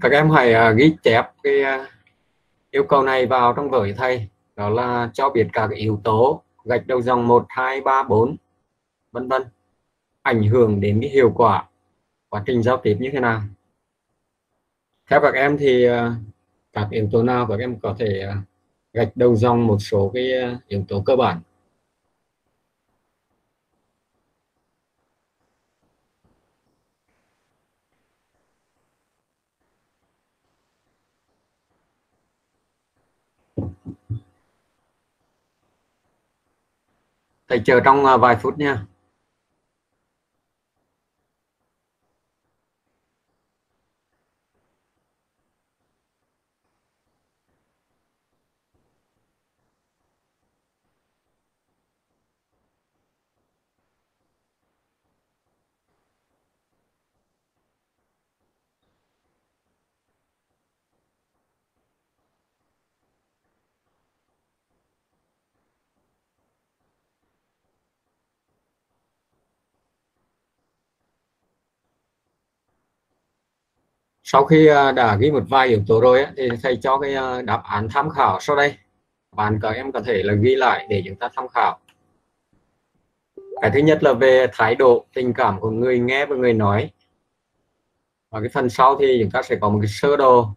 các em hãy uh, ghi chép cái uh, yêu cầu này vào trong vở thầy. Đó là cho biết các cái yếu tố gạch đầu dòng 1 2 3 4 vân vân ảnh hưởng đến cái hiệu quả quá trình giao tiếp như thế nào. Theo các em thì uh, các yếu tố nào các em có thể uh, gạch đầu dòng một số cái uh, yếu tố cơ bản? Thầy chờ trong à, vài phút nha. Sau khi à, đã ghi một vài yếu tố rồi thì thầy cho cái à, đáp án tham khảo sau đây. Bạn các em có thể là ghi lại để chúng ta tham khảo. Cái thứ nhất là về thái độ tình cảm của người nghe và người nói. Và cái phần sau thì chúng ta sẽ có một cái sơ đồ.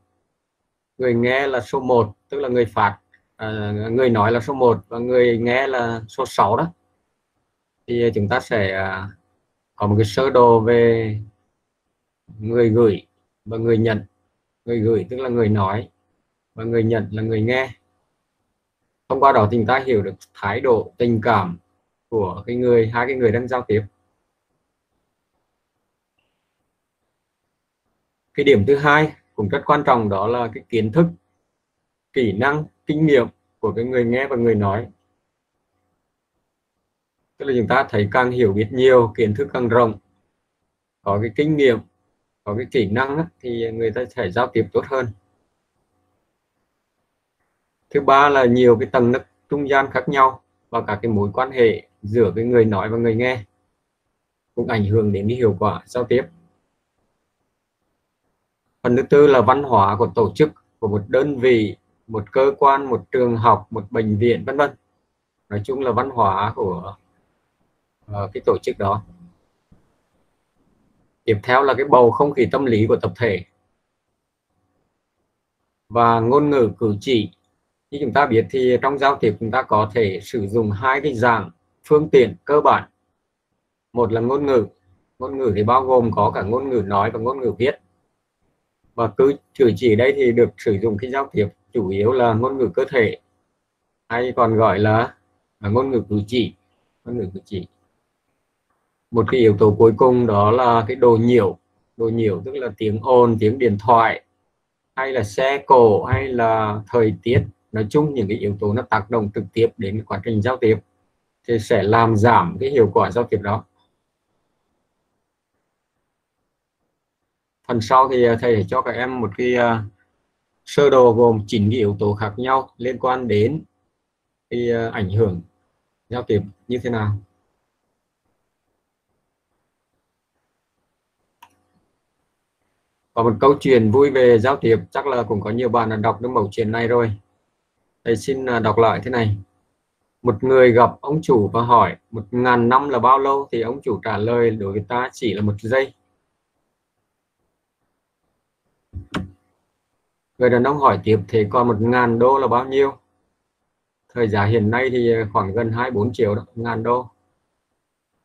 Người nghe là số 1 tức là người phạt à, người nói là số 1 và người nghe là số 6 đó. Thì chúng ta sẽ à, có một cái sơ đồ về người gửi và người nhận, người gửi tức là người nói. Và người nhận là người nghe. Thông qua đó thì ta hiểu được thái độ, tình cảm của cái người, hai cái người đang giao tiếp. Cái điểm thứ hai cũng rất quan trọng đó là cái kiến thức, kỹ năng, kinh nghiệm của cái người nghe và người nói. Tức là chúng ta thấy càng hiểu biết nhiều, kiến thức càng rộng, có cái kinh nghiệm có cái kỹ năng thì người ta sẽ giao tiếp tốt hơn. Thứ ba là nhiều cái tầng nấc trung gian khác nhau và các cái mối quan hệ giữa cái người nói và người nghe cũng ảnh hưởng đến cái hiệu quả giao tiếp. Phần thứ tư là văn hóa của tổ chức của một đơn vị một cơ quan một trường học một bệnh viện vân vân. Nói chung là văn hóa của uh, cái tổ chức đó tiếp theo là cái bầu không khí tâm lý của tập thể. Và ngôn ngữ cử chỉ. Như chúng ta biết thì trong giao tiếp chúng ta có thể sử dụng hai cái dạng phương tiện cơ bản. Một là ngôn ngữ. Ngôn ngữ thì bao gồm có cả ngôn ngữ nói và ngôn ngữ viết. Và cứ cử chỉ đây thì được sử dụng khi giao tiếp chủ yếu là ngôn ngữ cơ thể hay còn gọi là, là ngôn ngữ cử chỉ. Ngôn ngữ cử chỉ một cái yếu tố cuối cùng đó là cái đồ nhiễu. Đồ nhiễu tức là tiếng ồn tiếng điện thoại hay là xe cổ hay là thời tiết. Nói chung những cái yếu tố nó tác động trực tiếp đến quá trình giao tiếp thì sẽ làm giảm cái hiệu quả giao tiếp đó. Phần sau thì à, thầy sẽ cho các em một cái uh, sơ đồ gồm chín yếu tố khác nhau liên quan đến cái uh, ảnh hưởng giao tiếp như thế nào. Có một câu chuyện vui về giao tiếp chắc là cũng có nhiều bạn đã đọc được mẫu chuyện này rồi. Thầy xin à, đọc lại thế này. Một người gặp ông chủ và hỏi một ngàn năm là bao lâu? Thì ông chủ trả lời đối với ta chỉ là một giây. Người đàn ông hỏi tiếp thì còn một ngàn đô là bao nhiêu? Thời giá hiện nay thì khoảng gần 24 triệu đó, ngàn đô.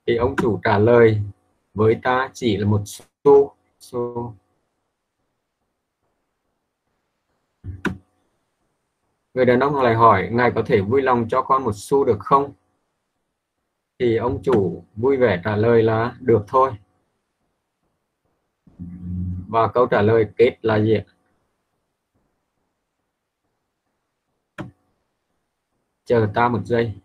Thì ông chủ trả lời với ta chỉ là một xu xu Người đàn ông lại hỏi, ngài có thể vui lòng cho con một xu được không? Thì ông chủ vui vẻ trả lời là được thôi. Và câu trả lời kết là gì? Chờ ta một giây.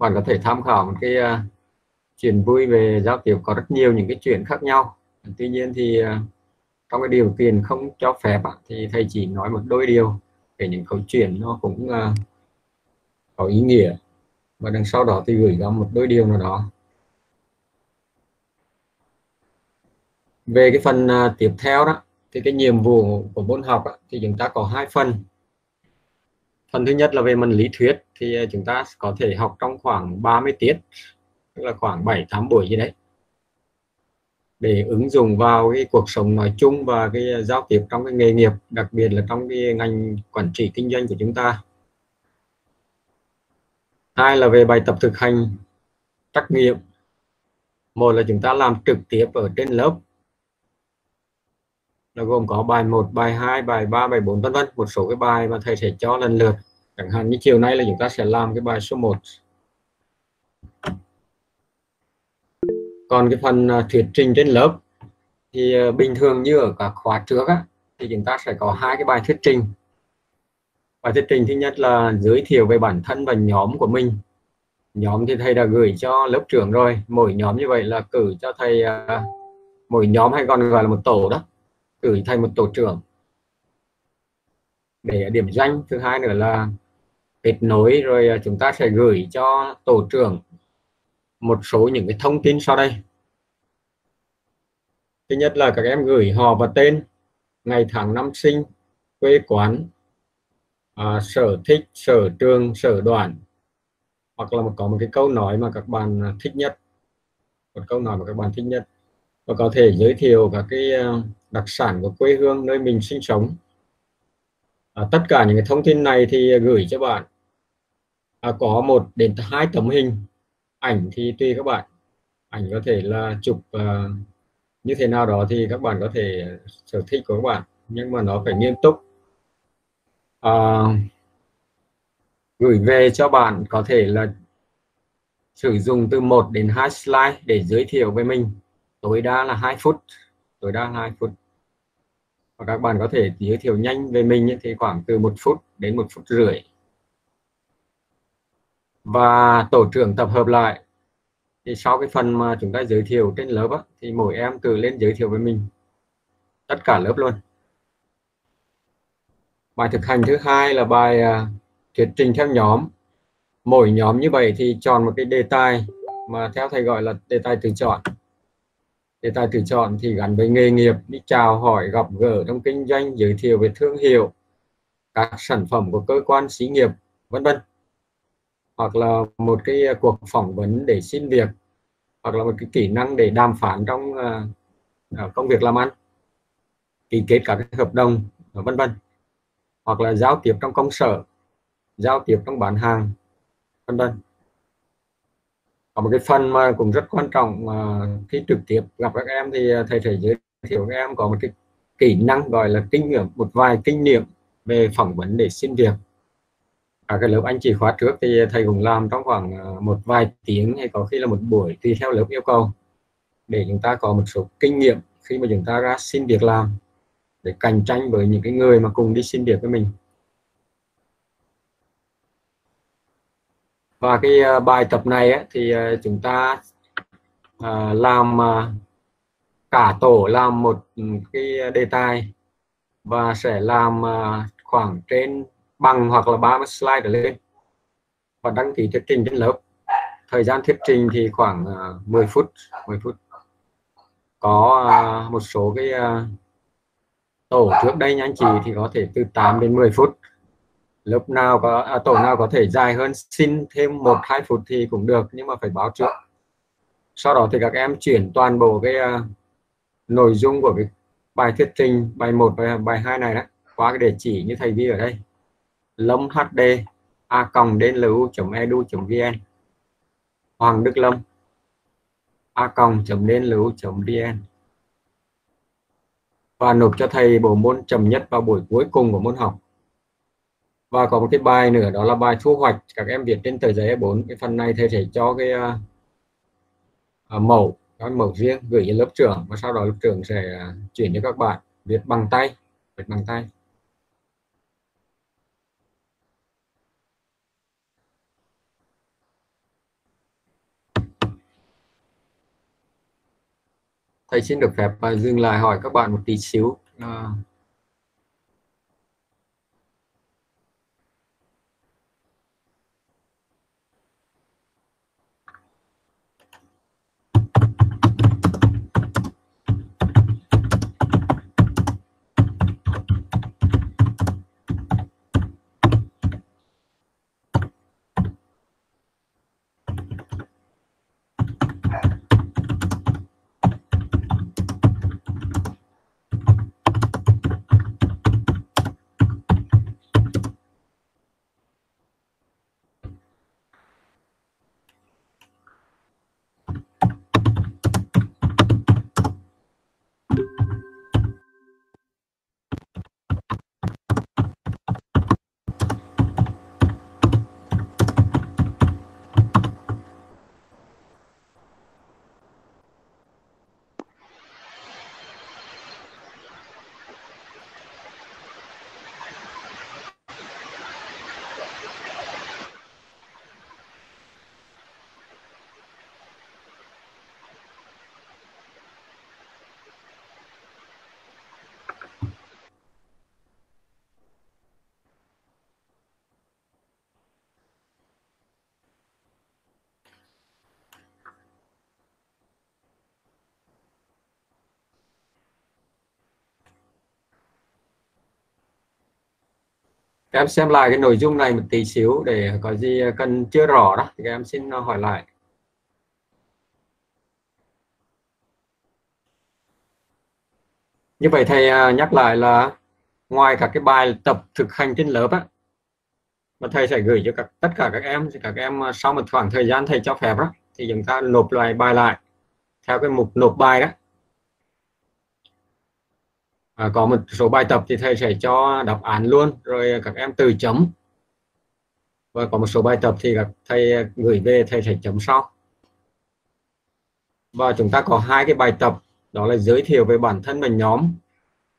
Bạn có thể tham khảo một cái uh, chuyện vui về giao tiếp có rất nhiều những cái chuyện khác nhau. Tuy nhiên thì uh, trong cái điều kiện không cho phép uh, thì thầy chỉ nói một đôi điều về những câu chuyện nó cũng uh, có ý nghĩa. Và đằng sau đó thì gửi gắm một đôi điều nào đó. Về cái phần uh, tiếp theo đó thì cái nhiệm vụ của môn học đó, thì chúng ta có hai phần phần thứ nhất là về mặt lý thuyết thì ờ, chúng ta có thể học trong khoảng 30 tiết, tức là khoảng 7 8 buổi gì đấy. Để ứng dụng vào cái cuộc sống nói chung và cái ờ, giao tiếp trong cái nghề nghiệp, đặc biệt là trong cái ngành quản trị kinh doanh của chúng ta. Hai là về bài tập thực hành, trắc nghiệm. Một là chúng ta làm trực tiếp ở trên lớp là gồm có bài 1, bài 2, bài 3, bài 4 vân vân. Một số cái bài mà thầy sẽ cho lần lượt. Chẳng hạn như chiều nay là chúng ta sẽ làm cái bài số 1 còn cái phần à, thuyết trình trên lớp thì à, bình thường như ở các khóa trước á, thì chúng ta sẽ có hai cái bài thuyết trình. Bài thuyết trình thứ nhất là giới thiệu về bản thân và nhóm của mình. Nhóm thì thầy đã gửi cho lớp trưởng rồi. Mỗi nhóm như vậy là cử cho thầy à, mỗi nhóm hay còn gọi là một tổ đó cử thành một tổ trưởng. Để điểm danh thứ hai nữa là kết nối rồi à, chúng ta sẽ gửi cho tổ trưởng một số những cái thông tin sau đây. Thứ nhất là các em gửi họ và tên ngày tháng năm sinh quê quán à, sở thích sở trường sở đoàn. Hoặc là một có một cái câu nói mà các bạn thích nhất. Một câu nói mà các bạn thích nhất. Và có thể giới thiệu các cái à, đặc sản của quê hương nơi mình sinh sống. À, tất cả những cái thông tin này thì gửi cho bạn. À, có một đến hai tấm hình ảnh thì tùy các bạn. Ảnh có thể là chụp uh, như thế nào đó thì các bạn có thể sở thích của các bạn nhưng mà nó phải nghiêm túc. À, gửi về cho bạn có thể là sử dụng từ 1 đến 2 slide để giới thiệu về mình. Tối đa là 2 phút tối đa 2 phút. Và các bạn có thể giới thiệu nhanh về mình thì khoảng từ một phút đến một phút rưỡi. Và tổ trưởng tập hợp lại. Thì sau cái phần mà chúng ta giới thiệu trên lớp á, thì mỗi em cử lên giới thiệu với mình. Tất cả lớp luôn. Bài thực hành thứ hai là bài uh, thuyết trình theo nhóm. Mỗi nhóm như vậy thì chọn một cái đề tài mà theo thầy gọi là đề tài tự chọn đề tài tự chọn thì gắn với nghề nghiệp đi chào hỏi gặp gỡ trong kinh doanh giới thiệu về thương hiệu các sản phẩm của cơ quan xí nghiệp vân vân. Hoặc là một cái à, cuộc phỏng vấn để xin việc hoặc là một cái kỹ năng để đàm phán trong uh, công việc làm ăn ký kết các hợp đồng vân vân. Hoặc là giao tiếp trong công sở giao tiếp trong bán hàng vân vân có một cái phần mà cũng rất quan trọng mà khi trực tiếp gặp các em thì thầy sẽ giới thiệu các em có một cái kỹ năng gọi là kinh nghiệm, một vài kinh nghiệm về phỏng vấn để xin việc. Cả cái lớp anh chị khóa trước thì thầy cũng làm trong khoảng à, một vài tiếng hay có khi là một buổi tùy theo lớp yêu cầu để chúng ta có một số kinh nghiệm khi mà chúng ta ra xin việc làm để cạnh tranh với những cái người mà cùng đi xin việc với mình. Và cái ờ, bài tập này ấy, thì ờ, chúng ta ờ, làm cả tổ làm một ừ, cái đề tài và sẽ làm khoảng trên bằng hoặc là 30 slide trở lên và đăng ký thuyết trình trên lớp. Thời gian thuyết trình thì khoảng 10 phút 10 phút. Có một số cái tổ trước đây nha anh chị thì có thể từ 8 đến 10 phút lớp nào có à, tổ nào có thể dài hơn xin thêm một hai phút thì cũng được nhưng mà phải báo trước. Sau đó thì các em chuyển toàn bộ cái uh, nội dung của cái bài thuyết trình bài 1 và bài 2 này đó qua cái địa chỉ như thầy ghi ở đây. Lâm hd a còng dlu edu vn. Hoàng đức lâm a còng dlu vn. Và nộp cho thầy bộ môn chậm nhất vào buổi cuối cùng của môn học và có một cái bài nữa đó là bài thu hoạch. Các em viết trên tờ giấy A4 cái phần này thầy sẽ cho cái uh, mẫu cái mẫu riêng gửi cho lớp trưởng. Và sau đó lớp trưởng sẽ uh, chuyển cho các bạn viết bằng tay viết bằng tay. Thầy xin được phép và dừng lại hỏi các bạn một tí xíu các em xem lại cái nội dung này một tí xíu để có gì cần chưa rõ đó, thì em xin hỏi lại. Như vậy thầy à, nhắc lại là ngoài các cái bài tập thực hành trên lớp á, mà thầy sẽ gửi cho các, tất cả các em, thì các em à, sau một khoảng thời gian thầy cho phép đó thì chúng ta nộp lại bài lại theo cái mục nộp bài đó à, có một số bài tập thì thầy sẽ cho đáp án luôn rồi các em từ chấm. Và có một số bài tập thì các thầy gửi về thầy sẽ chấm sau. Và chúng ta có hai cái bài tập đó là giới thiệu về bản thân và nhóm.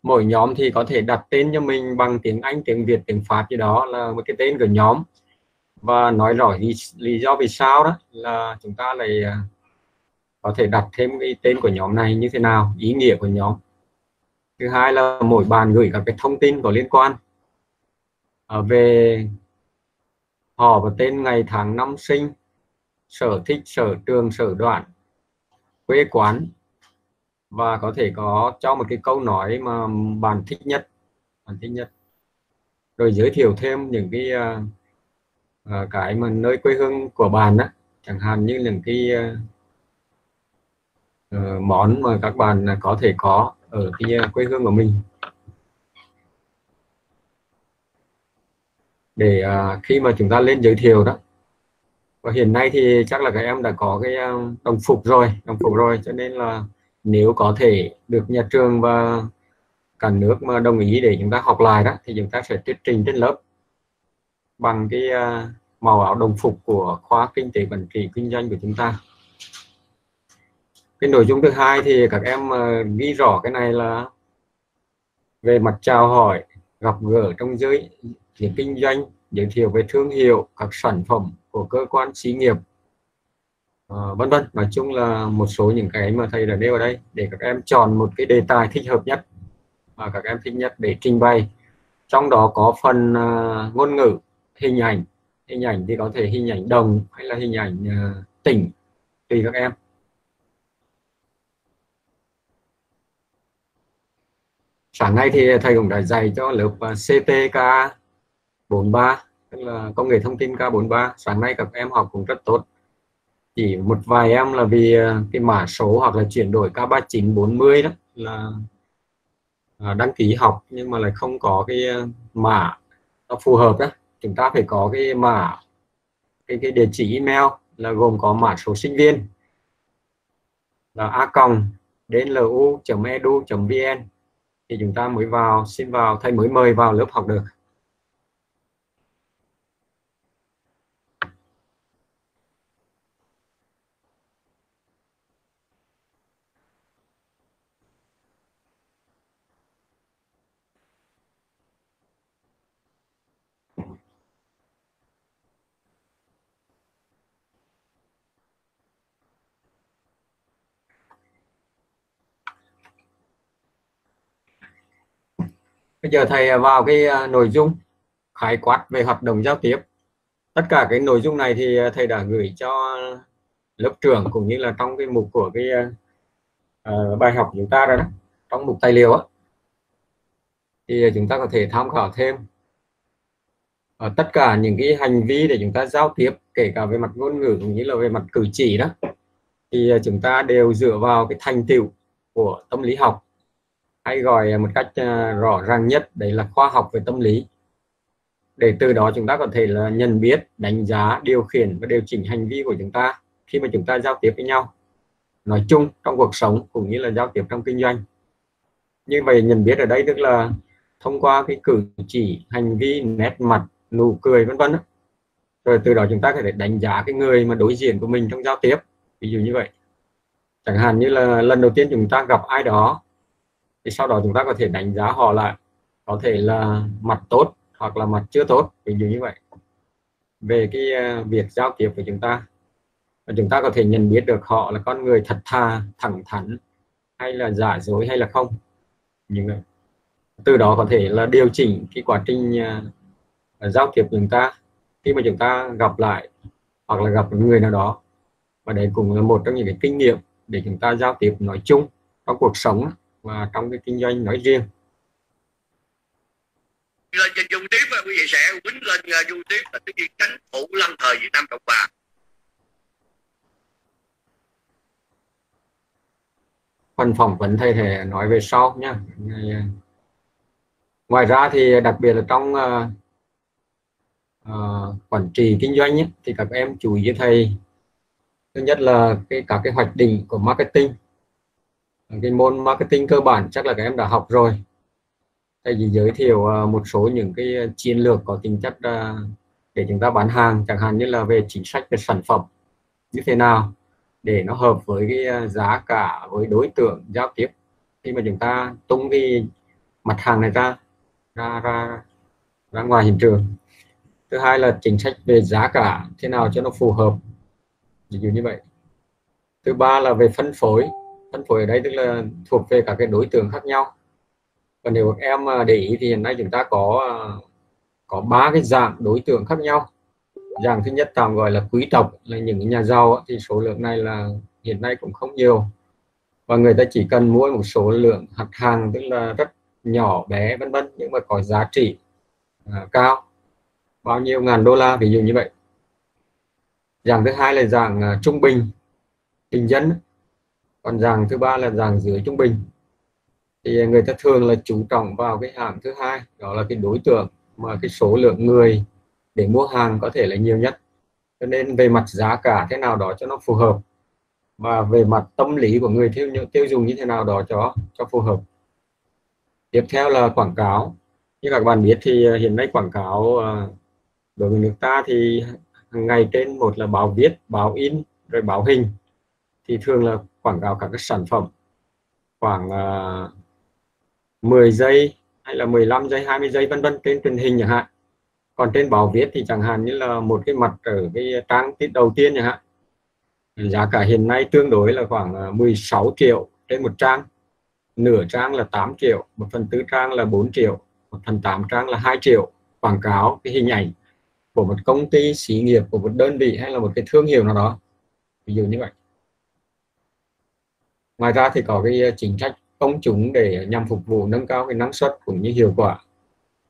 Mỗi nhóm thì có thể đặt tên cho mình bằng tiếng Anh tiếng Việt tiếng Pháp gì đó là một cái tên của nhóm. Và nói rõ lý, lý do vì sao đó là chúng ta lại à, có thể đặt thêm cái tên của nhóm này như thế nào ý nghĩa của nhóm thứ hai là mỗi bạn gửi các cái thông tin có liên quan à, về họ và tên ngày tháng năm sinh sở thích sở trường sở đoạn quê quán. Và có thể có cho một cái câu nói mà bạn thích nhất bạn thích nhất. Rồi giới thiệu thêm những cái uh, cái mà nơi quê hương của bạn á. Chẳng hạn như những cái uh, món mà các bạn có thể có. Ờ, ở cái à, quê hương của mình. Để à, khi mà chúng ta lên giới thiệu đó, và hiện nay thì chắc là các em đã có cái à, đồng phục rồi, đồng phục rồi, cho nên là nếu có thể được nhà trường và cả nước mà đồng ý để chúng ta học lại đó, thì chúng ta sẽ thuyết trình trên lớp bằng cái màu áo đồng phục của khóa kinh tế quản trị kinh doanh của chúng ta cái nội dung thứ hai thì các em uh, ghi rõ cái này là về mặt chào hỏi gặp gỡ trong giới thiệu kinh doanh giới thiệu về thương hiệu các sản phẩm của cơ quan xí nghiệp. Uh, vân vân. Nói chung là một số những cái mà thầy đã nêu ở đây để các em chọn một cái đề tài thích hợp nhất mà các em thích nhất để trình bày. Trong đó có phần uh, ngôn ngữ hình ảnh. Hình ảnh thì có thể hình ảnh đồng hay là hình ảnh uh, tỉnh tùy các em. Sáng nay thì thầy cũng đã dạy cho lớp à, CTK 43 tức là công nghệ thông tin K43 sáng nay các em học cũng rất tốt. Chỉ một vài em là vì à, cái mã số hoặc là chuyển đổi K3940 đó là à, đăng ký học, nhưng mà lại không có cái mã nó phù hợp đó. Chúng ta phải có cái mã, cái cái địa chỉ email là gồm có mã số sinh viên. Là a còng đến e lu.edu.vn thì chúng ta mới vào xin vào thầy mới mời vào lớp học được. Bây giờ thầy vào cái à, nội dung khái quát về hoạt động giao tiếp. Tất cả cái nội dung này thì à, thầy đã gửi cho lớp trưởng cũng như là trong cái mục của cái uh, bài học chúng ta đó, đó trong mục tài liệu á. Thì chúng ta có thể tham khảo thêm. Ở tất cả những cái hành vi để chúng ta giao tiếp kể cả về mặt ngôn ngữ cũng như là về mặt cử chỉ đó thì chúng ta đều dựa vào cái thành tựu của tâm lý học hay gọi một cách ờ, rõ ràng nhất, đấy là khoa học về tâm lý. Để từ đó chúng ta có thể là nhận biết, đánh giá, điều khiển và điều chỉnh hành vi của chúng ta khi mà chúng ta giao tiếp với nhau. Nói chung, trong cuộc sống cũng như là giao tiếp trong kinh doanh. Như vậy nhận biết ở đây tức là thông qua cái cử chỉ, hành vi, nét mặt, nụ cười, vân vân rồi từ đó chúng ta có thể đánh giá cái người mà đối diện của mình trong giao tiếp. Ví dụ như vậy. Chẳng hạn như là lần đầu tiên chúng ta gặp ai đó thì sau đó chúng ta có thể đánh giá họ lại. Có thể là mặt tốt hoặc là mặt chưa tốt ví dụ như vậy. Về cái à, việc giao tiếp của chúng ta và chúng ta có thể nhận biết được họ là con người thật thà thẳng thắn hay là giả dối hay là không. Nhưng từ đó có thể là điều chỉnh cái quá trình uh, giao tiếp của chúng ta. Khi mà chúng ta gặp lại hoặc là gặp người nào đó và đấy cũng là một trong những cái kinh nghiệm để chúng ta giao tiếp nói chung trong cuộc sống và trong cái kinh doanh nói riêng. Lên trên YouTube và quý vị sẽ quýnh lên uh, YouTube là tiếng chánh phủ lâm thời Việt Nam Cộng Hòa. Phần phỏng vấn thầy thể nói về sau nhé ngoài ra thì đặc biệt là trong uh, uh, quản trị kinh doanh ấy, thì các em chú ý thầy. Thứ nhất là cái cả cái hoạch định của marketing cái môn marketing cơ bản chắc là các em đã học rồi. Thầy chỉ giới thiệu à, một số những cái chiến lược có tính chất à, để chúng ta bán hàng, chẳng hạn như là về chính sách về sản phẩm như thế nào để nó hợp với cái à, giá cả, với đối tượng giao tiếp. Khi mà chúng ta tung cái mặt hàng này ra ra ra ra ngoài hiện trường. Thứ hai là chính sách về giá cả thế nào cho nó phù hợp. Ví dụ như vậy. Thứ ba là về phân phối phân phối ở đây tức là thuộc về các cái đối tượng khác nhau. Và nếu các em à, để ý thì hiện nay chúng ta có à, có ba cái dạng đối tượng khác nhau. Dạng thứ nhất tạm gọi là quý tộc là những nhà giàu thì số lượng này là hiện nay cũng không nhiều. Và người ta chỉ cần mua một số lượng hạt hàng tức là rất nhỏ bé vân vân nhưng mà có giá trị à, cao. Bao nhiêu ngàn đô la ví dụ như vậy. Dạng thứ hai là dạng à, trung bình bình dân còn dạng thứ ba là dạng dưới trung bình. Thì người ta thường là chú trọng vào cái hạng thứ hai, đó là cái đối tượng mà cái số lượng người để mua hàng có thể là nhiều nhất. Cho nên về mặt giá cả thế nào đó cho nó phù hợp và về mặt tâm lý của người tiêu tiêu dùng như thế nào đó cho cho phù hợp. Tiếp theo là quảng cáo. Như các bạn biết thì ờ, hiện nay quảng cáo ờ, đối với nước ta thì hàng ngày trên một là báo viết, báo in, rồi báo hình. Thì thường là quảng cáo các cái sản phẩm khoảng à, uh, 10 giây hay là 15 giây 20 giây vân vân trên truyền hình chẳng hạn. Còn trên báo viết thì chẳng hạn như là một cái mặt ở cái trang tiết đầu tiên chẳng hạn. Giá cả hiện nay tương đối là khoảng à, 16 triệu trên một trang nửa trang là 8 triệu một phần tư trang là 4 triệu một phần tám trang là 2 triệu. Quảng cáo cái hình ảnh của một công ty xí nghiệp của một đơn vị hay là một cái thương hiệu nào đó. Ví dụ như vậy ngoài ra thì có cái ờ, chính sách công chúng để nhằm phục vụ, nâng cao cái năng suất cũng như hiệu quả.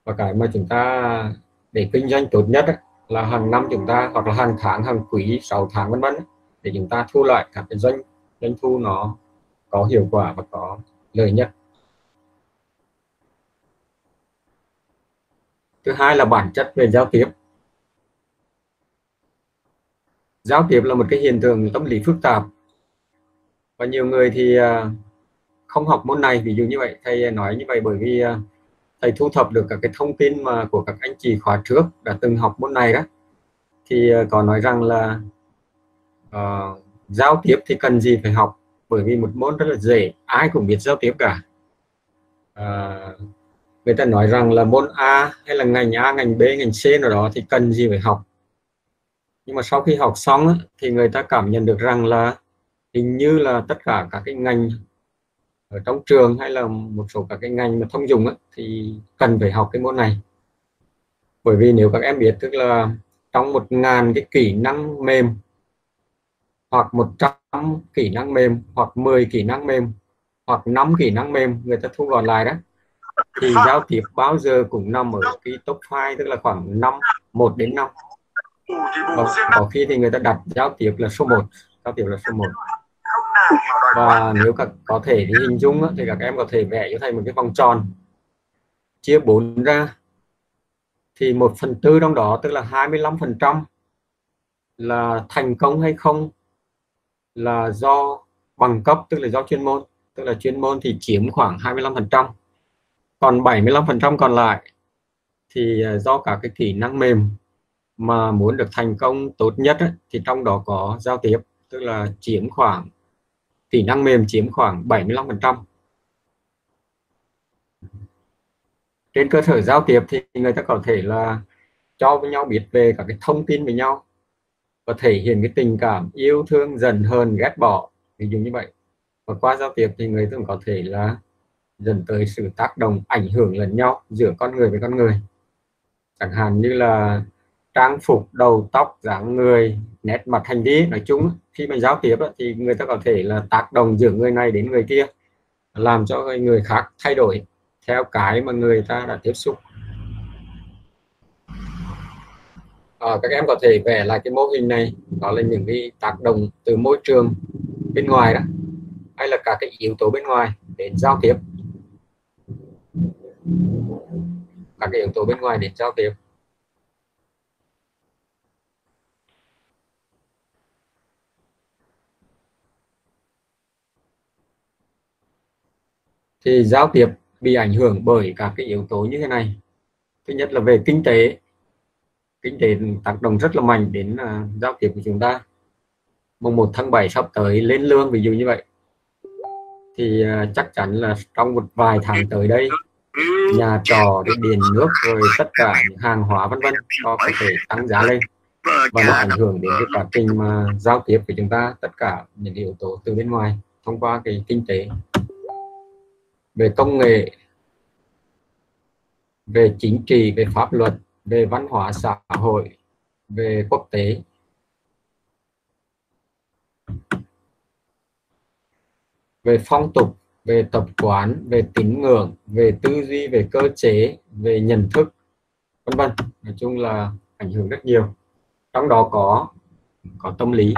Và cái mà chúng ta để kinh doanh tốt nhất là hàng năm chúng ta hoặc là hàng tháng, hàng quý 6 tháng, vân vân để chúng ta thu lại các cái doanh doanh thu nó có hiệu quả và có lợi nhất. Thứ hai là bản chất về giao tiếp. Giao tiếp là một cái hiện tượng tâm lý phức tạp và nhiều người thì à, không học môn này ví dụ như vậy thầy nói như vậy bởi vì à, thầy thu thập được các cái thông tin mà của các anh chị khóa trước đã từng học môn này đó. Thì à, có nói rằng là uh, giao tiếp thì cần gì phải học bởi vì một môn rất là dễ ai cũng biết giao tiếp cả. Uh, người ta nói rằng là môn A hay là ngành A ngành B ngành C nào đó thì cần gì phải học. Nhưng mà sau khi học xong thì người ta cảm nhận được rằng là hình như là tất cả các cái ngành ở trong trường hay là một số các cái ngành mà thông dụng thì cần phải học cái môn này. Bởi vì nếu các em biết tức là trong một ngàn cái kỹ năng mềm hoặc 100 kỹ năng mềm hoặc 10 kỹ năng mềm hoặc 5 kỹ năng mềm người ta thu gọn lại đó thì giao tiếp bao giờ cũng nằm ở cái top 2 tức là khoảng 5 1 đến 5 có, có khi thì người ta đặt giao tiếp là số 1 giao tiếp là số 1 và nếu các có thể thì hình dung thì các em có thể vẽ cho thầy một cái vòng tròn chia 4 ra thì một phần tư trong đó tức là 25 phần trăm là thành công hay không là do bằng cấp tức là do chuyên môn tức là chuyên môn thì chiếm khoảng 25 phần trăm còn 75 phần trăm còn lại thì à, do cả cái kỹ năng mềm mà muốn được thành công tốt nhất ấy, thì trong đó có giao tiếp tức là chiếm khoảng kỹ năng mềm chiếm khoảng 75 phần trăm. Trên cơ sở giao tiếp thì người ta có thể là cho với nhau biết về các cái thông tin với nhau và thể hiện cái tình cảm yêu thương dần hơn ghét bỏ, ví dụ như vậy. Và qua giao tiếp thì người ta có thể là dẫn tới sự tác động, ảnh hưởng lẫn nhau giữa con người với con người. Chẳng hạn như là trang phục, đầu tóc, dáng người nét mặt hành vi nói chung khi mà giao tiếp thì người ta có thể là tác động giữa người này đến người kia làm cho người khác thay đổi theo cái mà người ta đã tiếp xúc. À, các em có thể vẽ lại cái mô hình này đó là những cái tác động từ môi trường bên ngoài đó hay là cả cái yếu tố bên ngoài đến giao tiếp. Các cái yếu tố bên ngoài đến giao tiếp. Thì giao tiếp bị ảnh hưởng bởi các cái yếu tố như thế này. Thứ nhất là về kinh tế. Kinh tế tác động rất là mạnh đến uh, giao tiếp của chúng ta. Mùng 1 tháng 7 sắp tới lên lương ví dụ như vậy. Thì uh, chắc chắn là trong một vài tháng tới đây nhà trò điện nước rồi tất cả những hàng hóa vân vân có thể tăng giá lên và nó ảnh hưởng đến cái quá trình mà giao tiếp của chúng ta tất cả những yếu tố từ bên ngoài thông qua cái kinh tế về công nghệ, về chính trị, về pháp luật, về văn hóa xã hội, về quốc tế. Về phong tục, về tập quán, về tín ngưỡng, về tư duy, về cơ chế, về nhận thức, vân vân. Nói chung là ảnh hưởng rất nhiều. Trong đó có có tâm lý.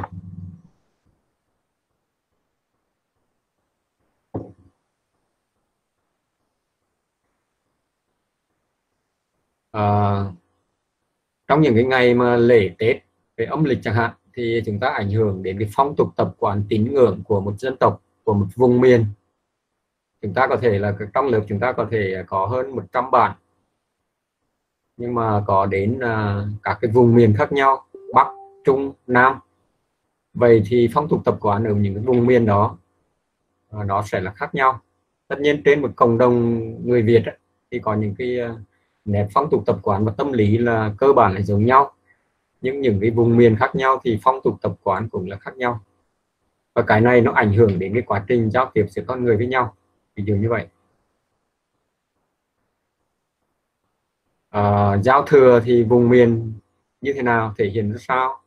À, trong những cái ngày mà lễ Tết về âm lịch chẳng hạn thì chúng ta ảnh hưởng đến cái phong tục tập quán tín ngưỡng của một dân tộc của một vùng miền. Chúng ta có thể là trong lớp chúng ta có thể có hơn 100 bạn. Nhưng mà có đến uh, các cái vùng miền khác nhau Bắc Trung Nam. Vậy thì phong tục tập quán ở những cái vùng miền đó uh, nó sẽ là khác nhau. Tất nhiên trên một cộng đồng người Việt ấy, thì có những cái uh, nét phong tục tập quán và tâm lý là cơ bản là giống nhau nhưng những cái vùng miền khác nhau thì phong tục tập quán cũng là khác nhau. Và cái này nó ảnh hưởng đến cái quá trình giao tiếp giữa con người với nhau ví dụ như vậy. À, giao thừa thì vùng miền như thế nào thể hiện ra sao?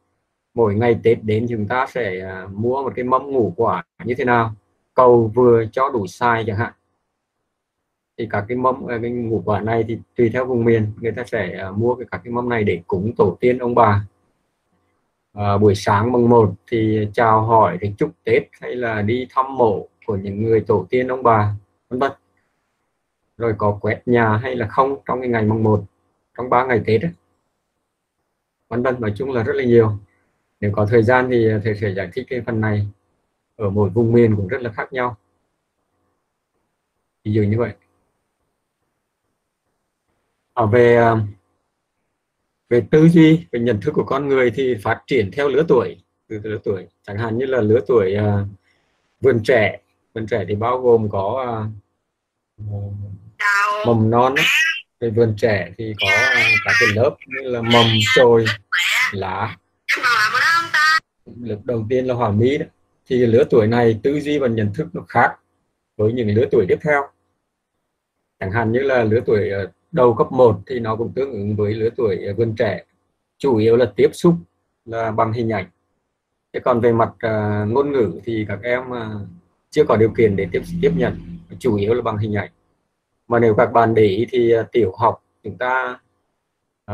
Mỗi ngày Tết đến chúng ta sẽ à, mua một cái mâm ngủ quả như thế nào? Cầu vừa cho đủ sai chẳng hạn thì các cái mâm à, cái ngũ quả này thì tùy theo vùng miền người ta sẽ à, mua cái các cái mâm này để cúng tổ tiên ông bà. À, buổi sáng mùng 1 thì chào hỏi để chúc Tết hay là đi thăm mộ của những người tổ tiên ông bà vân vân. Rồi có quét nhà hay là không trong cái ngày mùng 1 trong ba ngày Tết vân vân nói chung là rất là nhiều. Nếu có thời gian thì thầy sẽ giải thích cái phần này. Ở mỗi vùng miền cũng rất là khác nhau. Ví dụ như vậy ở về à, về tư duy về nhận thức của con người thì phát triển theo lứa tuổi từ lứa tuổi. Chẳng hạn như là lứa tuổi uh, vườn trẻ. Vườn trẻ thì bao gồm có uh, mầm non về vườn trẻ thì có uh, các cái lớp như là mầm chồi lá. Lớp đầu tiên là hỏa mỹ đó. thì lứa tuổi này tư duy và nhận thức nó khác với những lứa tuổi tiếp theo. Chẳng hạn như là lứa tuổi đầu cấp 1 thì nó cũng tương ứng với lứa tuổi ờ, vườn trẻ. Chủ yếu là tiếp xúc là bằng hình ảnh. Thế còn về mặt uh, ngôn ngữ thì các em uh, chưa có điều kiện để tiếp tiếp nhận. Chủ yếu là bằng hình ảnh. Mà nếu các bạn để ý thì uh, tiểu học chúng ta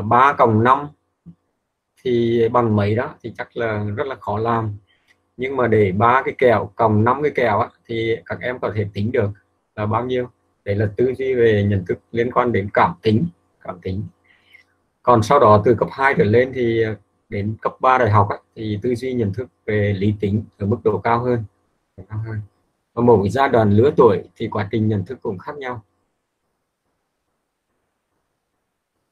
ba uh, cộng 5 thì bằng mấy đó thì chắc là rất là khó làm. Nhưng mà để ba cái kẹo cộng 5 cái kẹo á, thì các em có thể tính được là bao nhiêu? Đấy là tư duy về nhận thức liên quan đến cảm tính cảm tính. Còn sau đó từ cấp 2 trở lên thì à, đến cấp 3 đại học ấy, thì tư duy nhận thức về lý tính ở mức độ cao hơn cao hơn. Và mỗi giai đoạn lứa tuổi thì quá trình nhận thức cũng khác nhau.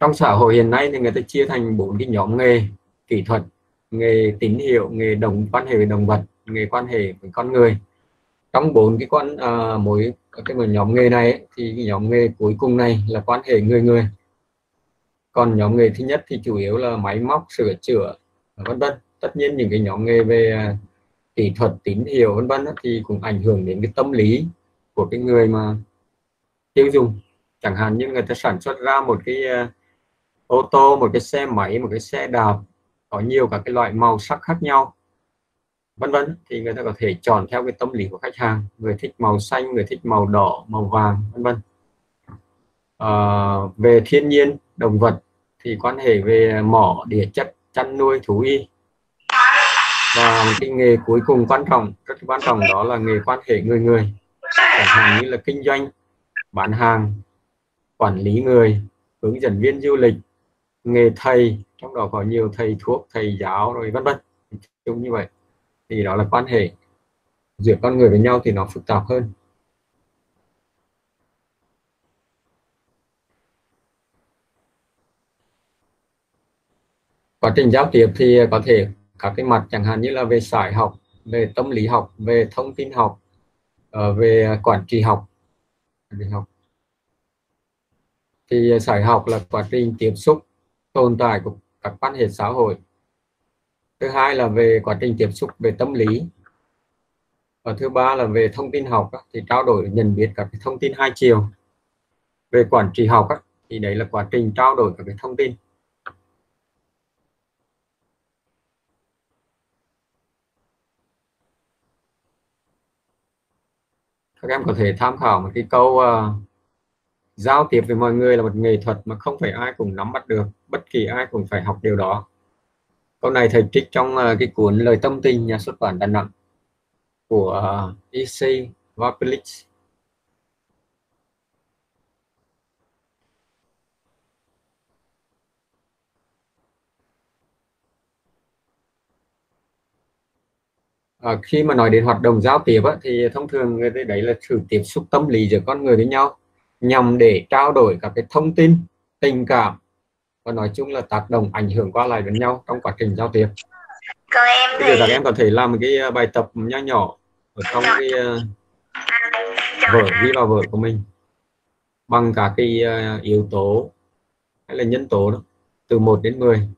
Trong xã hội hiện nay thì người ta chia thành bốn cái nhóm nghề kỹ thuật nghề tín hiệu nghề đồng quan hệ với động vật nghề quan hệ với con người. Trong bốn cái quan à, mỗi cái một nhóm nghề này ấy, thì cái nhóm nghề cuối cùng này là quan hệ người người. Còn nhóm nghề thứ nhất thì chủ yếu là máy móc sửa chữa vân vân. Tất nhiên những cái nhóm nghề về à, kỹ thuật tín hiệu vân vân thì cũng ảnh hưởng đến cái tâm lý của cái người mà tiêu dùng. Chẳng hạn như người ta sản xuất ra một cái à, ô tô một cái xe máy một cái xe đạp có nhiều các cái loại màu sắc khác nhau vân vân. Thì người ta có thể chọn theo cái tâm lý của khách hàng. Người thích màu xanh người thích màu đỏ màu vàng vân vân. À, về thiên nhiên động vật thì quan hệ về mỏ địa chất chăn nuôi thú y. Và một cái nghề cuối cùng quan trọng rất quan trọng đó là nghề quan hệ người người. Chẳng hạn như là kinh doanh bán hàng quản lý người hướng dẫn viên du lịch nghề thầy. Trong đó có nhiều thầy thuốc thầy giáo rồi vân vân. Chung như vậy thì đó là quan hệ giữa con người với nhau thì nó phức tạp hơn. Quá trình giao tiếp thì có thể các cái mặt chẳng hạn như là về sải học, về tâm lý học, về thông tin học ờ, về quản trị học học. Thì sải học là quá trình tiếp xúc, tồn tại của các quan hệ xã hội thứ hai là về quá trình tiếp xúc về tâm lý. Và thứ ba là về thông tin học thì trao đổi nhận biết các cái thông tin hai chiều. Về quản trị học thì đấy là quá trình trao đổi các cái thông tin. Các em có thể tham khảo một cái câu uh, giao tiếp với mọi người là một nghệ thuật mà không phải ai cũng nắm bắt được bất kỳ ai cũng phải học điều đó câu này thầy trích trong uh, cái cuốn lời tâm tình nhà xuất bản đà nẵng của uh, E.C. À, khi mà nói đến hoạt động giao tiếp á, thì thông thường người ta đấy là sự tiếp xúc tâm lý giữa con người với nhau nhằm để trao đổi các cái thông tin tình cảm và nói chung là tác động ảnh hưởng qua lại với nhau trong quá trình giao tiếp. Còn em thì... Bây giờ các em có thể làm một cái à, bài tập nhỏ nhỏ ở trong cái uh, vở ghi vào vở của mình. Bằng cả cái uh, yếu tố hay là nhân tố đó từ 1 đến 10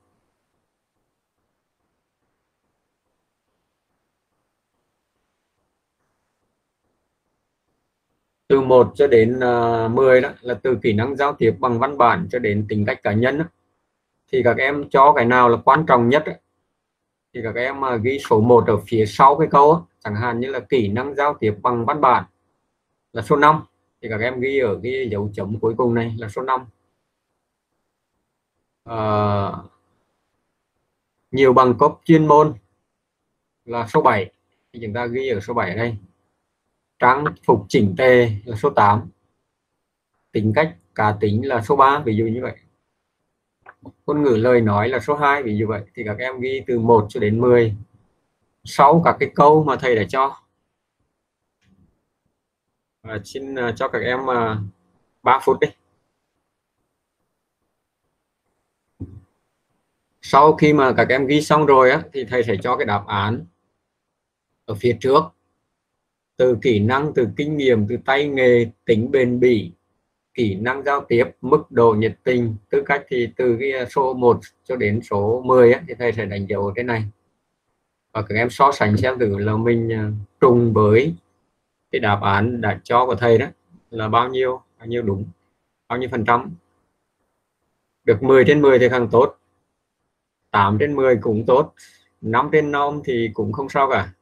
từ 1 cho đến à, uh, 10 đó là từ kỹ năng giao tiếp bằng văn bản cho đến tính cách cá nhân đó. thì các em cho cái nào là quan trọng nhất đó. thì các em uh, ghi số 1 ở phía sau cái câu đó. chẳng hạn như là kỹ năng giao tiếp bằng văn bản là số 5 thì các em ghi ở cái dấu chấm cuối cùng này là số 5 uh, à, nhiều bằng cấp chuyên môn là số 7 thì chúng ta ghi ở số 7 đây trang phục chỉnh tề là số 8 tính cách cá tính là số 3 ví dụ như vậy. Ngôn ngữ lời nói là số 2 ví dụ vậy. Thì các em ghi từ 1 cho đến 10 sau các cái câu mà thầy đã cho. À, xin uh, cho các em à, uh, 3 phút đi. Sau khi mà các em ghi xong rồi á, thì thầy sẽ cho cái đáp án ở phía trước từ kỹ năng từ kinh nghiệm từ tay nghề tính bền bỉ kỹ năng giao tiếp mức độ nhiệt tình tư cách thì từ cái à, số 1 cho đến số 10 ấy, thì thầy sẽ đánh dấu cái này. Và các em so sánh xem thử là mình à, trùng với cái đáp án đã cho của thầy đó là bao nhiêu bao nhiêu đúng bao nhiêu phần trăm. Được 10 trên 10 thì càng tốt 8 trên 10 cũng tốt 5 trên 5 thì cũng không sao cả.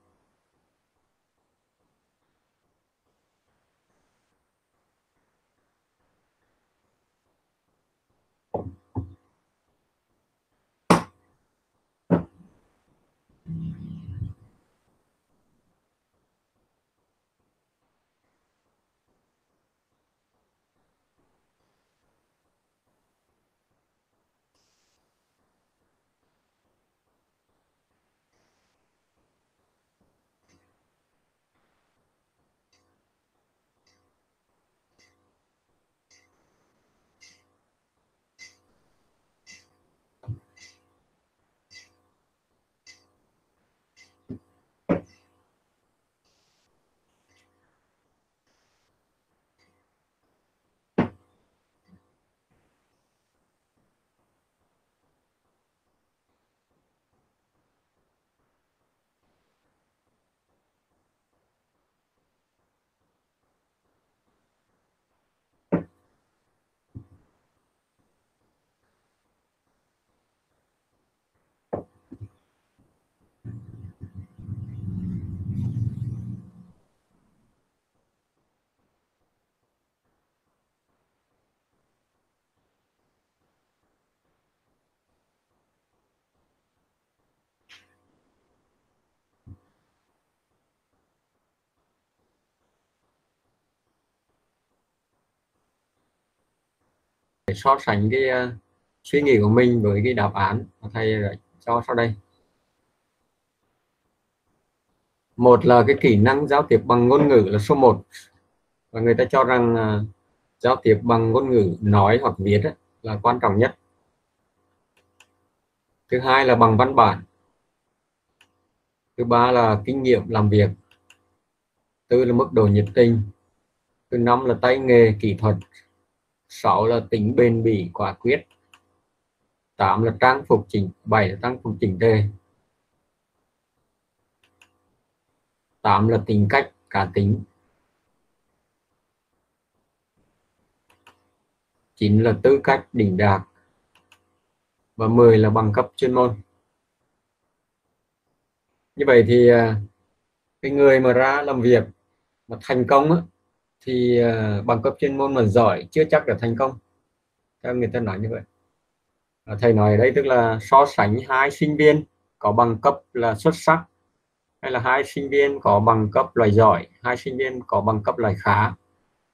So sánh cái uh, suy nghĩ của mình với cái đáp án mà thầy cho sau đây. Một là cái kỹ năng giao tiếp bằng ngôn ngữ là số 1 và người ta cho rằng uh, giao tiếp bằng ngôn ngữ nói hoặc viết ấy, là quan trọng nhất. Thứ hai là bằng văn bản. Thứ ba là kinh nghiệm làm việc. Tư là mức độ nhiệt tình. Thứ năm là tay nghề kỹ thuật sáu là tính bền bỉ quả quyết. Tám là trang phục chỉnh bảy là trang phục chỉnh tề. Tám là tính cách cá tính. Chín là tư cách đỉnh đạt và 10 là bằng cấp chuyên môn. Như vậy thì à, cái người mà ra làm việc mà thành công á, thì uh, bằng cấp chuyên môn mà giỏi chưa chắc là thành công. Theo người ta nói như vậy. À, thầy nói ở đây tức là so sánh hai sinh viên có bằng cấp là xuất sắc hay là hai sinh viên có bằng cấp loại giỏi hai sinh viên có bằng cấp loại khá.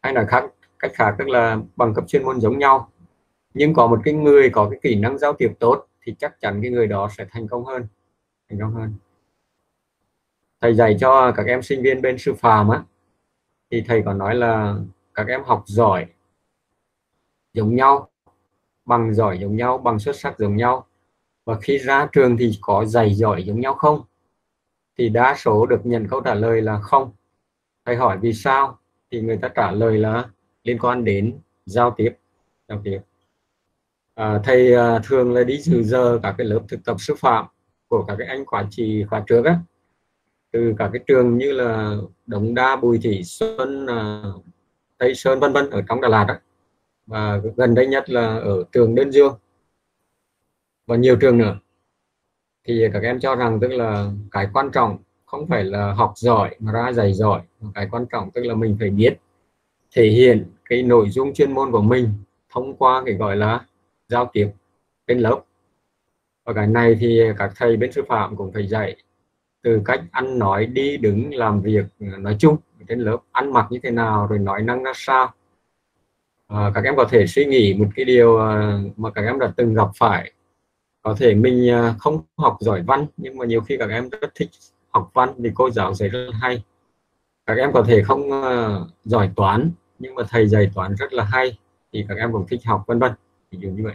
Hay là khác cách khác tức là bằng cấp chuyên môn giống nhau. Nhưng có một cái người có cái kỹ năng giao tiếp tốt thì chắc chắn cái người đó sẽ thành công hơn thành công hơn. Thầy dạy cho các em sinh viên bên sư phạm á thì thầy còn nói là các em học giỏi giống nhau bằng giỏi giống nhau bằng xuất sắc giống nhau. Và khi ra trường thì có dạy giỏi giống nhau không? Thì đa số được nhận câu trả lời là không. Thầy hỏi vì sao? Thì người ta trả lời là liên quan đến giao tiếp giao tiếp. À, thầy à, thường là đi dự giờ các cái lớp thực tập sư phạm của các cái anh quản trị, khóa trước á. Từ các cái trường như là đồng Đa, Bùi Thị Xuân, à, Tây Sơn vân vân ở trong Đà Lạt đó. và gần đây nhất là ở trường Đơn Dương. Và nhiều trường nữa. Thì các em cho rằng tức là cái quan trọng không phải là học giỏi mà ra dạy giỏi cái quan trọng tức là mình phải biết thể hiện cái nội dung chuyên môn của mình thông qua cái gọi là giao tiếp trên lớp. Và cái này thì các thầy bên sư phạm cũng phải dạy từ cách ăn nói đi đứng làm việc nói chung trên lớp ăn mặc như thế nào rồi nói năng ra sao. À, các em có thể suy nghĩ một cái điều à, mà các em đã từng gặp phải. Có thể mình à, không học giỏi văn nhưng mà nhiều khi các em rất thích học văn thì cô giáo dạy rất hay. Các em có thể không à, giỏi toán nhưng mà thầy dạy toán rất là hay thì các em cũng thích học vân vân. Ví dụ như vậy.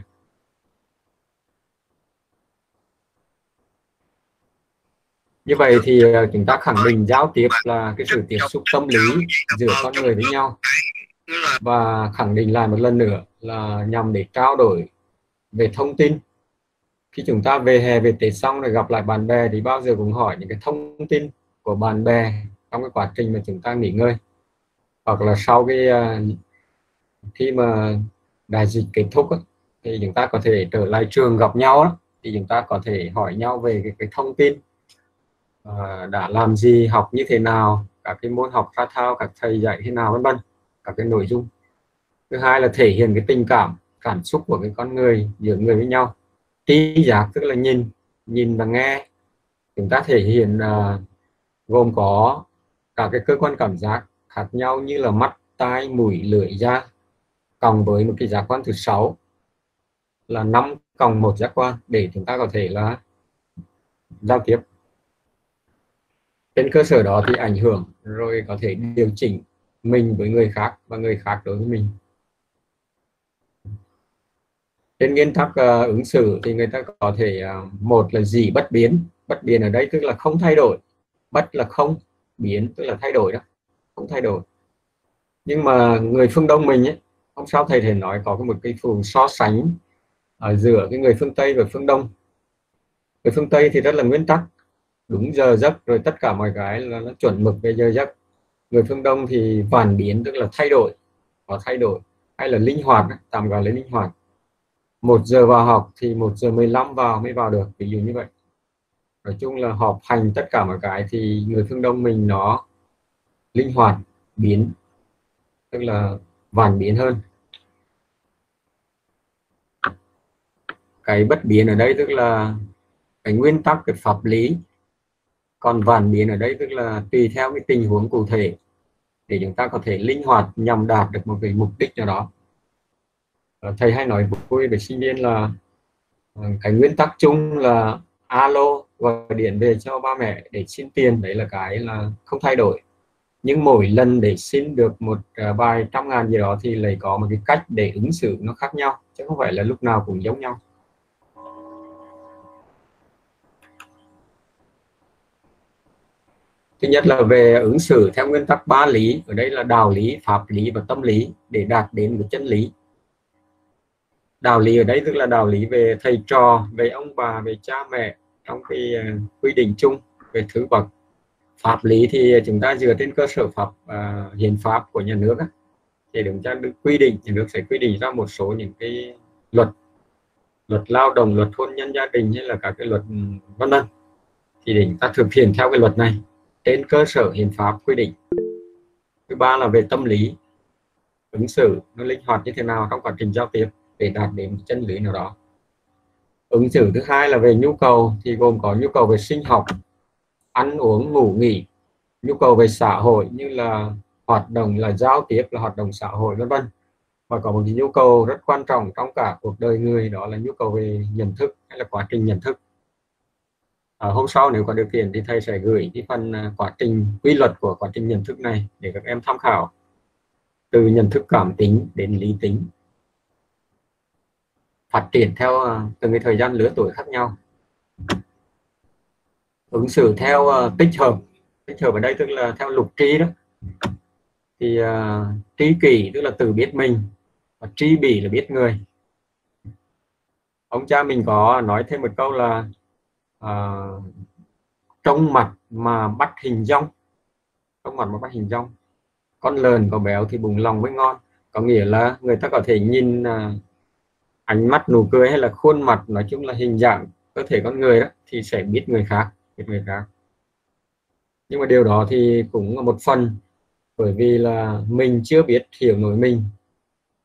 Như vậy thì ờ, chúng ta khẳng định giao tiếp là cái sự tiếp xúc tâm lý giữa con người với nhau. Và khẳng định lại một lần nữa là nhằm để trao đổi về thông tin. Khi chúng ta về hè về tết xong rồi gặp lại bạn bè thì bao giờ cũng hỏi những cái thông tin của bạn bè trong cái quá trình mà chúng ta nghỉ ngơi. Hoặc là sau cái ờ, khi mà đại dịch kết thúc thì chúng ta có thể trở lại trường gặp nhau thì chúng ta có thể hỏi nhau về cái, cái thông tin uh, đã làm gì học như thế nào các cái môn học ra thao các thầy dạy thế nào vân vân các cái nội dung. Thứ hai là thể hiện cái tình cảm cảm xúc của cái con người giữa người với nhau. Trí giác tức là nhìn nhìn và nghe. Chúng ta thể hiện uh, gồm có cả cái cơ quan cảm giác khác nhau như là mắt tai mũi lưỡi da cộng với một cái giác quan thứ sáu là năm cộng một giác quan để chúng ta có thể là giao tiếp trên cơ sở đó thì ảnh hưởng rồi có thể điều chỉnh mình với người khác và người khác đối với mình. Trên nguyên tắc uh, ứng xử thì người ta có thể uh, một là gì bất biến. Bất biến ở đây tức là không thay đổi. Bất là không biến tức là thay đổi đó. Không thay đổi. Nhưng mà người phương đông mình ấy không sao thầy thể nói có một cái phù so sánh ở giữa cái người phương tây và phương đông. Người phương tây thì rất là nguyên tắc đúng giờ giấc, rồi tất cả mọi cái là nó chuẩn mực về giờ giấc. Người phương đông thì phản biến, tức là thay đổi, họ thay đổi, hay là linh hoạt tạm gọi là linh hoạt. Một giờ vào học thì một giờ 15 vào mới vào được, ví dụ như vậy. Nói chung là họp hành tất cả mọi cái thì người phương đông mình nó linh hoạt, biến, tức là vạn biến hơn. Cái bất biến ở đây tức là cái nguyên tắc, cái pháp lý còn vạn biến ở đây tức là tùy theo cái tình huống cụ thể để chúng ta có thể linh hoạt, nhằm đạt được một cái mục đích nào đó. Ờ, thầy hay nói vui với sinh viên là ờ, cái nguyên tắc chung là alo gọi điện về cho ba mẹ để xin tiền, đấy là cái là không thay đổi. Nhưng mỗi lần để xin được một ờ, vài trăm ngàn gì đó thì lại có một cái cách để ứng xử nó khác nhau, chứ không phải là lúc nào cũng giống nhau. Thứ nhất là về ứng xử theo nguyên tắc ba lý ở đây là đạo lý pháp lý và tâm lý để đạt đến một chân lý. Đạo lý ở đây tức là đạo lý về thầy trò về ông bà về cha mẹ trong cái ờ, quy định chung về thứ bậc. Pháp lý thì chúng ta dựa trên cơ sở pháp uh, hiến pháp của nhà nước thì chúng ta được quy định nhà nước sẽ quy định ra một số những cái luật luật lao động luật hôn nhân gia đình hay là các cái luật ừ, vân vân. Thì để chúng ta thực hiện theo cái luật này trên cơ sở hiến pháp quy định. Thứ ba là về tâm lý. Ứng xử nó linh hoạt như thế nào trong quá trình giao tiếp để đạt đến chân lý nào đó. Ứng xử thứ hai là về nhu cầu, thì gồm có nhu cầu về sinh học, ăn uống, ngủ, nghỉ. Nhu cầu về xã hội như là hoạt động, là giao tiếp, là hoạt động xã hội, vân vân. Và có một cái nhu cầu rất quan trọng trong cả cuộc đời người, đó là nhu cầu về nhận thức hay là quá trình nhận thức à, hôm sau nếu có điều kiện thì thầy sẽ gửi cái phần à, quá trình quy luật của quá trình nhận thức này để các em tham khảo. Từ nhận thức cảm tính đến lý tính. Phát triển theo à, từng cái thời gian lứa tuổi khác nhau. Ứng xử theo uh, tích hợp. Tích hợp ở đây tức là theo lục trí đó. Thì uh, trí kỷ tức là tự biết mình và trí bỉ là biết người. Ông cha mình có nói thêm một câu là uh, trong mặt mà bắt hình dong trong mặt mà bắt hình dong con lợn có béo thì bụng lòng mới ngon. Có nghĩa là người ta có thể nhìn uh, ánh mắt nụ cười hay là khuôn mặt nói chung là hình dạng cơ thể con người đó thì sẽ biết người khác biết người khác. Nhưng mà điều đó thì cũng là một phần bởi vì là mình chưa biết hiểu nổi mình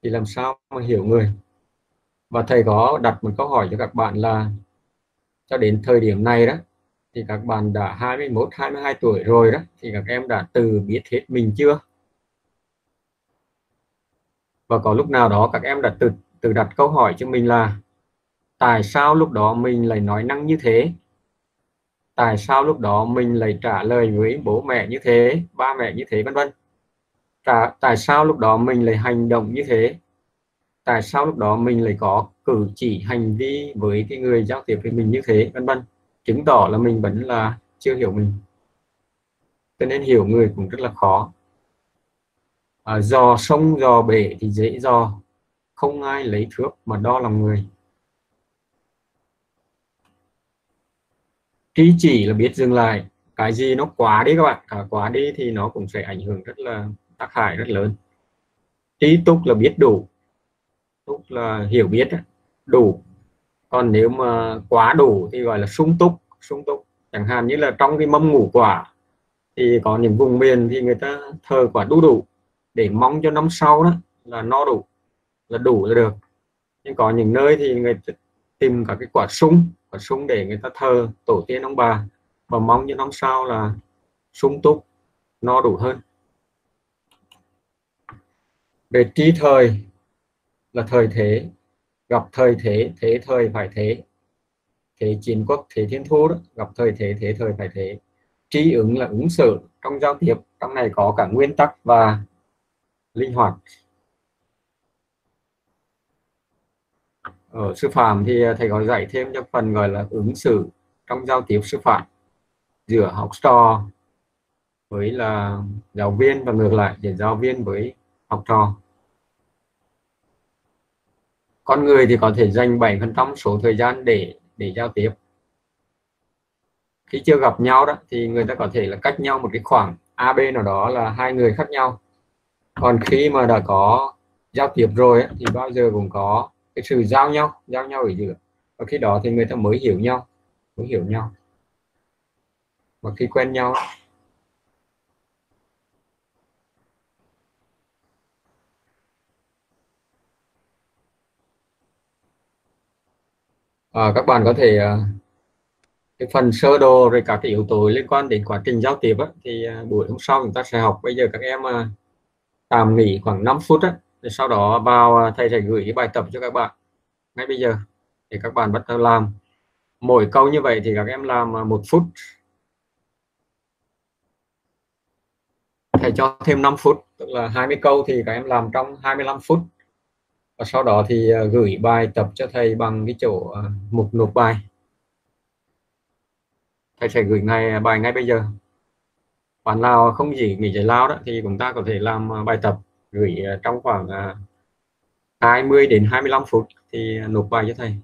thì làm sao mà hiểu người. Và thầy có đặt một câu hỏi cho các bạn là cho đến thời điểm này đó, thì các bạn đã 21 22 tuổi rồi đó, thì các em đã từ biết hết mình chưa? Và có lúc nào đó các em đã tự tự đặt câu hỏi cho mình là, tại sao lúc đó mình lại nói năng như thế? Tại sao lúc đó mình lại trả lời với bố mẹ như thế, ba mẹ như thế? vân vân. Tại sao lúc đó mình lại hành động như thế? Tại sao lúc đó mình lại có cử chỉ hành vi với cái người giao tiếp với mình như thế? Vân vân. Chứng tỏ là mình vẫn là chưa hiểu mình. Cho nên hiểu người cũng rất là khó. À, dò sông dò bể thì dễ dò. Không ai lấy thước mà đo lòng người. Trí chỉ là biết dừng lại. Cái gì nó quá đi các bạn. À, quá đi thì nó cũng sẽ ảnh hưởng rất là tác hại rất lớn. Trí túc là biết đủ túc là hiểu biết đủ. Còn nếu mà quá đủ thì gọi là sung túc sung túc. Chẳng hạn như là trong cái mâm ngủ quả thì có những vùng miền thì người ta thờ quả đu đủ để mong cho năm sau đó là no đủ, là đủ là được. Nhưng có những nơi thì người tìm cả cái quả sung quả sung để người ta thờ tổ tiên ông bà và mong như năm sau là sung túc, no đủ hơn. Về trí thời là thời thế, gặp thời thế thế thời phải thế. Thế chiến quốc, thế thiên thu đó, gặp thời thế thế thời phải thế. Trí ứng là ứng xử trong giao tiếp, trong này có cả nguyên tắc và linh hoạt. Ở sư phạm thì thầy có dạy thêm cho phần gọi là ứng xử trong giao tiếp sư phạm giữa học trò với là giáo viên và ngược lại, để giáo viên với học trò con người thì có thể dành 7% số thời gian để để giao tiếp. Khi chưa gặp nhau đó thì người ta có thể là cách nhau một cái khoảng AB nào đó là hai người khác nhau. Còn khi mà đã có giao tiếp rồi ấy, thì bao giờ cũng có cái sự giao nhau giao nhau ở giữa. Và khi đó thì người ta mới hiểu nhau mới hiểu nhau. Và khi quen nhau à, các bạn có thể ờ, cái phần sơ đồ rồi các cái yếu tố liên quan đến quá trình giao tiếp á, thì ờ, buổi hôm sau chúng ta sẽ học. Bây giờ các em tạm nghỉ khoảng 5 phút á, thì sau đó vào thầy sẽ gửi cái bài tập cho các bạn. Ngay bây giờ thì các bạn bắt đầu làm. Mỗi câu như vậy thì các em làm một phút. Thầy cho thêm 5 phút tức là 20 câu thì các em làm trong 25 phút và sau đó thì ờ, gửi bài tập cho thầy bằng cái chỗ ờ, mục nộp bài. Thầy sẽ gửi ngay ờ, bài ngay bây giờ. Bạn nào không gì nghỉ giải lao đó thì chúng ta có thể làm bài tập gửi trong khoảng 20 đến 25 phút thì nộp bài cho thầy.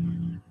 Mm-hmm.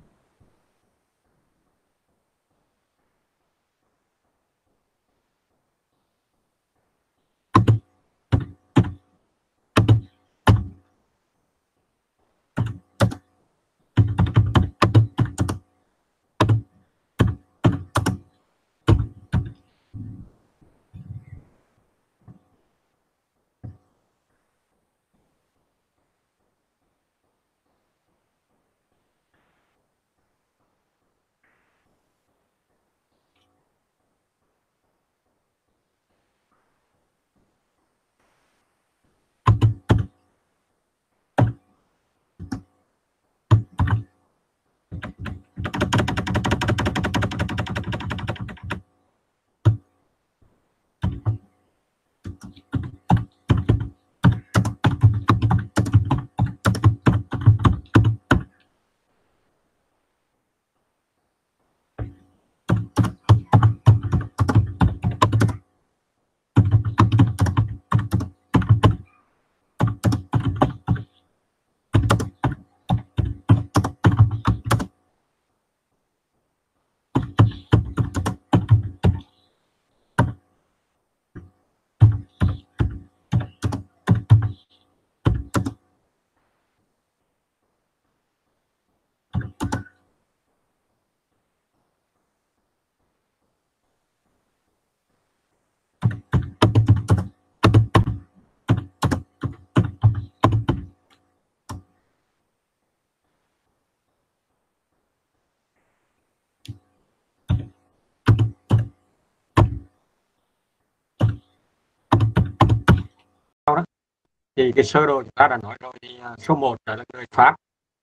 Thì cái sơ đồ chúng ta đã nói rồi thì à, số 1 là người phát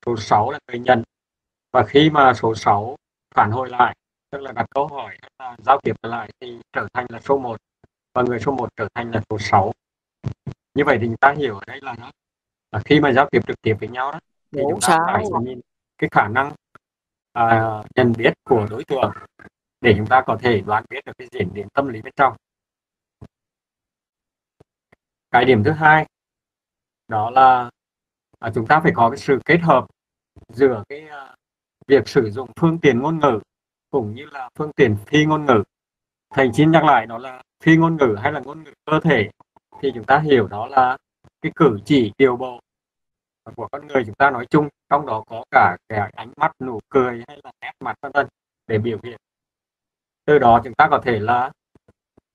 số 6 là người nhận và khi mà số 6 phản hồi lại tức là đặt câu hỏi là giao tiếp lại thì trở thành là số 1 và người số 1 trở thành là số 6 như vậy thì chúng ta hiểu ở đây là, nó, là khi mà giao tiếp trực tiếp với nhau đó thì Số chúng ta phải 6 nhìn cái khả năng à, nhận biết của đối tượng để chúng ta có thể đoán biết được cái diễn biến tâm lý bên trong. Cái điểm thứ hai đó là à, chúng ta phải có cái sự kết hợp giữa cái à, việc sử dụng phương tiện ngôn ngữ cũng như là phương tiện phi ngôn ngữ. Thành xin nhắc lại đó là phi ngôn ngữ hay là ngôn ngữ cơ thể thì chúng ta hiểu đó là cái cử chỉ điều bộ của con người chúng ta nói chung trong đó có cả cái ánh mắt nụ cười hay là nét mặt vân vân để biểu hiện. Từ đó chúng ta có thể là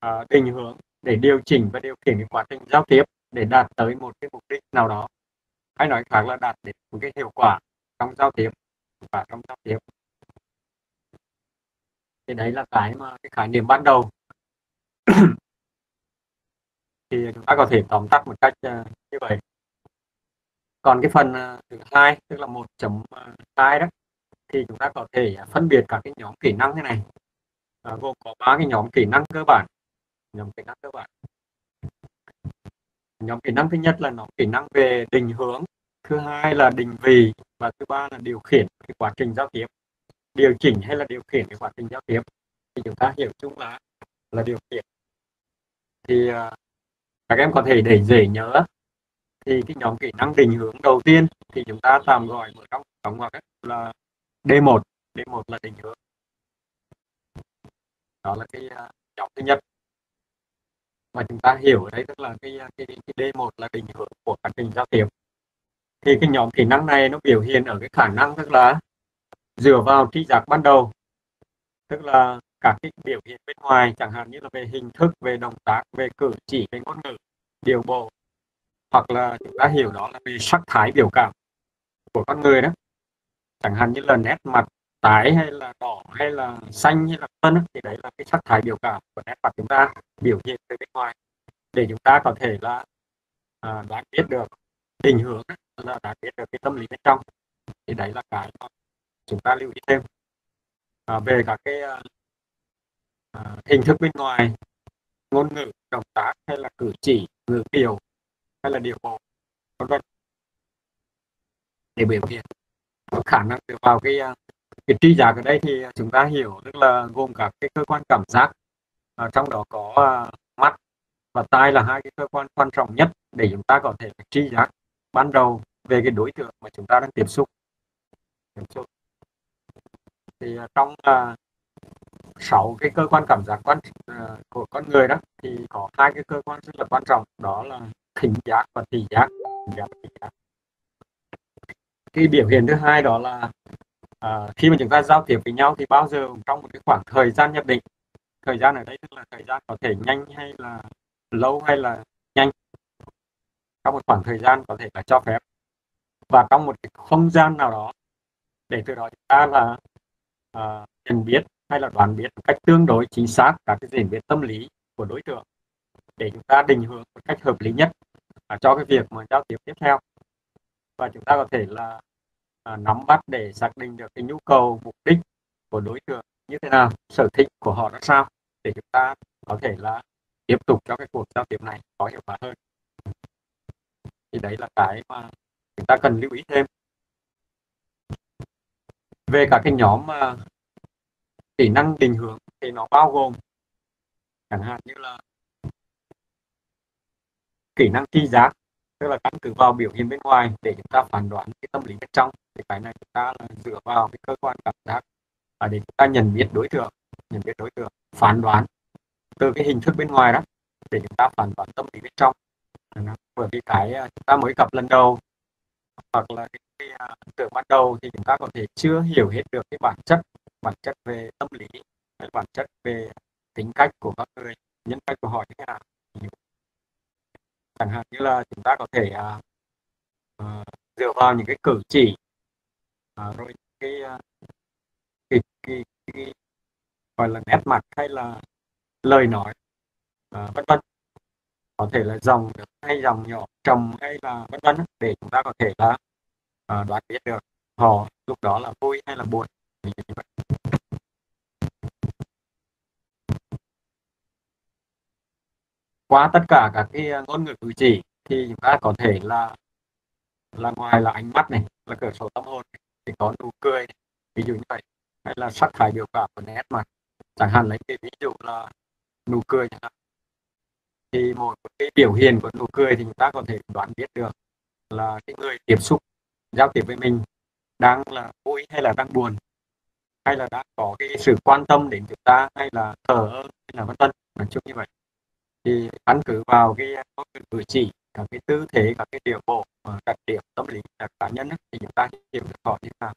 à, định hướng để điều chỉnh và điều khiển cái quá trình giao tiếp để đạt tới một cái mục đích nào đó. Hay nói khác là đạt đến một cái hiệu quả trong giao tiếp và trong giao tiếp. Thì đấy là cái mà cái khái niệm ban đầu. Thì chúng ta có thể tóm tắt một cách uh, như vậy. Còn cái phần uh, thứ hai tức là một chấm à, hai đó thì chúng ta có thể phân biệt các cái nhóm kỹ năng thế này. À, gồm có ba cái nhóm kỹ năng cơ bản. Nhóm kỹ năng cơ bản nhóm kỹ năng thứ nhất là nhóm kỹ năng về định hướng, thứ hai là định vị, và thứ ba là điều khiển cái quá trình giao tiếp. Điều chỉnh hay là điều khiển cái quá trình giao tiếp thì chúng ta hiểu chung là là điều khiển. Thì à, các em có thể để dễ nhớ. Thì cái nhóm kỹ năng định hướng đầu tiên thì chúng ta tạm gọi ở trong tổng hoặc là D1 D1 là định hướng. Đó là cái à, nhóm thứ nhất mà chúng ta hiểu đấy đây tức là cái cái, cái D1 là định hướng của quá trình giao tiếp. Thì cái nhóm kỹ năng này nó biểu hiện ở cái khả năng tức là dựa vào tri giác ban đầu. Tức là các cái biểu hiện bên ngoài chẳng hạn như là về hình thức về động tác về cử chỉ về ngôn ngữ điều bộ hoặc là chúng ta hiểu đó là về sắc thái biểu cảm của con người đó. Chẳng hạn như là nét mặt tái hay là đỏ hay là xanh hay là phân thì đấy là cái sắc thái biểu cảm của nét mặt chúng ta biểu hiện từ bên ngoài. Để chúng ta có thể là à, đoán biết được định hướng là đoán biết được cái tâm lý bên trong thì đấy là cái mà chúng ta lưu ý thêm. À, về các cái à, à hình thức bên ngoài ngôn ngữ động tác hay là cử chỉ ngữ điệu hay là điều bộ vân vân để biểu hiện khả năng dựa vào cái à, cái tri giác ở đây thì chúng ta hiểu tức là gồm các cái cơ quan cảm giác. À, trong đó có à, mắt và tai là hai cái cơ quan quan trọng nhất để chúng ta có thể tri giác ban đầu về cái đối tượng mà chúng ta đang tiếp xúc. Tiếp xúc. Thì à, trong à, sáu cái cơ quan cảm giác quan uh, của con người đó thì có hai cái cơ quan rất là quan trọng đó là thính giác và thị giác, giác, giác. cái biểu hiện thứ hai đó là à, khi mà chúng ta giao tiếp với nhau thì bao giờ trong một cái khoảng thời gian nhất định. Thời gian ở đây tức là thời gian có thể nhanh hay là lâu hay là nhanh. Trong một khoảng thời gian có thể là cho phép. Và trong một cái không gian nào đó để từ đó chúng ta là uh, nhận biết hay là đoán biết một cách tương đối chính xác các cái diễn biến tâm lý của đối tượng. Để chúng ta định hướng một cách hợp lý nhất cho cái việc mà giao tiếp tiếp theo. Và chúng ta có thể là À, nắm bắt để xác định được cái nhu cầu, mục đích của đối tượng như thế nào, sở thích của họ là sao, để chúng ta có thể là tiếp tục cho cái cuộc giao tiếp này có hiệu quả hơn. Thì đấy là cái mà chúng ta cần lưu ý thêm. Về cả cái nhóm mà kỹ năng định hướng thì nó bao gồm chẳng hạn như là kỹ năng tri giác, tức là căn cứ vào biểu hiện bên ngoài để chúng ta phán đoán cái tâm lý bên trong thì cái này chúng ta là dựa vào cái cơ quan cảm giác và để chúng ta nhận biết đối tượng nhận biết đối tượng phán đoán từ cái hình thức bên ngoài đó để chúng ta phản đoán tâm lý bên trong. Bởi vì cái à, chúng ta mới gặp lần đầu hoặc là cái, cái à, uh, tưởng ban đầu thì chúng ta có thể chưa hiểu hết được cái bản chất bản chất về tâm lý cái bản chất về tính cách của các người nhân cách của họ như thế nào. Chẳng hạn như là chúng ta có thể uh, dựa vào những cái cử chỉ à, rồi cái, cái, cái, cái, cái gọi là nét mặt hay là lời nói à, vân vân. Có thể là dòng hay dòng nhỏ trầm hay là vân vân để chúng ta có thể là à, đoán biết được họ lúc đó là vui hay là buồn. Qua tất cả các cái ngôn ngữ cử chỉ thì chúng ta có thể là là ngoài là ánh mắt này là cửa sổ tâm hồn thì có nụ cười, ví dụ như vậy. Hay là sắc thái biểu cảm của nét mặt. Chẳng hạn lấy cái ví dụ là nụ cười chẳng hạn. Thì một cái biểu hiện của nụ cười thì chúng ta có thể đoán biết được là cái người tiếp xúc, giao tiếp với mình đang là vui hay là đang buồn. Hay là đang có cái sự quan tâm đến chúng ta hay là thờ ơ hay là vân vân. Nói chung như vậy. Thì căn cứ vào cái cử chỉ các cái tư thế, các cái điều bộ ờ, đặc điểm tâm lý các cá nhân thì chúng ta hiểu được họ như thế nào.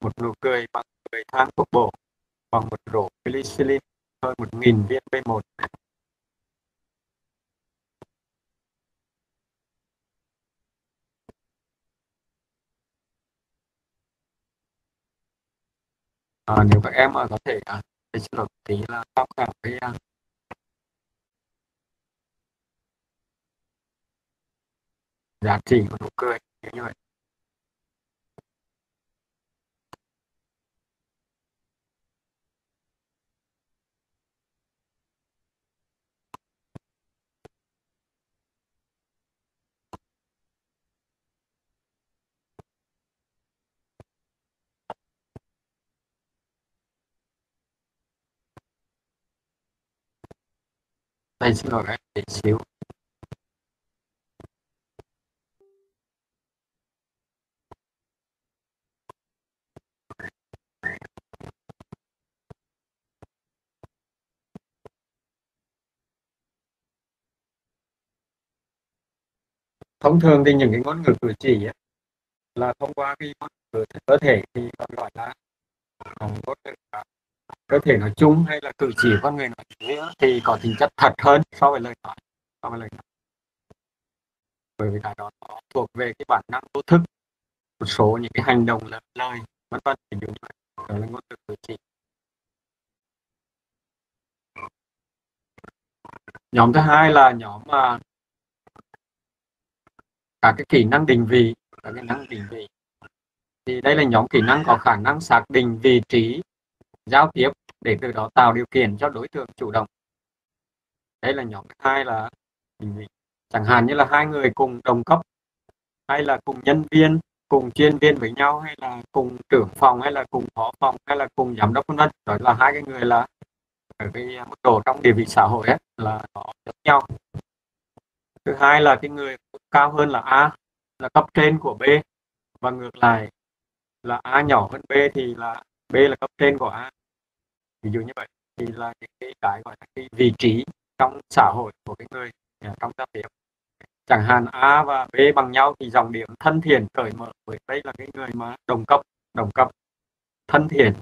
Một nụ cười bằng cười thang thuốc bổ bằng một rổ penicillin, hơn một nghìn viên B1 à, nếu các em có thể à, thì xin lỗi tí là tham khảo cái à, giá trị của nụ cười như vậy. Đây xin lỗi các em xíu. Thông thường thì những cái ngôn ngữ cử chỉ ấy, là thông qua cái ngôn ngữ cơ thể thì còn gọi là ngôn ngữ cơ thể nói chung hay là cử chỉ con người nói chung thì có tính chất thật hơn so với lời nói, so với lời nói. Bởi vì cái đó nó thuộc về cái bản năng vô thức. Một số những cái hành động là lời, vân vân ví dụ như vậy đó là ngôn từ cử chỉ. Nhóm thứ hai là nhóm mà các cái kỹ năng định vị các cái năng định vị. Thì đây là nhóm kỹ năng có khả năng xác định vị trí giao tiếp để từ đó tạo điều kiện cho đối tượng chủ động. Đây là nhóm hai là chẳng hạn như là hai người cùng đồng cấp hay là cùng nhân viên cùng chuyên viên với nhau hay là cùng trưởng phòng hay là cùng phó phòng hay là cùng giám đốc vân vân. Đó là hai cái người là ở cái mức độ trong địa vị xã hội ấy, là họ giống nhau. Thứ hai là cái người cao hơn là A là cấp trên của B và ngược lại là A nhỏ hơn B thì là B là cấp trên của A. Ví dụ như vậy. Thì là những cái, cái gọi là cái vị trí trong xã hội của cái người à, trong giao tiếp chẳng hạn A và B bằng nhau thì dòng điểm thân thiện cởi mở với đây là cái người mà đồng cấp đồng cấp thân thiện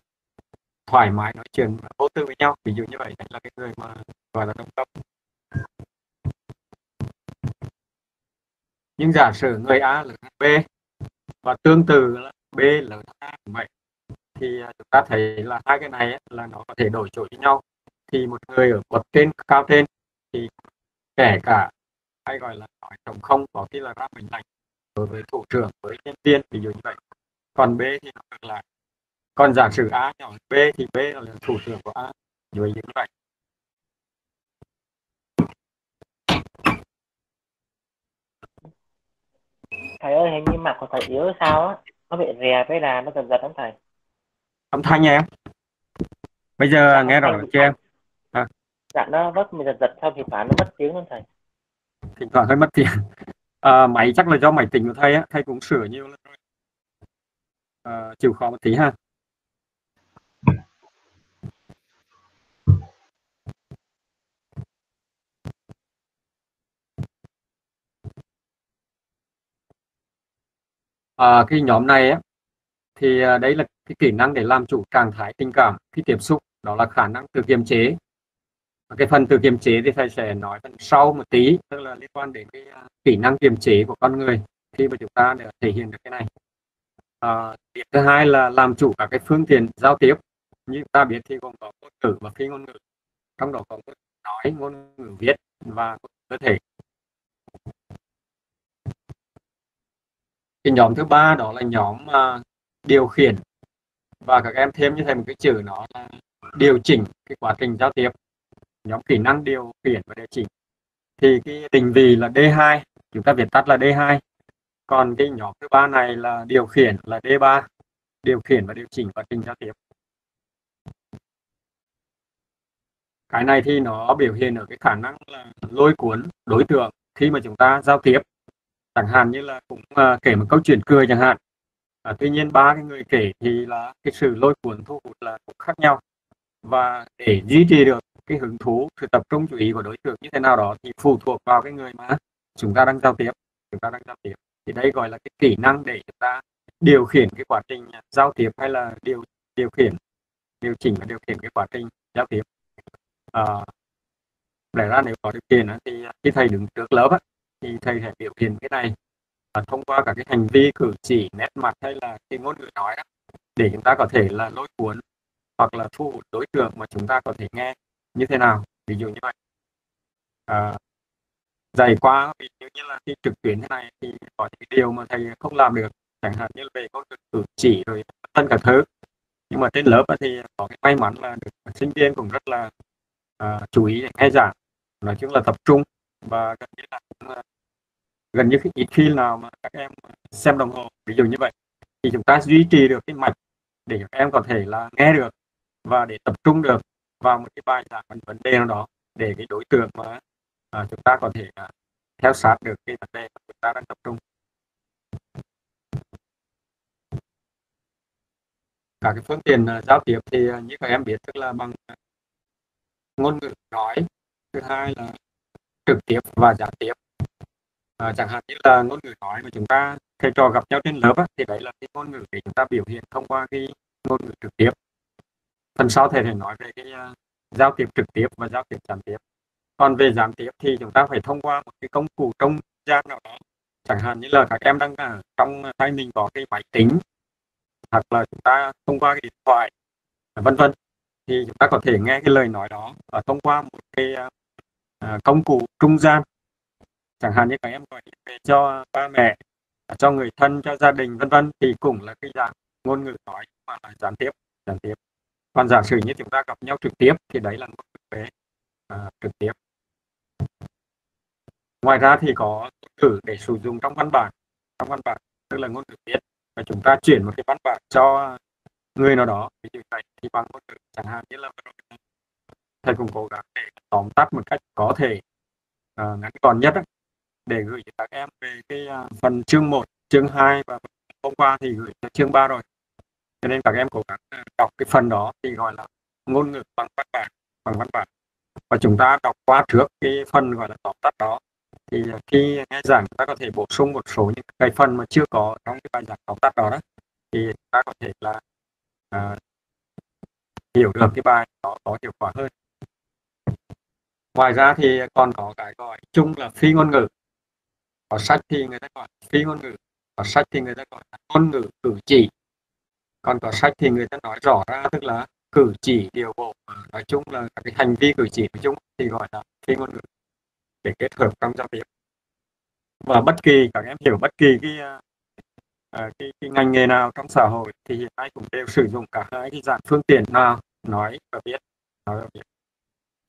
thoải mái nói chuyện vô tư với nhau. Ví dụ như vậy đây là cái người mà gọi là đồng cấp. Nhưng giả sử người A lớn B và tương tự là B lớn A vậy thì à, chúng ta thấy là hai cái này là nó có thể đổi chỗ với nhau. Thì một người ở bậc trên, cao trên thì kể cả hay gọi là nói tổng không, có khi là ra mình lạnh đối với thủ trưởng, với nhân viên, ví dụ như vậy. Còn B thì nó ngược lại còn giả sử A nhỏ B thì B là thủ trưởng của A như vậy. Thầy ơi, hình như mặt của thầy yếu sao á? Nó bị rè với là nó giật giật lắm thầy âm thanh nha em. Bây giờ dạ, nghe rõ chưa em? à. dạ nó rất mình giật giật sau thì phản nó mất tiếng luôn thầy. Thỉnh thoảng hơi mất tiếng. À, máy chắc là do máy tính của thầy á thầy cũng sửa nhiều lần rồi. À, chịu khó một tí ha. À, cái nhóm này á, thì à, đấy là cái kỹ năng để làm chủ trạng thái tình cảm khi tiếp xúc đó là khả năng tự kiềm chế. Và cái phần tự kiềm chế thì thầy sẽ nói phần sau một tí tức là liên quan đến cái à, kỹ năng kiềm chế của con người khi mà chúng ta để thể hiện được cái này. À, điểm thứ hai là làm chủ các cái phương tiện giao tiếp. Như ta biết thì gồm có ngôn ngữ và phi ngôn ngữ. Trong đó có ngôn nói ngôn ngữ viết và cơ thể. Cái nhóm thứ ba đó là nhóm uh, điều khiển và các em thêm như thêm một cái chữ nó là điều chỉnh cái quá trình giao tiếp. Nhóm kỹ năng điều khiển và điều chỉnh. Thì cái định vị là D2 chúng ta viết tắt là D2 còn cái nhóm thứ ba này là điều khiển là D3 điều khiển và điều chỉnh quá trình giao tiếp. Cái này thì nó biểu hiện ở cái khả năng là lôi cuốn đối tượng khi mà chúng ta giao tiếp. Chẳng hạn như là cũng uh, kể một câu chuyện cười chẳng hạn à, tuy nhiên ba cái người kể thì là cái sự lôi cuốn thu hút là cũng khác nhau. Và để duy trì được cái hứng thú sự tập trung chú ý của đối tượng như thế nào đó thì phụ thuộc vào cái người mà chúng ta đang giao tiếp chúng ta đang giao tiếp. Thì đây gọi là cái kỹ năng để chúng ta điều khiển cái quá trình giao tiếp hay là điều điều khiển điều chỉnh và điều khiển cái quá trình giao tiếp. À, lẽ ra nếu có điều kiện thì khi thầy đứng trước lớp thì thầy sẽ biểu hiện cái này và thông qua các cái hành vi cử chỉ nét mặt hay là cái ngôn ngữ nói đó để chúng ta có thể là lôi cuốn hoặc là thu hút đối tượng mà chúng ta có thể nghe như thế nào? Ví dụ như vậy. À, dạy quá ví dụ như là khi trực tuyến thế này thì có những điều mà thầy không làm được chẳng hạn như về ngôn ngữ cử chỉ rồi thân cả thứ. Nhưng mà trên lớp thì có cái may mắn là được sinh viên cũng rất là uh, chú ý nghe giảng nói chung là tập trung và gần như là cũng, uh, gần như ít khi nào mà các em xem đồng hồ ví dụ như vậy thì chúng ta duy trì được cái mạch để các em có thể là nghe được và để tập trung được vào một cái bài giảng vấn đề nào đó để cái đối tượng mà à, chúng ta có thể à, theo sát được cái vấn đề mà chúng ta đang tập trung. Cả cái phương tiện à, giao tiếp thì à, như các em biết tức là bằng à, ngôn ngữ nói thứ hai là trực tiếp và gián tiếp à, chẳng hạn như là ngôn ngữ nói mà chúng ta thầy trò gặp nhau trên lớp á, thì đấy là cái ngôn ngữ để chúng ta biểu hiện thông qua cái ngôn ngữ trực tiếp. Phần sau thầy sẽ nói về cái uh, giao tiếp trực tiếp và giao tiếp gián tiếp. Còn về gián tiếp thì chúng ta phải thông qua một cái công cụ trung gian nào đó. Chẳng hạn như là các em đang ở trong tay mình có cái máy tính hoặc là chúng ta thông qua cái điện thoại vân vân. Thì chúng ta có thể nghe cái lời nói đó và thông qua một cái uh, công cụ trung gian chẳng hạn như các em gọi về cho ba mẹ cho người thân cho gia đình vân vân thì cũng là cái dạng ngôn ngữ nói mà là gián tiếp gián tiếp. Còn giả sử như chúng ta gặp nhau trực tiếp thì đấy là ngôn ngữ về à, trực tiếp. Ngoài ra thì có thử để sử dụng trong văn bản trong văn bản tức là ngôn ngữ viết. Và chúng ta chuyển một cái văn bản cho người nào đó ví dụ này thì bằng ngôn ngữ chẳng hạn như là thầy cũng cố gắng để tóm tắt một cách có thể uh, ngắn gọn nhất để gửi cho các em về cái à, phần chương 1, chương 2 và hôm qua thì gửi cho chương 3 rồi. Cho nên các em cố gắng à, đọc cái phần đó thì gọi là ngôn ngữ bằng văn bản bằng văn bản. Và chúng ta đọc qua trước cái phần gọi là tóm tắt đó. Thì khi nghe giảng chúng ta có thể bổ sung một số những cái phần mà chưa có trong cái bài giảng tóm tắt đó, đó thì chúng ta có thể là uh, hiểu được cái bài đó có hiệu quả hơn. Ngoài ra thì còn có cái gọi chung là phi ngôn ngữ có sách thì người ta gọi là phi ngôn ngữ có sách thì người ta gọi là ngôn ngữ cử chỉ. Còn có sách thì người ta nói rõ ra tức là cử chỉ điều bộ nói chung là cái hành vi cử chỉ nói chung thì gọi là phi ngôn ngữ để kết hợp trong giao tiếp. Và bất kỳ các em hiểu bất kỳ cái uh, cái, cái ngành nghề nào trong xã hội thì hiện nay cũng đều sử dụng cả hai cái dạng phương tiện nào nói và viết nói và viết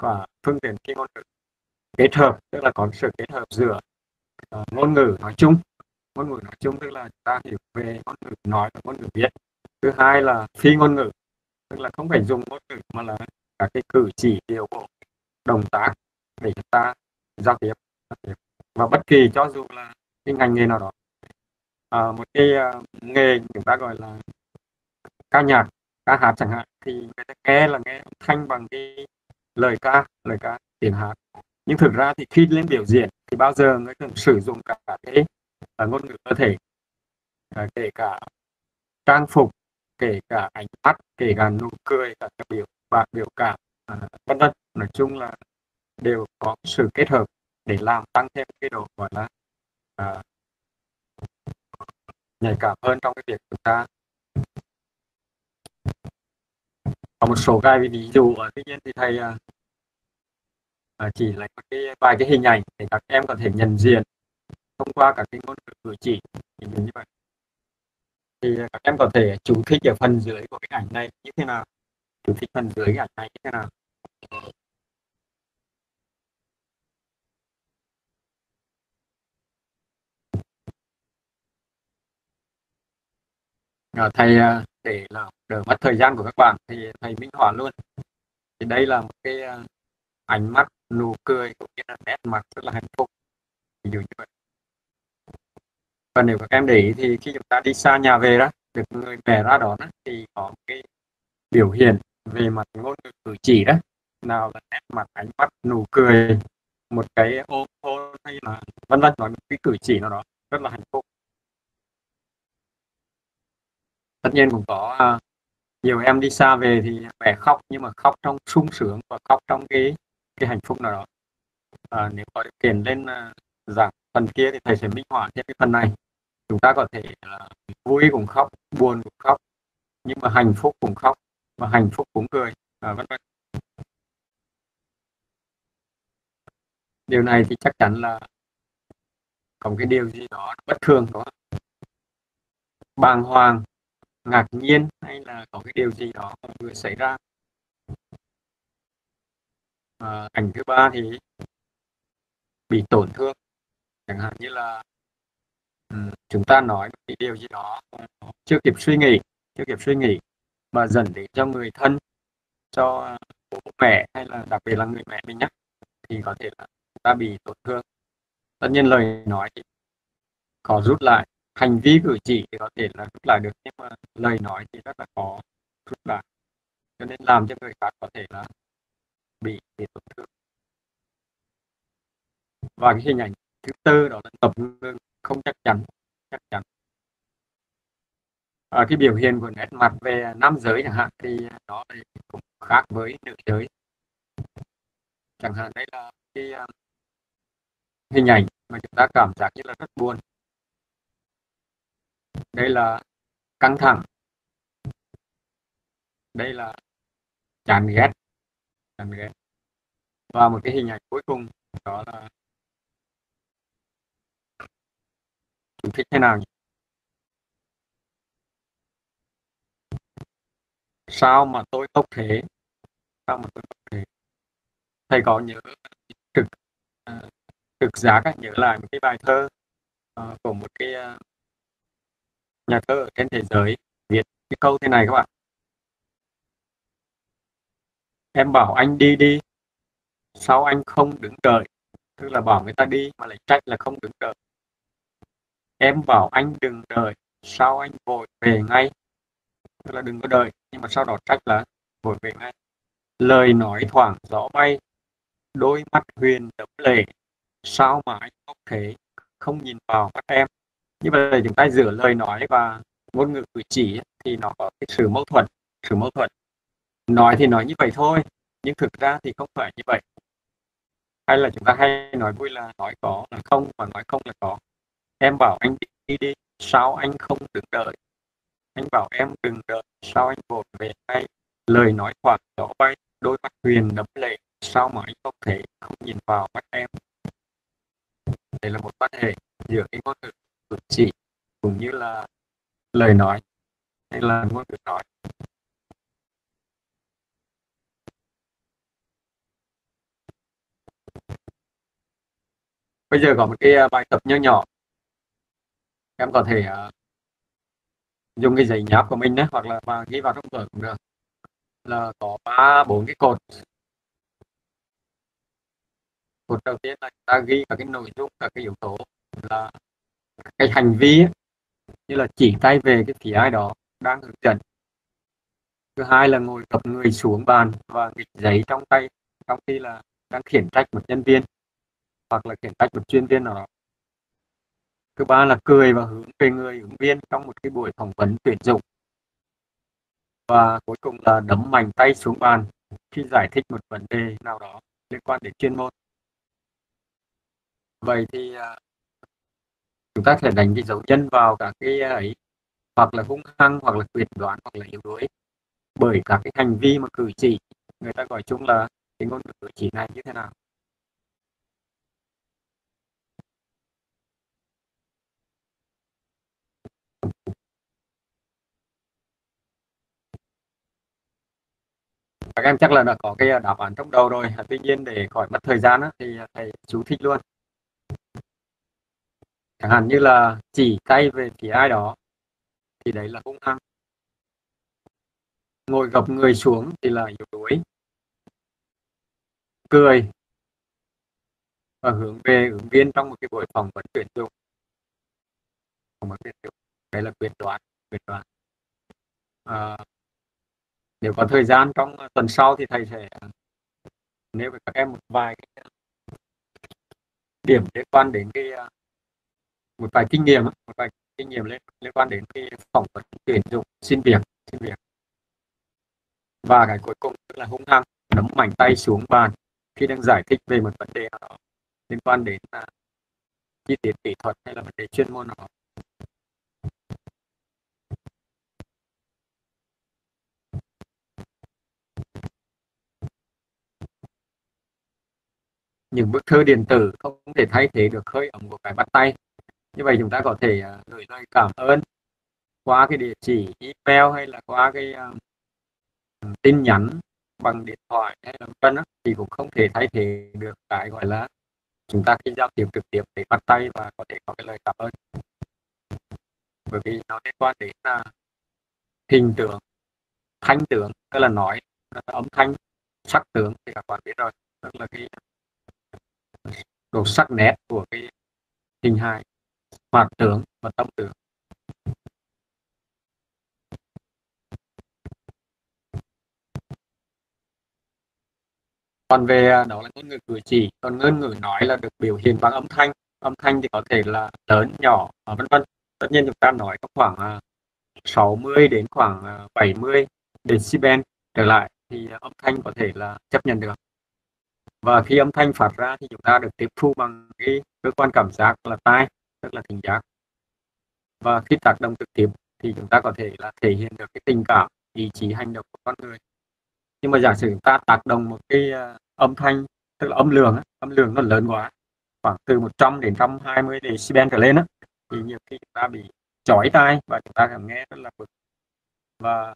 và phương tiện phi ngôn ngữ kết hợp tức là có sự kết hợp giữa uh, ngôn ngữ nói chung. Ngôn ngữ nói chung tức là ta hiểu về ngôn ngữ nói và ngôn ngữ viết. Thứ hai là phi ngôn ngữ tức là không phải dùng ngôn ngữ mà là các cái cử chỉ điều bộ động tác để chúng ta giao tiếp, giao tiếp. và bất kỳ cho dù là cái ngành nghề nào đó. À, một cái uh, nghề chúng ta gọi là ca nhạc ca hát chẳng hạn thì người ta nghe là nghe âm thanh bằng cái lời ca lời ca tiếng hát. Nhưng thực ra thì khi lên biểu diễn thì bao giờ người thường sử dụng cả cái uh, ngôn ngữ cơ thể uh, kể cả trang phục kể cả ánh mắt kể cả nụ cười cả các biểu và biểu cảm uh, vân vân. Nói chung là đều có sự kết hợp để làm tăng thêm cái độ gọi là uh, nhạy cảm hơn trong cái việc chúng ta. Có một số cái ví dụ ở tuy nhiên thì thầy uh, Ờ, chỉ là một cái vài cái hình ảnh để các em có thể nhận diện thông qua các cái ngôn ngữ cử chỉ như vậy. Thì các em có thể chú thích ở phần dưới của cái ảnh này như thế nào? Chú thích phần dưới cái ảnh này như thế nào? À, thầy ờ, để là đỡ mất thời gian của các bạn thì thầy minh họa luôn. Thì đây là một cái ánh mắt, nụ cười cũng như là nét mặt rất là hạnh phúc. Ví dụ như vậy. Và nếu các em để ý thì khi chúng ta đi xa nhà về đó, được người mẹ ra đó thì có một cái biểu hiện về mặt ngôn ngữ cử chỉ đó, nào là nét mặt, ánh mắt, nụ cười, một cái ôm hôn hay là vân vân, nói một cái cử chỉ nào đó rất là hạnh phúc. Tất nhiên cũng có à, nhiều em đi xa về thì mẹ khóc nhưng mà khóc trong sung sướng và khóc trong cái cái hạnh phúc nào đó. À, nếu có điều kiện lên à, giảng phần kia thì thầy sẽ minh họa trên cái phần này. Chúng ta có thể là vui cũng khóc buồn cũng khóc nhưng mà hạnh phúc cũng khóc và hạnh phúc cũng cười à, vân vân. Điều này thì chắc chắn là có một cái điều gì đó bất thường đó bàng hoàng ngạc nhiên hay là có cái điều gì đó vừa xảy ra? À, thứ ba thì bị tổn thương. Chẳng hạn như là ừ, chúng ta nói cái điều gì đó chưa kịp suy nghĩ chưa kịp suy nghĩ mà dẫn đến cho người thân cho bố mẹ hay là đặc biệt là người mẹ mình nhé thì có thể là chúng ta bị tổn thương. Tất nhiên lời nói thì có rút lại hành vi cử chỉ thì có thể là rút lại được nhưng mà lời nói thì rất là khó rút lại. Cho nên làm cho người khác có thể là bị tổn thương. Và cái hình ảnh thứ tư đó là tập ngưng không chắc chắn chắc chắn. À, cái biểu hiện của nét mặt về nam giới chẳng hạn thì nó cũng khác với nữ giới. Chẳng hạn đây là cái uh, hình ảnh mà chúng ta cảm giác như là rất buồn. Đây là căng thẳng. Đây là chán ghét chán ghét và một cái hình ảnh cuối cùng đó là chúng thích thế nào nhỉ? sao mà tôi tốt thế? Sao mà tôi tốt thế? Thầy có nhớ trực uh, à, trực giác nhớ lại một cái bài thơ uh, của một cái uh, nhà thơ ở trên thế giới viết cái câu thế này các bạn em bảo anh đi đi. Sao anh không đứng đợi? Tức là bảo người ta đi mà lại trách là không đứng đợi. Em bảo anh đừng đợi. Sao anh vội về ngay? Tức là đừng có đợi. Nhưng mà sau đó trách là vội về ngay. Lời nói thoảng gió bay, đôi mắt huyền đẫm lệ. Sao mà anh không thể không nhìn vào mắt em? Như vậy chúng ta giữa lời nói và ngôn ngữ cử chỉ thì nó có cái sự mâu thuẫn, sự mâu thuẫn nói thì nói như vậy thôi, nhưng thực ra thì không phải như vậy. Hay là chúng ta hay nói vui là nói có là không và nói không là có. Em bảo anh đi đi, sao anh không đứng đợi? Anh bảo em đừng đợi, sao anh vội về ngay? Lời nói thoảng gió bay, đôi mắt huyền đẫm lệ, sao mà anh không thể không nhìn vào mắt em? Đây là một quan hệ giữa cái ngôn ngữ của chỉ cũng như là lời nói hay là ngôn ngữ nói. Bây giờ có một cái ờ, bài tập nhỏ nhỏ. Em có thể uh, dùng cái giấy nháp của mình đấy hoặc là và ghi vào trong vở cũng được. Là có ba bốn cái cột. Cột đầu tiên là chúng ta ghi các cái nội dung các cái yếu tố là cái hành vi ấy, như là chỉ tay về cái phía ai đó đang hướng dẫn. Thứ hai là ngồi tập người xuống bàn và nghịch giấy trong tay trong khi là đang khiển trách một nhân viên hoặc là khiển trách một chuyên viên nào đó. Thứ ba là cười và hướng về người ứng viên trong một cái buổi phỏng vấn tuyển dụng. Và cuối cùng là đấm mạnh tay xuống bàn khi giải thích một vấn đề nào đó liên quan đến chuyên môn. Vậy thì à, chúng ta sẽ đánh cái dấu chân vào các cái à, ấy, hoặc là hung hăng, hoặc là quyết đoán, hoặc là yếu đuối. Bởi các cái hành vi mà cử chỉ, người ta gọi chung là cái ngôn ngữ cử chỉ này như thế nào? Các em chắc là đã có cái à, đáp án trong đầu rồi. À, tuy nhiên để khỏi mất thời gian thì à, thầy chú thích luôn. Chẳng hạn như là chỉ tay về phía ai đó thì đấy là hung hăng. Ngồi gập người xuống thì là yếu đuối. Cười. Và hướng về ứng viên trong một cái buổi phỏng vấn tuyển dụng. Phỏng vấn tuyển dụng. Đấy là quyền đoán quyền đoán. À, nếu có thời gian trong tuần sau thì thầy sẽ, nêu với các em một vài cái điểm liên quan đến cái, một vài kinh nghiệm một vài kinh nghiệm liên liên quan đến cái phỏng vấn tuyển dụng xin việc xin việc. Và cái cuối cùng là hung hăng đấm mảnh tay xuống bàn khi đang giải thích về một vấn đề nào đó liên quan đến à, chi tiết kỹ thuật hay là vấn đề chuyên môn nào đó. Những bức thư điện tử không thể thay thế được hơi ấm của cái bắt tay. Như vậy chúng ta có thể uh, gửi lời cảm ơn qua cái địa chỉ email hay là qua cái uh, tin nhắn bằng điện thoại hay là vân thì cũng không thể thay thế được cái gọi là chúng ta khi giao tiếp trực tiếp để bắt tay và có thể có cái lời cảm ơn. Bởi vì nó liên quan đến uh, hình tượng thanh tượng tức là nói âm thanh sắc tướng thì các bạn biết rồi. Tức là cái độ sắc nét của cái hình hài hoạt tưởng và tâm tưởng còn về à, đó là ngôn ngữ cử chỉ, còn ngôn ngữ nói là được biểu hiện bằng âm thanh. Âm thanh thì có thể là lớn, nhỏ vân vân. Tất nhiên chúng ta nói có khoảng à, 60 đến khoảng à, 70 decibel trở lại thì âm thanh có thể là chấp nhận được và khi âm thanh phát ra thì chúng ta được tiếp thu bằng cái cơ quan cảm giác là tai, tức là thính giác. Và khi tác động trực tiếp thì chúng ta có thể là thể hiện được cái tình cảm, ý chí, hành động của con người. Nhưng mà giả sử chúng ta tác động một cái à, âm thanh, tức là âm lượng âm lượng nó lớn quá, khoảng từ 100 đến 120 decibel trở lên á, thì nhiều khi chúng ta bị chói tai và chúng ta cảm nghe rất là bực. Và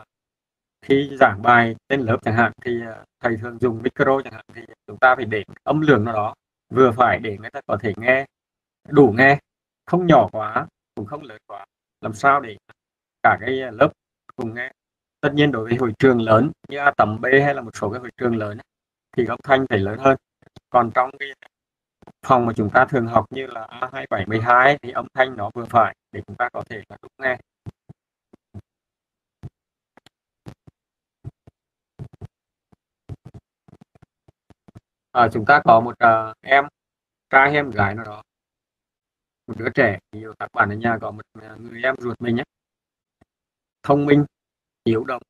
khi giảng bài trên lớp chẳng hạn thì ờ, thầy thường dùng micro chẳng hạn thì chúng ta phải để âm lượng nó đó. Vừa phải để người ta có thể nghe, đủ nghe, không nhỏ quá, cũng không lớn quá. Làm sao để cả cái ờ, lớp cùng nghe? Tất nhiên đối với hội trường lớn như A tầm B hay là một số cái hội trường lớn thì âm thanh phải lớn hơn. Còn trong cái phòng mà chúng ta thường học như là A2712 thì âm thanh nó vừa phải để chúng ta có thể là đúng nghe. À, chúng ta có một uh, em trai em gái nào đó. Một đứa trẻ nhiều các bạn ở nhà có một ờ, người em ruột mình nhé thông minh hiếu động.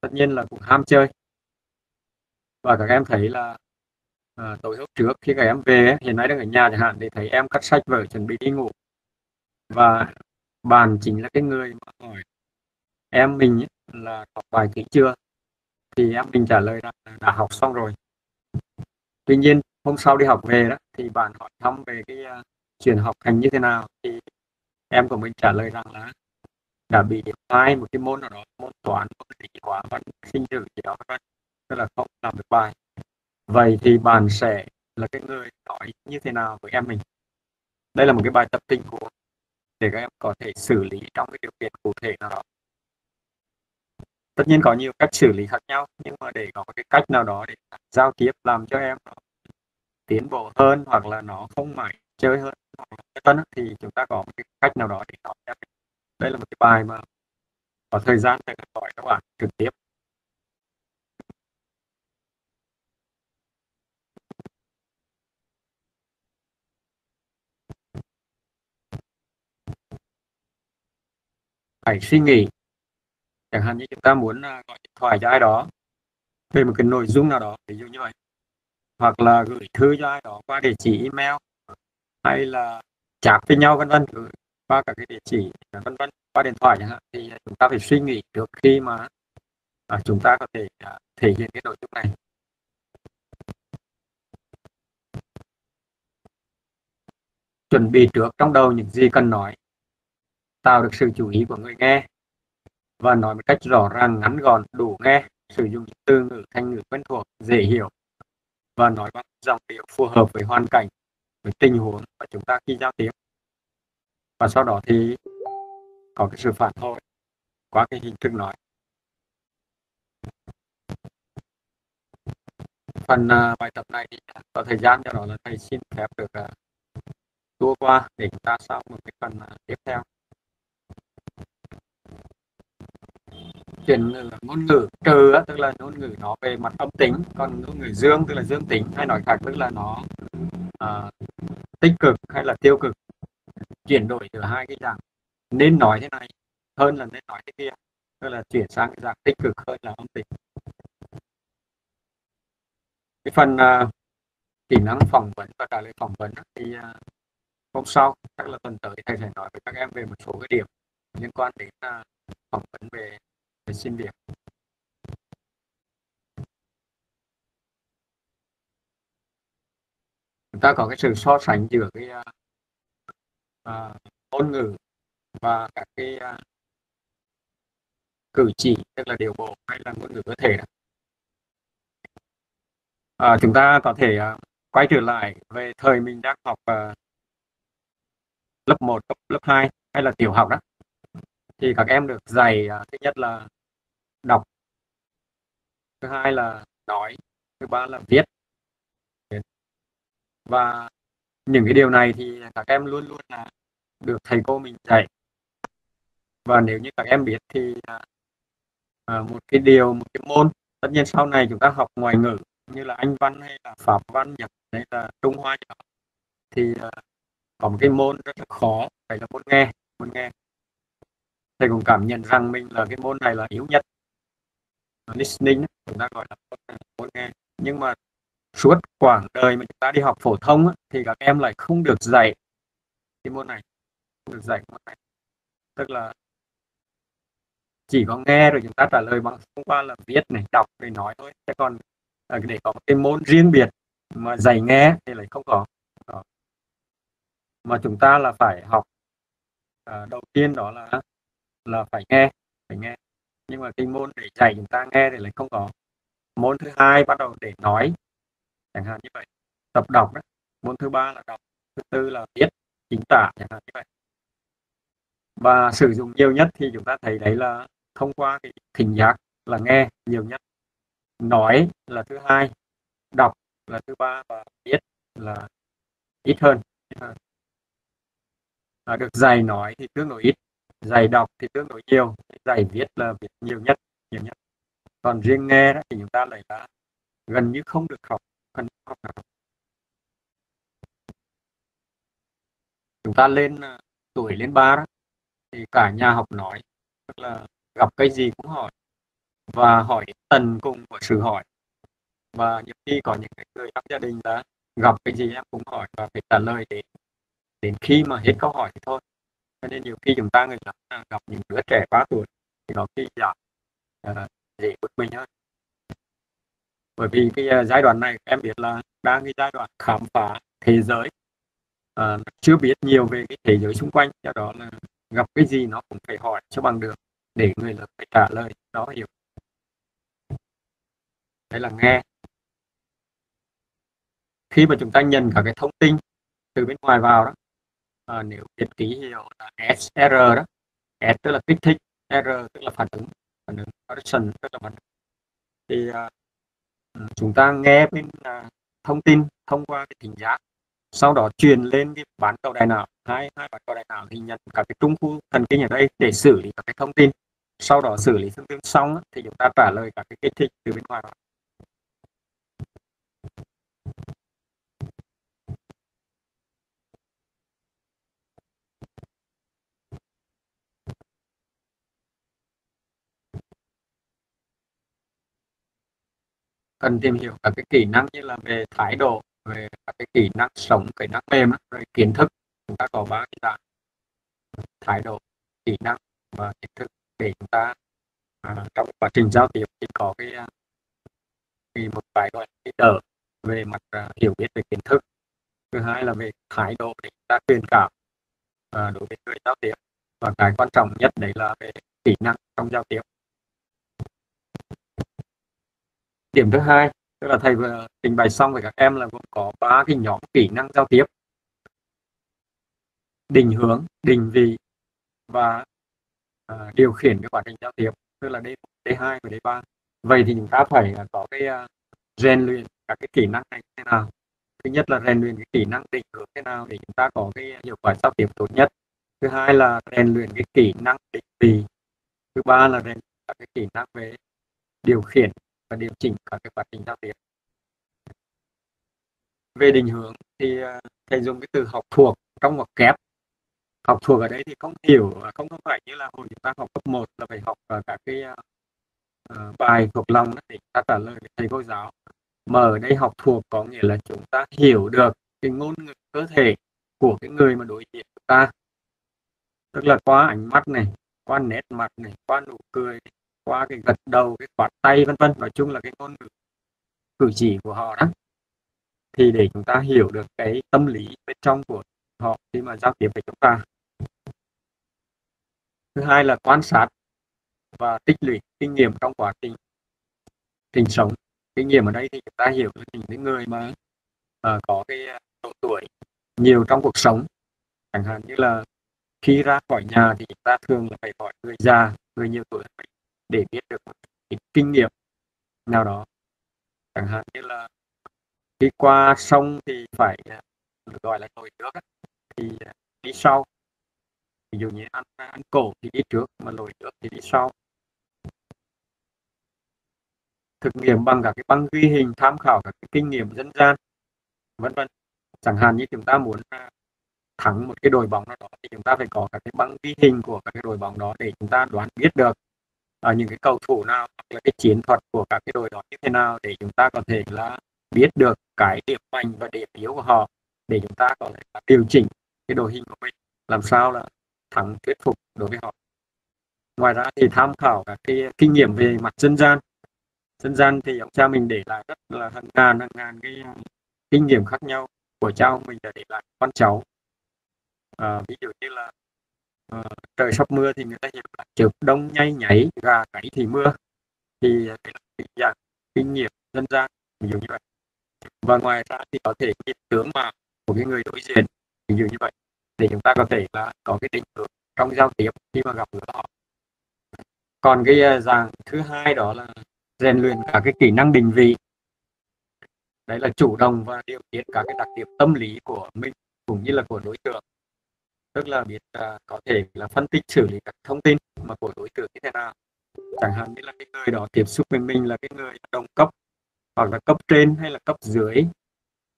Tất nhiên là cũng ham chơi. Và các em thấy là à, tối hôm trước khi các em về hiện nay đang ở nhà chẳng hạn thì thấy em cắt sách vở chuẩn bị đi ngủ. Và bạn chính là cái người mà hỏi em mình ấy, là học bài kỹ chưa? Thì em mình trả lời là đã học xong rồi tuy nhiên hôm sau đi học về đó thì bạn hỏi thăm về cái uh, chuyện học hành như thế nào thì em của mình trả lời rằng là đã bị sai một cái môn nào đó môn toán môn lý hóa văn sinh sử gì đó tức là không làm được bài. Vậy thì bạn sẽ là cái người nói như thế nào với em mình? Đây là một cái bài tập tình huống để các em có thể xử lý trong cái điều kiện cụ thể nào đó tất nhiên có nhiều cách xử lý khác nhau, nhưng mà để có cái cách nào đó để giao tiếp làm cho em tiến bộ hơn hoặc là nó không mải chơi hơn vân thì chúng ta có một cái cách nào đó để nói cho đây là một cái bài mà có thời gian để hỏi các bạn trực tiếp. Hãy suy nghĩ chẳng hạn như chúng ta muốn à, gọi điện thoại cho ai đó về một cái nội dung nào đó ví dụ như vậy. Hoặc là gửi thư cho ai đó qua địa chỉ email hay là chat với nhau vân vân qua các cái địa chỉ vân vân qua điện thoại chẳng hạn thì chúng ta phải suy nghĩ trước khi mà à, chúng ta có thể à, thể hiện cái nội dung này. Chuẩn bị trước trong đầu những gì cần nói tạo được sự chú ý của người nghe và nói một cách rõ ràng ngắn gọn đủ nghe sử dụng từ ngữ thanh ngữ quen thuộc dễ hiểu và nói bằng dòng điệu phù hợp với hoàn cảnh với tình huống mà chúng ta khi giao tiếp. Và sau đó thì có cái sự phản hồi qua cái hình thức nói. Phần uh, bài tập này thì có thời gian cho đó là thầy xin phép được uh, tua qua để chúng ta sau một cái phần uh, tiếp theo. Chuyển ngôn ngữ trừ tức là ngôn ngữ nó về mặt âm tính còn ngôn ngữ dương tức là dương tính hay nói khác tức là nó uh, tích cực hay là tiêu cực chuyển đổi từ hai cái dạng. Nên nói thế này hơn là nên nói thế kia tức là chuyển sang cái dạng tích cực hơn là âm tính. Cái phần uh, kỹ năng phỏng vấn và trả lời phỏng vấn thì uh, hôm sau chắc là tuần tới thầy sẽ nói với các em về một số cái điểm liên quan đến uh, phỏng vấn về, về xin việc. Chúng ta có cái sự so sánh giữa cái uh, uh, ngôn ngữ và các cái uh, cử chỉ tức là điều bộ hay là ngôn ngữ cơ thể đó. À, chúng ta có thể uh, quay trở lại về thời mình đang học uh, lớp 1, cấp lớp 2 hay là tiểu học đó thì các em được dạy à, thứ nhất là đọc, thứ hai là nói, thứ ba là viết. Và những cái điều này thì các em luôn luôn là được thầy cô mình dạy. Và nếu như các em biết thì à, à, một cái điều, một cái môn, tất nhiên sau này chúng ta học ngoại ngữ như là anh văn hay là pháp văn, nhật hay là trung hoa thì có một cái môn rất là khó phải là môn nghe môn nghe thầy cũng cảm nhận rằng mình là cái môn này là yếu nhất. Listening chúng ta gọi là môn, môn nghe. Nhưng mà suốt quãng đời mà chúng ta đi học phổ thông thì các em lại không được dạy cái môn này. Không được dạy môn này. Tức là chỉ có nghe rồi chúng ta trả lời bằng thông qua là viết này đọc rồi nói thôi. Chứ còn ờ, để có cái môn riêng biệt mà dạy nghe thì lại không có. Đó. mà chúng ta là phải học à, đầu tiên đó là là phải nghe phải nghe. Nhưng mà cái môn để dạy chúng ta nghe thì lại không có. Môn thứ hai bắt đầu để nói chẳng hạn như vậy. Tập đọc đó. Môn thứ ba là đọc thứ tư là viết chính tả chẳng hạn như vậy. Và sử dụng nhiều nhất thì chúng ta thấy đấy là thông qua cái thính giác là nghe nhiều nhất. Nói là thứ hai đọc là thứ ba và viết là ít hơn, À, được dạy nói thì tương đối ít dạy đọc thì tương đối nhiều dạy viết là viết nhiều nhất nhiều nhất. Còn riêng nghe đó, thì chúng ta lại là gần như không được học gần học. Nào chúng ta lên à, tuổi lên ba đó thì cả nhà học nói tức là gặp cái gì cũng hỏi và hỏi tần cùng của sự hỏi. Và nhiều khi có những người trong gia đình là gặp cái gì em cũng hỏi và phải trả lời đến đến khi mà hết câu hỏi thì thôi cho nên nhiều khi chúng ta người lớn gặp những đứa trẻ quá tuổi thì nó khi giảm uh, à, dễ bực mình hơn. Bởi vì cái uh, giai đoạn này em biết là đang cái giai đoạn khám phá thế giới uh, chưa biết nhiều về cái thế giới xung quanh do đó là gặp cái gì nó cũng phải hỏi cho bằng được để người lớn phải trả lời đó hiểu. Đấy là nghe. Khi mà chúng ta nhận cả cái thông tin từ bên ngoài vào đó à, nếu viết ký hiệu là SR đó. S tức là kích thích R tức là phản ứng phản ứng reaction tức là phản ứng. Thì à, chúng ta nghe bên à, thông tin thông qua cái thính giác sau đó truyền lên cái bán cầu đại não. Hai hai bán cầu đại não thì nhận các cái trung khu thần kinh ở đây để xử lý các cái thông tin. Sau đó xử lý thông tin xong thì chúng ta trả lời các cái kích thích từ bên ngoài cần tìm hiểu các cái kỹ năng như là về thái độ về các cái kỹ năng sống kỹ năng mềm rồi kiến thức. Chúng ta có ba cái dạng. Thái độ kỹ năng và kiến thức. Để chúng ta à, trong quá trình giao tiếp thì có cái, à, cái một vài gọi cái đỡ về mặt à, hiểu biết về kiến thức. Thứ hai là về thái độ để chúng ta truyền cảm à, đối với người giao tiếp. Và cái quan trọng nhất đấy là về kỹ năng trong giao tiếp điểm thứ hai tức là thầy vừa trình bày xong với các em là gồm có ba cái nhóm kỹ năng giao tiếp. Định hướng định vị và uh, điều khiển cái quá trình giao tiếp tức là D D2 và D3 vậy thì chúng ta phải à, có cái uh, rèn luyện các cái kỹ năng này thế nào? Thứ nhất là rèn luyện cái kỹ năng định hướng thế nào để chúng ta có cái hiệu quả giao tiếp tốt nhất? Thứ hai là rèn luyện cái kỹ năng định vị. Thứ ba là rèn các cái kỹ năng về điều khiển và điều chỉnh cả cái quá trình giao tiếp về định hướng thì à, thầy dùng cái từ học thuộc trong ngoặc kép. Học thuộc ở đây thì không hiểu không không phải như là hồi chúng ta học cấp 1 là phải học các cái uh, bài thuộc lòng để chúng ta trả lời thầy cô giáo. Mà ở đây học thuộc có nghĩa là chúng ta hiểu được cái ngôn ngữ cơ thể của cái người mà đối diện chúng ta. Tức là qua ánh mắt này qua nét mặt này qua nụ cười này, qua cái gật đầu cái quạt tay vân vân. Nói chung là cái ngôn ngữ cử chỉ của họ đó. Thì để chúng ta hiểu được cái tâm lý bên trong của họ khi mà giao tiếp với chúng ta. Thứ hai là quan sát và tích lũy kinh nghiệm trong quá trình trình sống. Kinh nghiệm ở đây thì chúng ta hiểu là những người mà uh, có cái ờ, độ tuổi nhiều trong cuộc sống. Chẳng hạn như là khi ra khỏi nhà thì chúng ta thường là phải hỏi người già người nhiều tuổi để biết được cái kinh nghiệm nào đó. Chẳng hạn như là đi qua sông thì phải à, gọi là lội nước thì à, đi sau. Ví dụ như ăn à, ăn cổ thì đi trước, mà lội nước thì đi sau. Thực nghiệm bằng các cái băng ghi hình, tham khảo các cái kinh nghiệm dân gian, vân vân. Chẳng hạn như chúng ta muốn thắng một cái đội bóng nào đó thì chúng ta phải có các cái băng ghi hình của các cái đội bóng đó để chúng ta đoán biết được à, những cái cầu thủ nào hoặc là cái chiến thuật của các cái đội đó như thế nào để chúng ta có thể là biết được cái điểm mạnh và điểm yếu của họ để chúng ta có thể là điều chỉnh cái đội hình của mình làm sao là thắng thuyết phục đối với họ. Ngoài ra thì tham khảo các cái kinh nghiệm về mặt dân gian. Dân gian thì ông cha mình để lại rất là hàng ngàn hàng ngàn cái à, kinh nghiệm khác nhau của cha ông mình đã để lại con cháu. À, ví dụ như là à, trời sắp mưa thì người ta hiểu là chợp đông nhay nhảy gà cấy thì mưa. Thì ờ, cái là dạng kinh nghiệm dân gian ví dụ như vậy. Và ngoài ra thì có thể cái tướng mà của cái người đối diện ví dụ như vậy để chúng ta có thể là có cái định hướng trong giao tiếp khi mà gặp người họ. Còn cái ờ, dạng thứ hai đó là rèn luyện cả cái kỹ năng định vị. Đấy là chủ động và điều khiển cả cái đặc điểm tâm lý của mình cũng như là của đối tượng tức là biết uh, có thể là phân tích xử lý các thông tin mà của đối tượng như thế nào. Chẳng hạn như là cái người đó tiếp xúc với mình là cái người đồng cấp hoặc là cấp trên hay là cấp dưới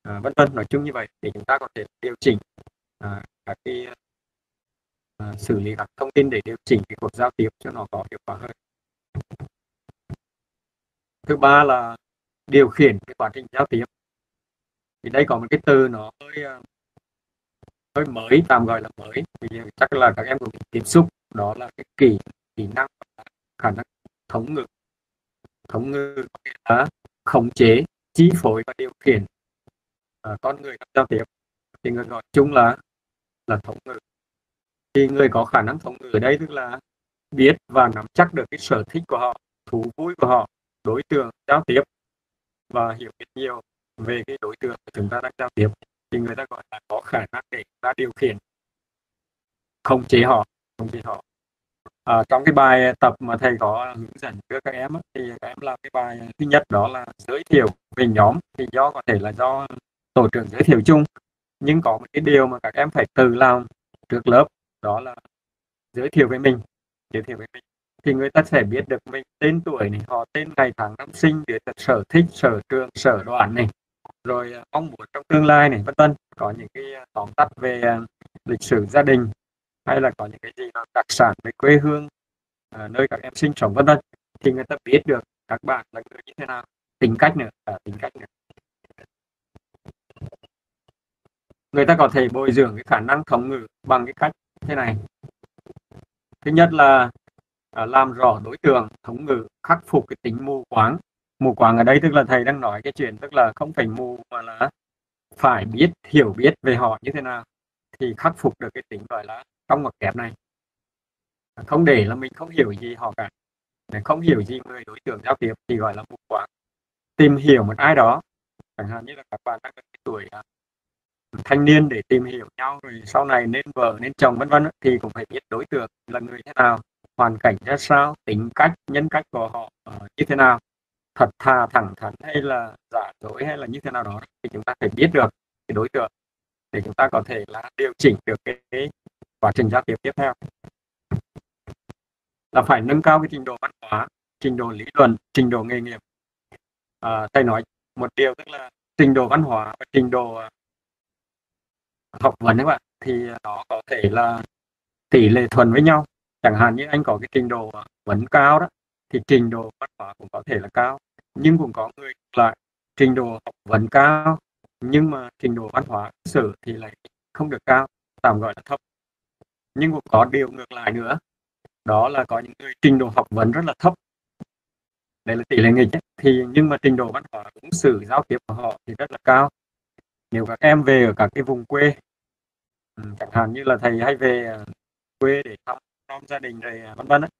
à, vân vân nói chung như vậy. Để chúng ta có thể điều chỉnh à, các cái à, xử lý các thông tin để điều chỉnh cái cuộc giao tiếp cho nó có hiệu quả hơn. Thứ ba là điều khiển cái quá trình giao tiếp. Thì đây có một cái từ nó hơi à, mới mới tạm gọi là mới. Thì ờ, chắc là các em cũng tiếp xúc. Đó là cái kỹ kỹ năng khả năng thống ngự. Thống ngự có nghĩa là khống chế chi phối và điều khiển à, con người giao tiếp. Thì người gọi chung là là thống ngự. Thì người có khả năng thống ngự ở đây tức là biết và nắm chắc được cái sở thích của họ thú vui của họ đối tượng giao tiếp và hiểu biết nhiều về cái đối tượng chúng ta đang giao tiếp thì người ta gọi là có khả năng để ta điều khiển. Khống chế họ khống chế họ. À, trong cái bài tập mà thầy có hướng dẫn cho các em thì các em làm cái bài thứ nhất đó là giới thiệu về nhóm. Thì do có thể là do tổ trưởng giới thiệu chung. Nhưng có một cái điều mà các em phải tự làm trước lớp đó là giới thiệu với mình giới thiệu với mình. Thì người ta sẽ biết được mình tên tuổi này họ tên ngày tháng năm sinh biết được sở thích sở trường sở đoàn này rồi à, mong muốn trong tương lai này vân vân có những cái à, tóm tắt về à, lịch sử gia đình hay là có những cái gì đó đặc sản về quê hương nơi các em sinh sống vân vân thì người ta biết được các bạn là người như thế nào. Tính cách nữa à, tính cách nữa. Người ta có thể bồi dưỡng cái khả năng thống ngữ bằng cái cách thế này. Thứ nhất là làm rõ đối tượng thống ngữ khắc phục cái tính mù quáng mù quáng ở đây tức là thầy đang nói cái chuyện tức là không phải mù mà là phải biết, hiểu biết về họ như thế nào thì khắc phục được cái tính gọi là trong ngoặc kép này. Không để là mình không hiểu gì họ cả. Không hiểu gì người đối tượng giao tiếp thì gọi là mù quáng. Tìm hiểu một ai đó, chẳng hạn như là các bạn đang ở tuổi à, thanh niên để tìm hiểu nhau rồi sau này nên vợ nên chồng, vân vân thì cũng phải biết đối tượng là người thế nào, hoàn cảnh ra sao, tính cách, nhân cách của họ ờ, như thế nào thật thà thẳng thắn hay là giả dối hay là như thế nào đó thì chúng ta phải biết được cái đối tượng để chúng ta có thể là điều chỉnh được cái, cái quá trình giao tiếp tiếp theo. Là phải nâng cao cái trình độ văn hóa trình độ lý luận trình độ nghề nghiệp. À, thầy nói một điều tức là trình độ văn hóa và trình độ à, học vấn các bạn thì nó có thể là tỷ lệ thuần với nhau. Chẳng hạn như anh có cái trình độ à, vấn cao đó thì trình độ văn hóa cũng có thể là cao, nhưng cũng có người lại, trình độ học vấn cao, nhưng mà trình độ văn hóa, sử thì lại không được cao, tạm gọi là thấp. Nhưng cũng có điều ngược lại nữa, đó là có những người trình độ học vấn rất là thấp. Đây là tỷ lệ nghịch ấy. thì nhưng mà trình độ văn hóa ứng sử giao tiếp của họ thì rất là cao. Nếu các em về ở các cái vùng quê ừ, chẳng hạn như là thầy hay về à, quê để thăm thăm gia đình rồi à, vân vân vân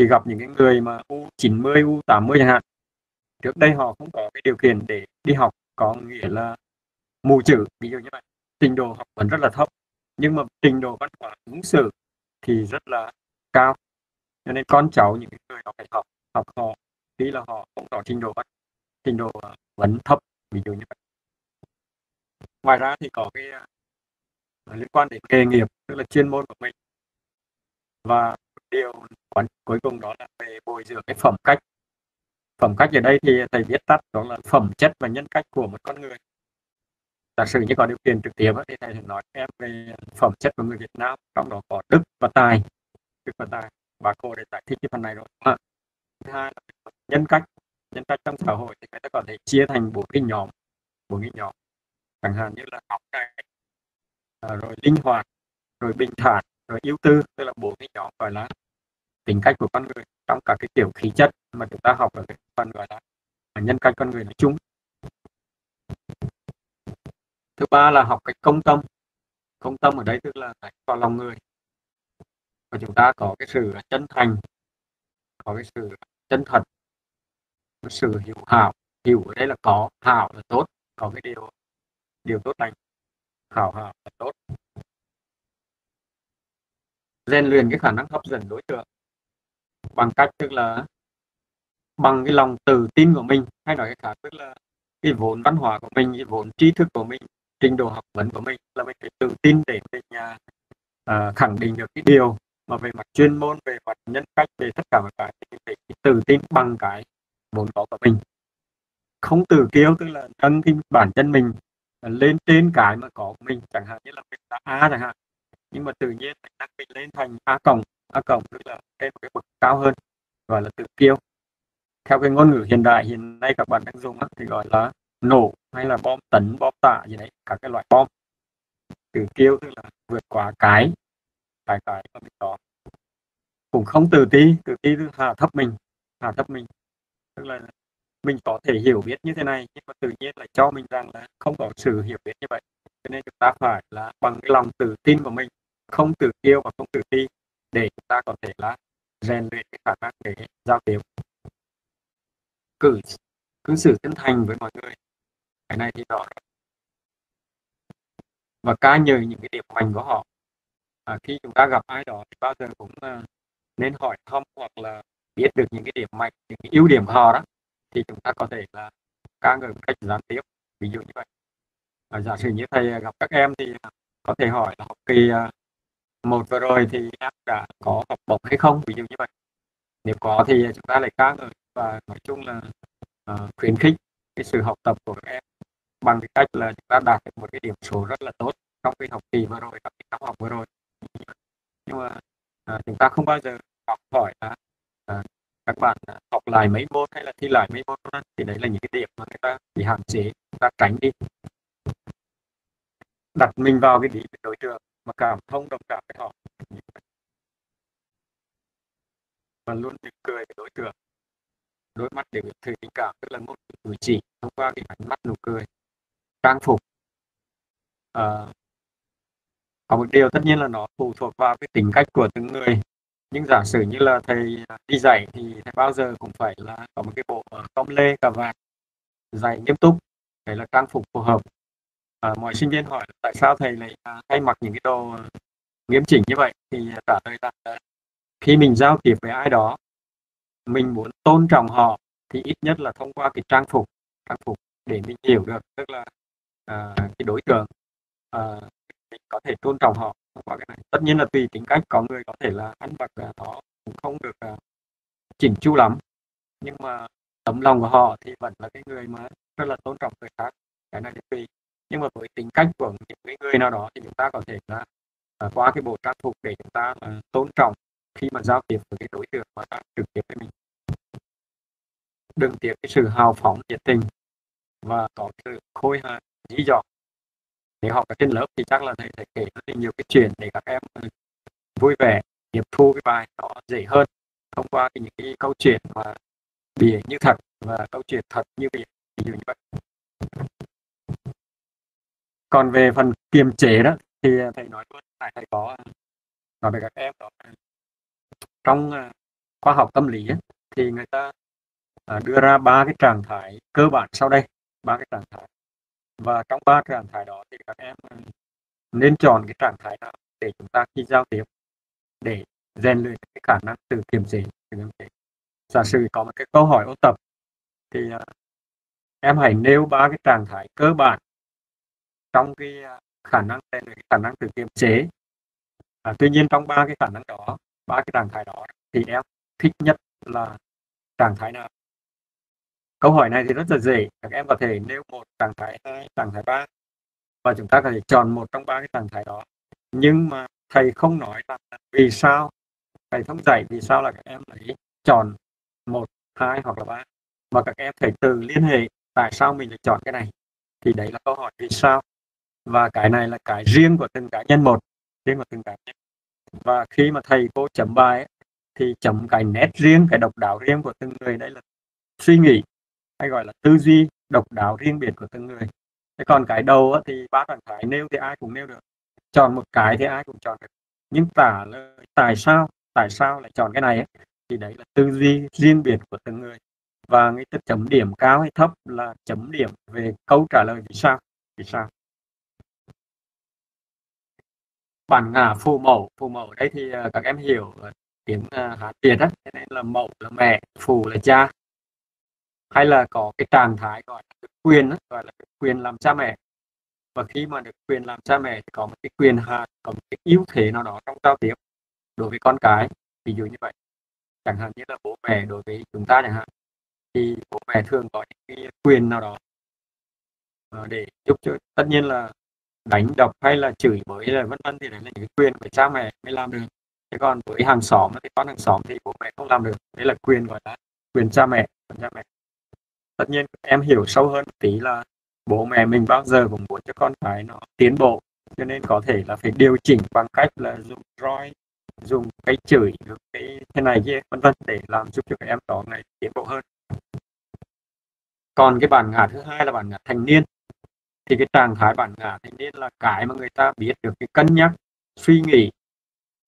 thì gặp những cái người mà u 90 u 80 chẳng hạn. Trước đây họ không có cái điều kiện để đi học, có nghĩa là mù chữ, ví dụ như vậy. Trình độ học vẫn rất là thấp, nhưng mà trình độ văn hóa, ứng xử thì rất là cao. Cho nên con cháu, những người họ phải học học họ, khi là họ không có trình độ văn, trình độ à, vẫn thấp, ví dụ như vậy. Ngoài ra thì có cái à, liên quan đến nghề nghiệp, tức là chuyên môn của mình. Và điều quan cuối cùng đó là về bồi dưỡng cái phẩm cách. Phẩm cách ở đây thì thầy viết tắt đó là phẩm chất và nhân cách của một con người. Giả sử như có điều kiện trực tiếp thì thầy nói em về phẩm chất của người Việt Nam trong đó có đức và tài. Đức và tài bà cô để giải thích cái phần này rồi. À, thứ hai là nhân cách. Nhân cách trong xã hội thì người ta có thể chia thành bốn cái nhóm bốn cái nhóm. Chẳng hạn như là học này rồi linh hoạt rồi bình thản rồi yếu tư tức là bốn cái nhóm gọi là tính cách của con người, trong các cái kiểu khí chất mà chúng ta học ở cái phần gọi là nhân cách con người nói chung. Thứ ba là học cách công tâm. Công tâm ở đây tức là vào lòng người. Và chúng ta có cái sự chân thành, có cái sự chân thật cái sự hiểu hảo. Hiểu ở đây là có, hảo là tốt, có cái điều điều tốt lành. Hảo hảo là tốt. Rèn luyện cái khả năng hấp dẫn đối tượng bằng cách tức là bằng cái lòng tự tin của mình hay nói cái khác tức là cái vốn văn hóa của mình cái vốn trí thức của mình trình độ học vấn của mình là mình phải tự tin để mình uh, à, khẳng định được cái điều mà về mặt chuyên môn về mặt nhân cách về tất cả mọi cái thì phải tự tin bằng cái vốn có của mình. Không tự kiêu tức là nâng cái bản chân mình lên trên cái mà có của mình chẳng hạn như là mình là A chẳng hạn. Nhưng mà tự nhiên mình nâng mình lên thành A cộng A cộng tức là trên một cái bậc cao hơn, gọi là tự kiêu. Theo cái ngôn ngữ hiện đại hiện nay các bạn đang dùng thì gọi là nổ hay là bom tấn, bom tạ gì đấy, các cái loại bom. Tự kiêu tức là vượt qua cái cái cái mà mình có. Cũng không tự ti tự ti tức hạ thấp mình, hạ thấp mình. Tức là mình có thể hiểu biết như thế này, nhưng mà tự nhiên lại cho mình rằng là không có sự hiểu biết như vậy. Cho nên chúng ta phải là bằng cái lòng tự tin của mình, không tự kiêu và không tự ti để chúng ta có thể là rèn luyện cái khả năng để giao tiếp. Cử cư xử chân thành với mọi người. Cái này thì rõ và ca nhờ những cái điểm mạnh của họ. À, khi chúng ta gặp ai đó thì bao giờ cũng uh, nên hỏi thăm hoặc là biết được những cái điểm mạnh những cái ưu điểm của họ đó thì chúng ta có thể là ca ngợi một cách gián tiếp. Ví dụ như vậy. À, giả sử như thầy gặp các em thì có thể hỏi là học kỳ uh, một vừa rồi thì em đã có học bổng hay không? Ví dụ như vậy. Nếu có thì chúng ta lại khác rồi và nói chung là uh, khuyến khích cái sự học tập của các em bằng cái cách là chúng ta đạt được một cái điểm số rất là tốt trong cái học kỳ vừa rồi trong cái năm học vừa rồi. Nhưng mà uh, chúng ta không bao giờ học hỏi là uh, các bạn học lại mấy môn hay là thi lại mấy môn thì đấy là những cái điểm mà người ta bị hạn chế chúng ta tránh đi. Đặt mình vào cái điểm đối tượng mà cảm thông đồng cảm với họ. Và luôn mỉm cười với đối tượng. Đôi mắt để biểu thị tình cảm tức là một cử chỉ. Thông qua cái ánh mắt nụ cười trang phục à, có một điều tất nhiên là nó phụ thuộc vào cái tính cách của từng người. Nhưng giả sử như là thầy đi dạy thì thầy bao giờ cũng phải là có một cái bộ công lê cà vạt dạy nghiêm túc. Đấy là trang phục phù hợp à, mọi sinh viên hỏi tại sao thầy lại à, hay mặc những cái đồ nghiêm chỉnh như vậy thì trả lời là khi mình giao tiếp với ai đó mình muốn tôn trọng họ thì ít nhất là thông qua cái trang phục trang phục để mình hiểu được tức là à, cái đối tượng à, mình có thể tôn trọng họ qua cái này. Tất nhiên là tùy tính cách có người có thể là ăn mặc à, nó cũng không được à, chỉnh chu lắm nhưng mà tấm lòng của họ thì vẫn là cái người mà rất là tôn trọng người khác. Cái này thì tùy nhưng mà với tính cách của những cái người nào đó thì chúng ta có thể là uh, qua cái bộ trang phục để chúng ta uh, tôn trọng khi mà giao tiếp với cái đối tượng mà đang trực tiếp với mình. Đừng tiếc cái sự hào phóng nhiệt tình và có sự khôi hài dí dỏm. Nếu học ở trên lớp thì chắc là thầy sẽ kể rất nhiều cái chuyện để các em à, vui vẻ tiếp thu cái bài nó dễ hơn thông qua cái, những cái câu chuyện mà bìa như thật và câu chuyện thật như bìa ví dụ như vậy còn về phần kiềm chế đó, thì thầy nói luôn, tại thầy có à, nói với các em đó à, trong à, khoa học tâm lý thì người ta đưa ra ba cái trạng thái cơ bản sau đây, ba cái trạng thái. Và trong ba trạng thái đó thì các em nên chọn cái trạng thái nào để chúng ta khi giao tiếp, để rèn luyện cái khả năng tự kiềm chế giả sử có một cái câu hỏi ôn tập, thì em hãy nêu ba cái trạng thái cơ bản trong cái à, khả năng rèn luyện khả năng tự kiềm chế. À, tuy nhiên trong ba cái khả năng đó ba cái trạng thái đó thì em thích nhất là trạng thái nào? Câu hỏi này thì rất là dễ các em có thể nêu một trạng thái hai trạng thái ba và chúng ta có thể chọn một trong ba cái trạng thái đó. Nhưng mà thầy không nói là vì sao thầy không dạy vì sao là các em lại chọn một hai hoặc là ba. Mà các em phải tự liên hệ tại sao mình lại chọn cái này. Thì đấy là câu hỏi vì sao và cái này là cái riêng của từng cá nhân một riêng của từng cá nhân. Và khi mà thầy cô chấm bài ấy, thì chấm cái nét riêng cái độc đáo riêng của từng người đấy là suy nghĩ hay gọi là tư duy độc đáo riêng biệt của từng người. Thế còn cái đầu á, thì ba trạng thái nêu thì ai cũng nêu được. Chọn một cái thì ai cũng chọn được. Nhưng tả lời tại sao tại sao lại chọn cái này ấy? thì đấy là tư duy riêng biệt của từng người. Và cái chấm điểm cao hay thấp là chấm điểm về câu trả lời vì sao vì sao? Bản ngã à, phù mẫu phù mẫu đấy thì à, các em hiểu à, tiếng hán việt á cho nên là mẫu là mẹ, phù là cha. Hay là có cái trạng thái gọi là quyền đó gọi là quyền làm cha mẹ. Và khi mà được quyền làm cha mẹ thì có một cái quyền hạn, có một cái yếu thế nào đó trong giao tiếp đối với con cái, ví dụ như vậy. Chẳng hạn như là bố mẹ đối với chúng ta chẳng hạn, thì bố mẹ thường có những cái quyền nào đó ờ, để giúp cho, tất nhiên là đánh đập hay là chửi bới là vân vân thì đấy là những quyền của cha mẹ mới làm được. Thế còn với hàng xóm thì con hàng xóm thì bố mẹ không làm được. Đấy là quyền, gọi là quyền cha mẹ quyền cha mẹ. Tất nhiên em hiểu sâu hơn tí là bố mẹ mình bao giờ cũng muốn cho con cái nó tiến bộ, cho nên có thể là phải điều chỉnh bằng cách là dùng roi, dùng cái chửi được cái thế này kia, vân vân để làm giúp cho các em đó này tiến bộ hơn. Còn cái bản ngã thứ hai là bản ngã thành niên thì cái trạng thái bản ngã thành nên là cái mà người ta biết được, cái cân nhắc, suy nghĩ,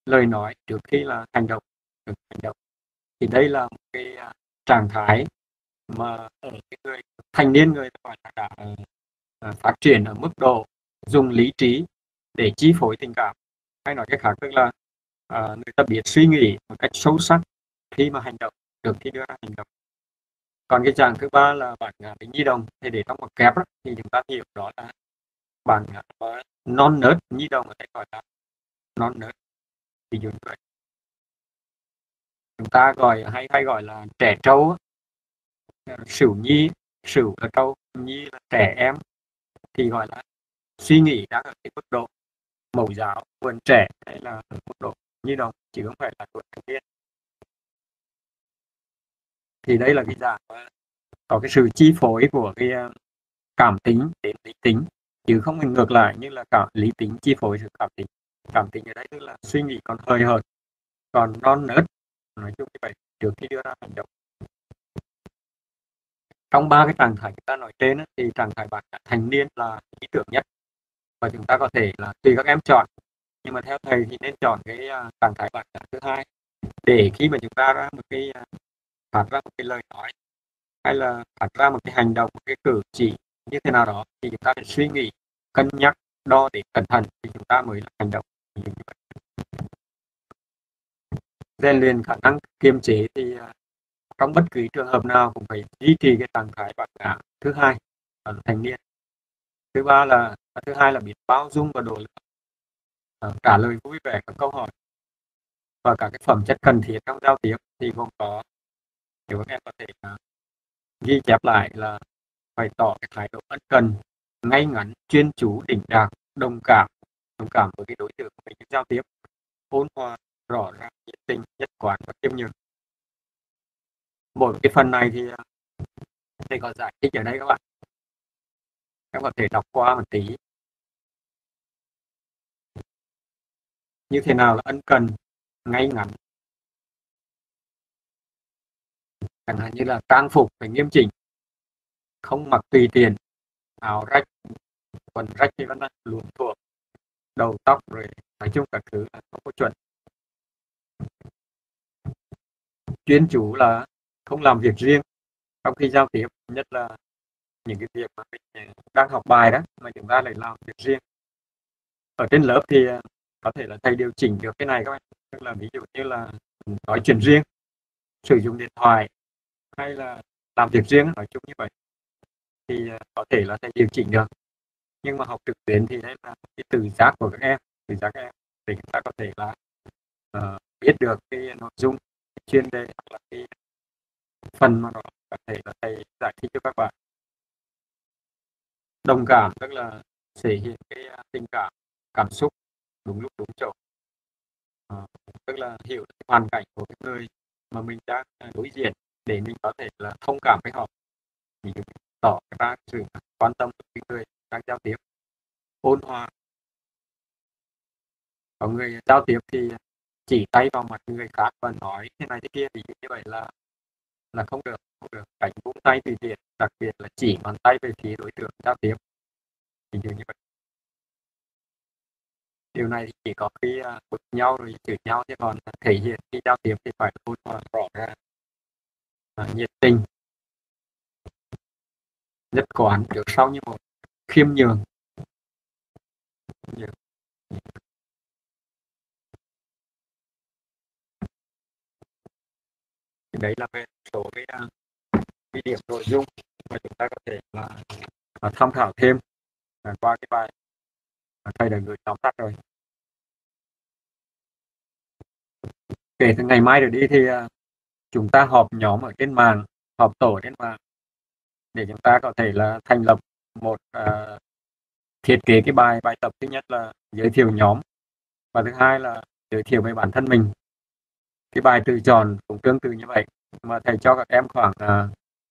lời nói trước khi là hành động, được hành động. Thì đây là một cái à, trạng thái mà ở cái người thành niên người ta gọi là đã à, à, phát triển ở mức độ dùng lý trí để chi phối tình cảm. Hay nói cách khác tức là người ta biết suy nghĩ một cách sâu sắc khi mà hành động được khi đưa ra hành động còn cái dạng thứ ba là bản à, ngã tính nhi đồng. Thì để trong một kép đó, thì chúng ta hiểu đó là bản à, non nớt. Nhi đồng ở đây gọi là non nớt. Ví dụ như vậy. Chúng ta gọi hay hay gọi là trẻ trâu ờ, sửu nhi sửu là trâu nhi là trẻ em. Thì gọi là suy nghĩ đang ở cái mức độ mẫu giáo vườn trẻ hay là mức độ nhi đồng chứ không phải là tuổi thanh niên thì đây là cái dạng ờ, có cái sự chi phối của cái ờ, cảm tính, đến lý tính, chứ không ngược lại như là cả lý tính chi phối sự cảm tính. Cảm tính ở đây tức là suy nghĩ còn hơi hợt, còn non nớt. Nói chung như vậy, trước khi đưa ra hành động. Trong ba cái trạng thái chúng ta nói trên thì trạng thái bạn thành niên là lý tưởng nhất. Và chúng ta có thể là tùy các em chọn. Nhưng mà theo thầy thì nên chọn cái ờ, trạng thái bạn thứ hai. Để khi mà chúng ta ra một cái phát ra một cái lời nói hay là phát ra một cái hành động một cái cử chỉ như thế nào đó thì chúng ta phải suy nghĩ cân nhắc đo để cẩn thận thì chúng ta mới là hành động. Rèn luyện khả năng kiềm chế thì à, trong bất kỳ trường hợp nào cũng phải duy trì cái trạng thái bản ngã. Thứ hai là thành niên. Thứ ba là thứ hai là biết bao dung và độ lượng à, trả lời vui vẻ các câu hỏi và các cái phẩm chất cần thiết trong giao tiếp thì gồm có thì các em có thể uh, ghi chép lại là phải tỏ cái thái độ ân cần ngay ngắn chuyên chú đỉnh đạt đồng cảm đồng cảm với cái đối tượng mình giao tiếp ôn hòa rõ ràng nhiệt tình nhất quán và khiêm nhường. Mỗi cái phần này thì à, thầy có giải thích ở đây các bạn. Các bạn có thể đọc qua một tí. Như thế nào là ân cần ngay ngắn chẳng hạn như là trang phục phải nghiêm chỉnh không mặc tùy tiền, áo rách quần rách thì vẫn là luồn thuộc đầu tóc rồi nói chung các thứ là không có chuẩn. Chuyên chủ là không làm việc riêng trong khi giao tiếp nhất là những cái việc mà mình à, đang học bài đó mà chúng ta lại làm việc riêng. Ở trên lớp thì à, có thể là thầy điều chỉnh được cái này các bạn. Tức là ví dụ như là nói chuyện riêng sử dụng điện thoại hay là làm việc riêng nói chung như vậy thì à, có thể là thầy điều chỉnh được. Nhưng mà học trực tuyến thì đấy là cái từ giác của các em từ giác các em để chúng ta có thể là uh, biết được cái nội dung cái chuyên đề hoặc là cái phần mà nó có thể là thầy giải thích cho các bạn. Đồng cảm tức là thể hiện cái à, tình cảm cảm xúc đúng lúc đúng chỗ. À, tức là hiểu hoàn cảnh của cái người mà mình đang à, đối diện để mình có thể là thông cảm với họ. Mình tỏ ra sự quan tâm của người đang giao tiếp. Ôn hòa. Có người giao tiếp thì chỉ tay vào mặt người khác và nói thế này thế kia thì như vậy là là không được không được. Cảnh vung tay tùy tiện đặc biệt là chỉ bàn tay về phía đối tượng giao tiếp. Thì như vậy. Điều này thì chỉ có khi uh, nhau rồi chửi nhau chứ còn thể hiện khi giao tiếp thì phải ôn hòa rõ ràng. Ờ, nhiệt tình. Nhất quán trước sau như một khiêm nhường. Đấy là về số cái, à, cái điểm nội dung mà chúng ta có thể là, là tham khảo thêm à, qua cái bài à, thầy đã gửi tóm tắt rồi. Kể từ ngày mai rồi đi thì chúng ta họp nhóm ở trên mạng họp tổ trên mạng để chúng ta có thể là thành lập một uh, thiết kế cái bài bài tập thứ nhất là giới thiệu nhóm và thứ hai là giới thiệu về bản thân mình. Cái bài tự chọn cũng tương tự như vậy mà thầy cho các em khoảng à, uh,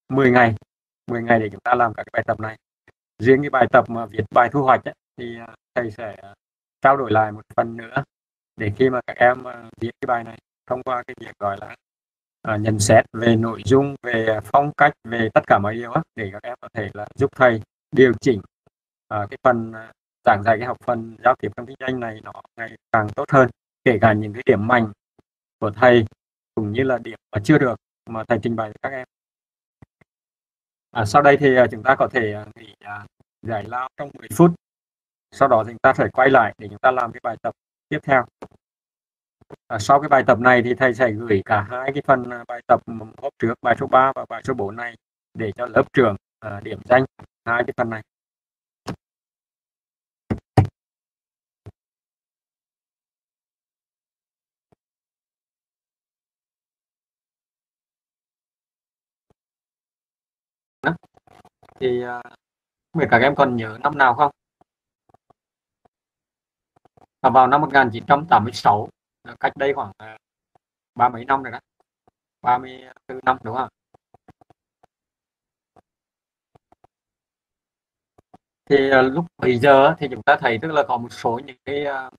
10 ngày 10 ngày để chúng ta làm các cái bài tập này. Riêng cái bài tập mà viết bài thu hoạch ấy, thì uh, thầy sẽ trao đổi lại một phần nữa để khi mà các em uh, viết cái bài này thông qua cái việc gọi là À, nhận xét về nội dung về phong cách về tất cả mọi điều để các em có thể là giúp thầy điều chỉnh à, cái phần à, giảng dạy cái học phần giao tiếp trong kinh doanh này nó ngày càng tốt hơn. Kể cả những cái điểm mạnh của thầy cũng như là điểm mà chưa được mà thầy trình bày với các em. À, sau đây thì à, chúng ta có thể nghỉ giải lao trong 10 phút. Sau đó chúng ta phải quay lại để chúng ta làm cái bài tập tiếp theo à, sau cái bài tập này thì thầy sẽ gửi cả hai cái phần à, bài tập hôm trước bài số 3 và bài số 4 này để cho lớp trưởng à, điểm danh hai cái phần này. Thì uh, không biết các em còn nhớ năm nào không? Và vào năm 1986 cách đây khoảng à, ba mấy năm rồi đó. 34 năm đúng không thì à, lúc bây giờ thì chúng ta thấy tức là có một số những cái à,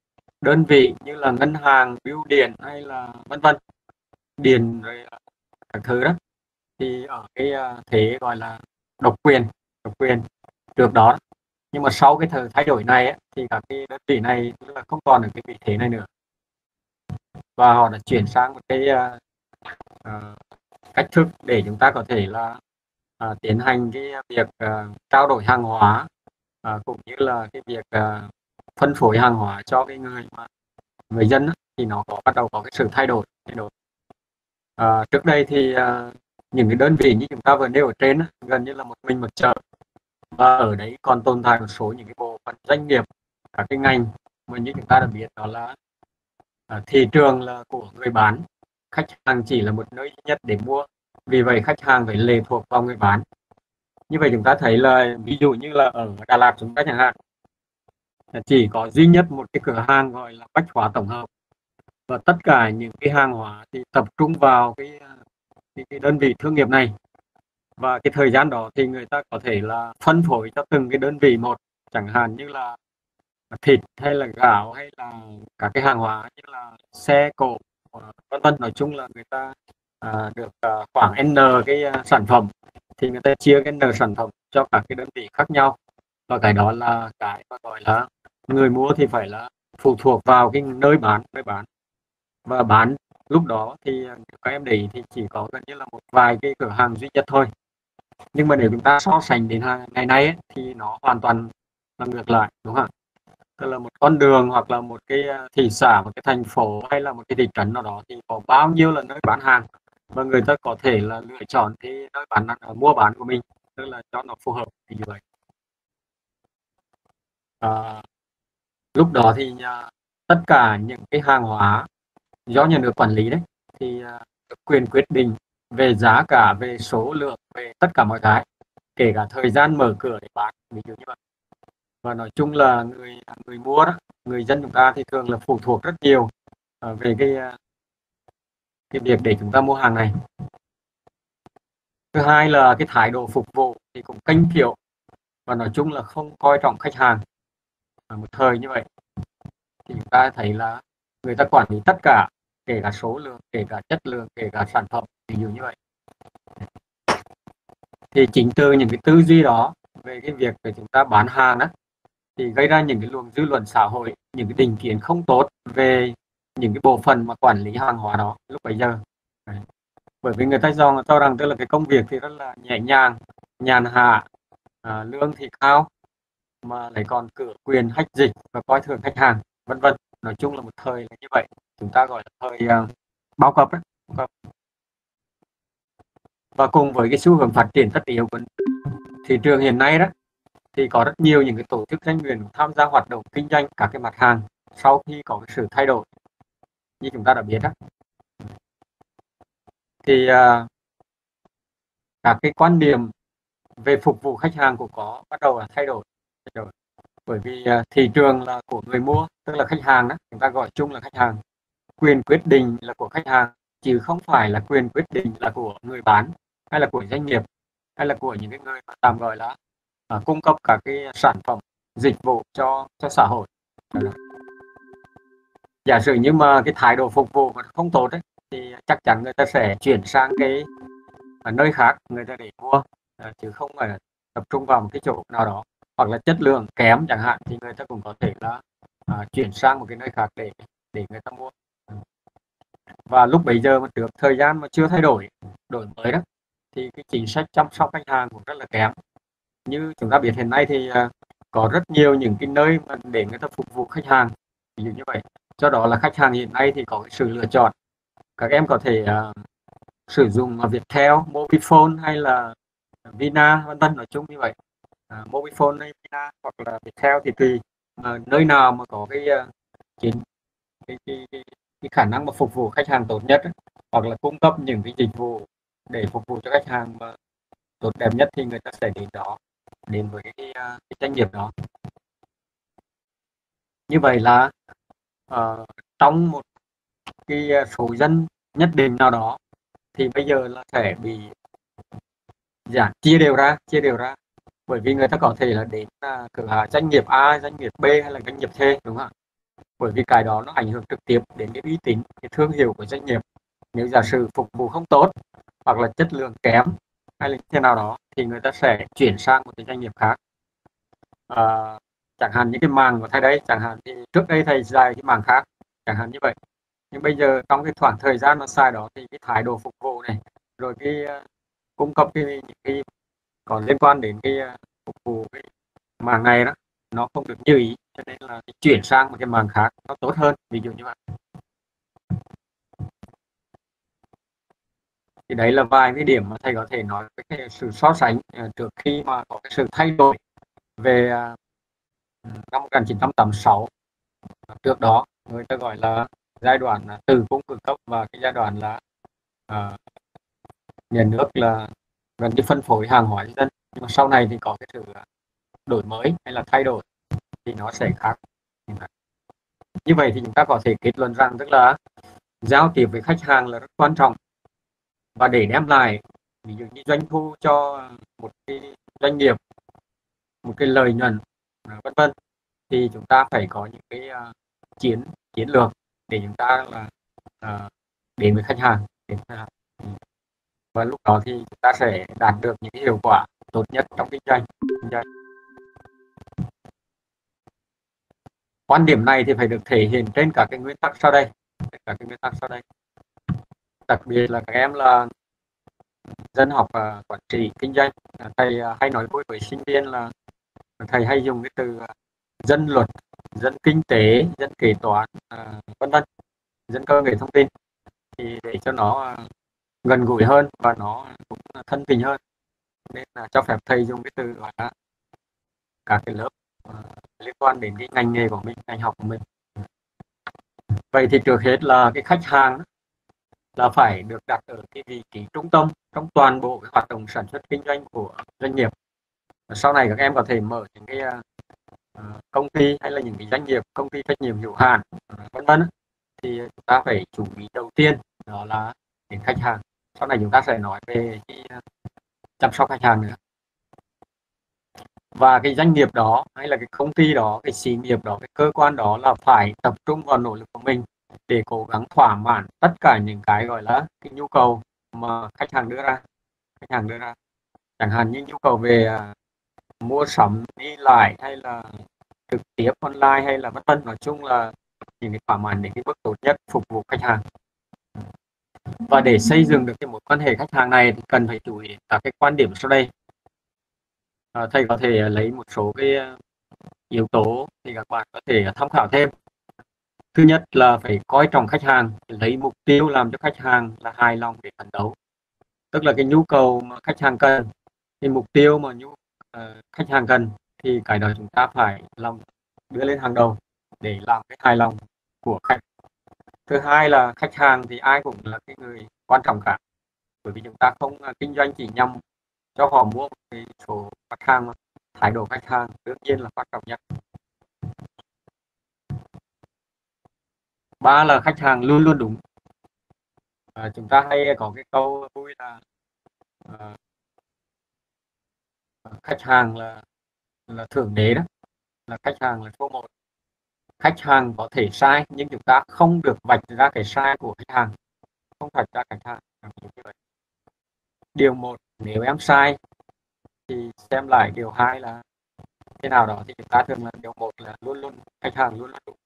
đơn vị như là ngân hàng bưu điện hay là vân vân điện rồi các thứ đó. Thì ở cái thế gọi là độc quyền độc quyền trước đó nhưng mà sau cái thời thay đổi này ấy, thì các cái đơn vị này là không còn ở cái vị thế này nữa và họ đã chuyển sang một cái uh, uh, cách thức để chúng ta có thể là à, tiến hành cái việc à, trao đổi hàng hóa à, cũng như là cái việc à, phân phối hàng hóa cho cái người mà người dân thì nó có bắt đầu có cái sự thay đổi thay đổi. À, trước đây thì à, những cái đơn vị như chúng ta vừa nêu ở trên á, gần như là một mình một chợ. Và ở đấy còn tồn tại một số những cái bộ phận doanh nghiệp các cái ngành mà như chúng ta đã biết đó là à, thị trường là của người bán. Khách hàng chỉ là một nơi duy nhất để mua. Vì vậy khách hàng phải lệ thuộc vào người bán. Như vậy chúng ta thấy là ví dụ như là ở Đà Lạt chúng ta chẳng hạn chỉ có duy nhất một cái cửa hàng gọi là bách hóa tổng hợp. Và tất cả những cái hàng hóa thì tập trung vào cái ờ, cái, cái đơn vị thương nghiệp này. Và cái thời gian đó thì người ta có thể là phân phối cho từng cái đơn vị một. Chẳng hạn như là thịt hay là gạo hay là các cái hàng hóa như là xe cộ ờ, vân vân. Nói chung là người ta à, được à, khoảng n cái à, sản phẩm thì người ta chia cái n sản phẩm cho các cái đơn vị khác nhau. Và cái đó là cái mà gọi là người mua thì phải là phụ thuộc vào cái nơi bán nơi bán. Và bán lúc đó thì các em để thì chỉ có gần như là một vài cái cửa hàng duy nhất thôi. Nhưng mà nếu chúng ta so sánh đến ngày nay ấy, thì nó hoàn toàn là ngược lại đúng không ạ? Tức là một con đường hoặc là một cái à, thị xã một cái thành phố hay là một cái thị trấn nào đó thì có bao nhiêu là nơi bán hàng và người ta có thể là lựa chọn cái nơi bán uh, mua bán của mình tức là cho nó phù hợp thì như vậy. À, lúc đó thì uh, tất cả những cái hàng hóa do nhà nước quản lý đấy thì uh, quyền quyết định về giá cả về số lượng về tất cả mọi cái kể cả thời gian mở cửa để bán ví dụ như vậy và nói chung là người người mua đó người dân chúng ta thì thường là phụ thuộc rất nhiều uh, về cái à, cái việc để chúng ta mua hàng này. Thứ hai là cái thái độ phục vụ thì cũng kênh kiệu và nói chung là không coi trọng khách hàng. Ở một thời như vậy thì chúng ta thấy là người ta quản lý tất cả kể cả số lượng kể cả chất lượng kể cả sản phẩm ví dụ như vậy. Thì chính từ những cái tư duy đó về cái việc để chúng ta bán hàng đó thì gây ra những cái luồng dư luận xã hội những cái định kiến không tốt về những cái bộ phận mà quản lý hàng hóa đó lúc bấy giờ. Bởi vì người ta do cho rằng tức là cái công việc thì rất là nhẹ nhàng nhàn hạ à, lương thì cao mà lại còn cửa quyền hách dịch và coi thường khách hàng vân vân. Nói chung là một thời là như vậy. Chúng ta gọi là thời uh, bao cấp, đấy. và cùng với cái xu hướng phát triển tất yếu của thị trường hiện nay đó thì có rất nhiều những cái tổ chức doanh nghiệp tham gia hoạt động kinh doanh các cái mặt hàng sau khi có cái sự thay đổi như chúng ta đã biết đó thì uh, các cái quan điểm về phục vụ khách hàng của có bắt đầu là thay đổi, thay đổi. bởi vì uh, thị trường là của người mua tức là khách hàng đó chúng ta gọi chung là khách hàng quyền quyết định là của khách hàng chứ không phải là quyền quyết định là của người bán hay là của doanh nghiệp hay là của những cái người mà tạm gọi là uh, cung cấp các cái sản phẩm dịch vụ cho cho xã hội. Giả sử như mà cái thái độ phục vụ mà không tốt ấy, thì chắc chắn người ta sẽ chuyển sang cái nơi khác người ta để mua à, chứ không phải tập trung vào một cái chỗ nào đó. Hoặc là chất lượng kém chẳng hạn thì người ta cũng có thể là à, chuyển sang một cái nơi khác để để người ta mua. Và lúc bấy giờ mà trước thời gian mà chưa thay đổi đổi mới đó thì cái chính sách chăm sóc khách hàng cũng rất là kém như chúng ta biết hiện nay thì à, có rất nhiều những cái nơi mà để người ta phục vụ khách hàng ví dụ như vậy. Do đó là khách hàng hiện nay thì có sự lựa chọn. Các em có thể uh, sử dụng à, Viettel, Mobifone hay là Vina vân vân nói chung như vậy. Uh, Mobifone hay Vina hoặc là Viettel thì tùy uh, nơi nào mà có cái, uh, cái, cái, cái, cái, cái khả năng mà phục vụ khách hàng tốt nhất hoặc là cung cấp những cái dịch vụ để phục vụ cho khách hàng mà tốt đẹp nhất thì người ta sẽ đến đó đến với cái, ờ, cái, doanh nghiệp đó. Như vậy là uh, trong một cái ờ, số dân nhất định nào đó thì bây giờ là sẽ bị giảm chia đều ra chia đều ra. Bởi vì người ta có thể là đến uh, cửa hàng doanh nghiệp A doanh nghiệp B hay là doanh nghiệp C đúng không ạ? Bởi vì cái đó nó ảnh hưởng trực tiếp đến cái uy tín cái thương hiệu của doanh nghiệp. Nếu giả sử phục vụ không tốt hoặc là chất lượng kém hay là thế nào đó thì người ta sẽ chuyển sang một cái doanh nghiệp khác. À, chẳng hạn những cái màng của thầy đấy chẳng hạn thì trước đây thầy dài cái màng khác chẳng hạn như vậy. Nhưng bây giờ trong cái khoảng thời gian nó sai đó thì cái thái độ phục vụ này rồi cái uh, cung cấp cái, cái còn liên quan đến cái uh, phục vụ cái màng này đó nó không được như ý cho nên là chuyển sang một cái màng khác nó tốt hơn ví dụ như vậy. Thì đấy là vài cái điểm mà thầy có thể nói về cái sự so sánh ờ, trước khi mà có cái sự thay đổi về à, năm 1986 trước đó người ta gọi là giai đoạn từ cung cực cấp và cái giai đoạn là uh, nhà nước là gần như phân phối hàng hóa dân. Nhưng mà sau này thì có cái sự à, đổi mới hay là thay đổi thì nó sẽ khác. Như vậy thì chúng ta có thể kết luận rằng tức là giao tiếp với khách hàng là rất quan trọng và để đem lại ví dụ như doanh thu cho một cái doanh nghiệp một cái lợi nhuận à, vân vân thì chúng ta phải có những cái uh, chiến chiến lược để chúng ta là uh, đến với khách hàng đến khách hàng. Và lúc đó thì chúng ta sẽ đạt được những hiệu quả tốt nhất trong kinh doanh kinh doanh. Quan điểm này thì phải được thể hiện trên các cái nguyên tắc sau đây các cái nguyên tắc sau đây đặc biệt là các em là dân học và quản trị kinh doanh. À, thầy uh, hay nói vui với sinh viên là thầy hay dùng cái từ uh, dân luật dân kinh tế dân kế toán à, vân vân dân công nghệ thông tin. Thì để cho nó gần gũi hơn và nó cũng thân tình hơn nên là cho phép thầy dùng cái từ gọi là các cái lớp uh, liên quan đến cái ngành nghề của mình ngành học của mình. Vậy thì trước hết là cái khách hàng là phải được đặt ở cái vị trí trung tâm trong toàn bộ cái hoạt động sản xuất kinh doanh của doanh nghiệp. Sau này các em có thể mở những cái uh, công ty hay là những cái doanh nghiệp công ty trách nhiệm hữu hạn ờ, vân vân thì chúng ta phải chú ý đầu tiên đó là đến khách hàng. Sau này chúng ta sẽ nói về cái ờ, chăm sóc khách hàng nữa. Và cái doanh nghiệp đó hay là cái công ty đó cái xí nghiệp đó cái cơ quan đó là phải tập trung vào nỗ lực của mình để cố gắng thỏa mãn tất cả những cái gọi là cái nhu cầu mà khách hàng đưa ra. Khách hàng đưa ra. Chẳng hạn như nhu cầu về uh, mua sắm đi lại hay là trực tiếp online hay là vân vân. Nói chung là những cái thỏa mãn những cái bước tốt nhất phục vụ khách hàng. Và để xây dựng được cái mối quan hệ khách hàng này thì cần phải chú ý các cái quan điểm sau đây. À, thầy có thể lấy một số cái à, yếu tố thì các bạn có thể tham khảo thêm thứ nhất là phải coi trọng khách hàng lấy mục tiêu làm cho khách hàng là hài lòng để phấn đấu. Tức là cái nhu cầu mà khách hàng cần thì mục tiêu mà nhu uh, khách hàng cần thì cái đó chúng ta phải làm đưa lên hàng đầu để làm cái hài lòng của khách. Thứ hai là khách hàng thì ai cũng là cái người quan trọng cả bởi vì chúng ta không uh, kinh doanh chỉ nhằm cho họ mua một cái số mặt hàng mà thái độ khách hàng đương nhiên là quan trọng nhất. Ba là khách hàng luôn luôn đúng. À, chúng ta hay có cái câu vui là à, khách hàng là là thượng đế đó là khách hàng là số một. Khách hàng có thể sai nhưng chúng ta không được vạch ra cái sai của khách hàng không vạch ra khách hàng. Điều một nếu em sai thì xem lại điều hai là thế nào đó thì chúng ta thường là điều một là luôn luôn khách hàng luôn luôn đúng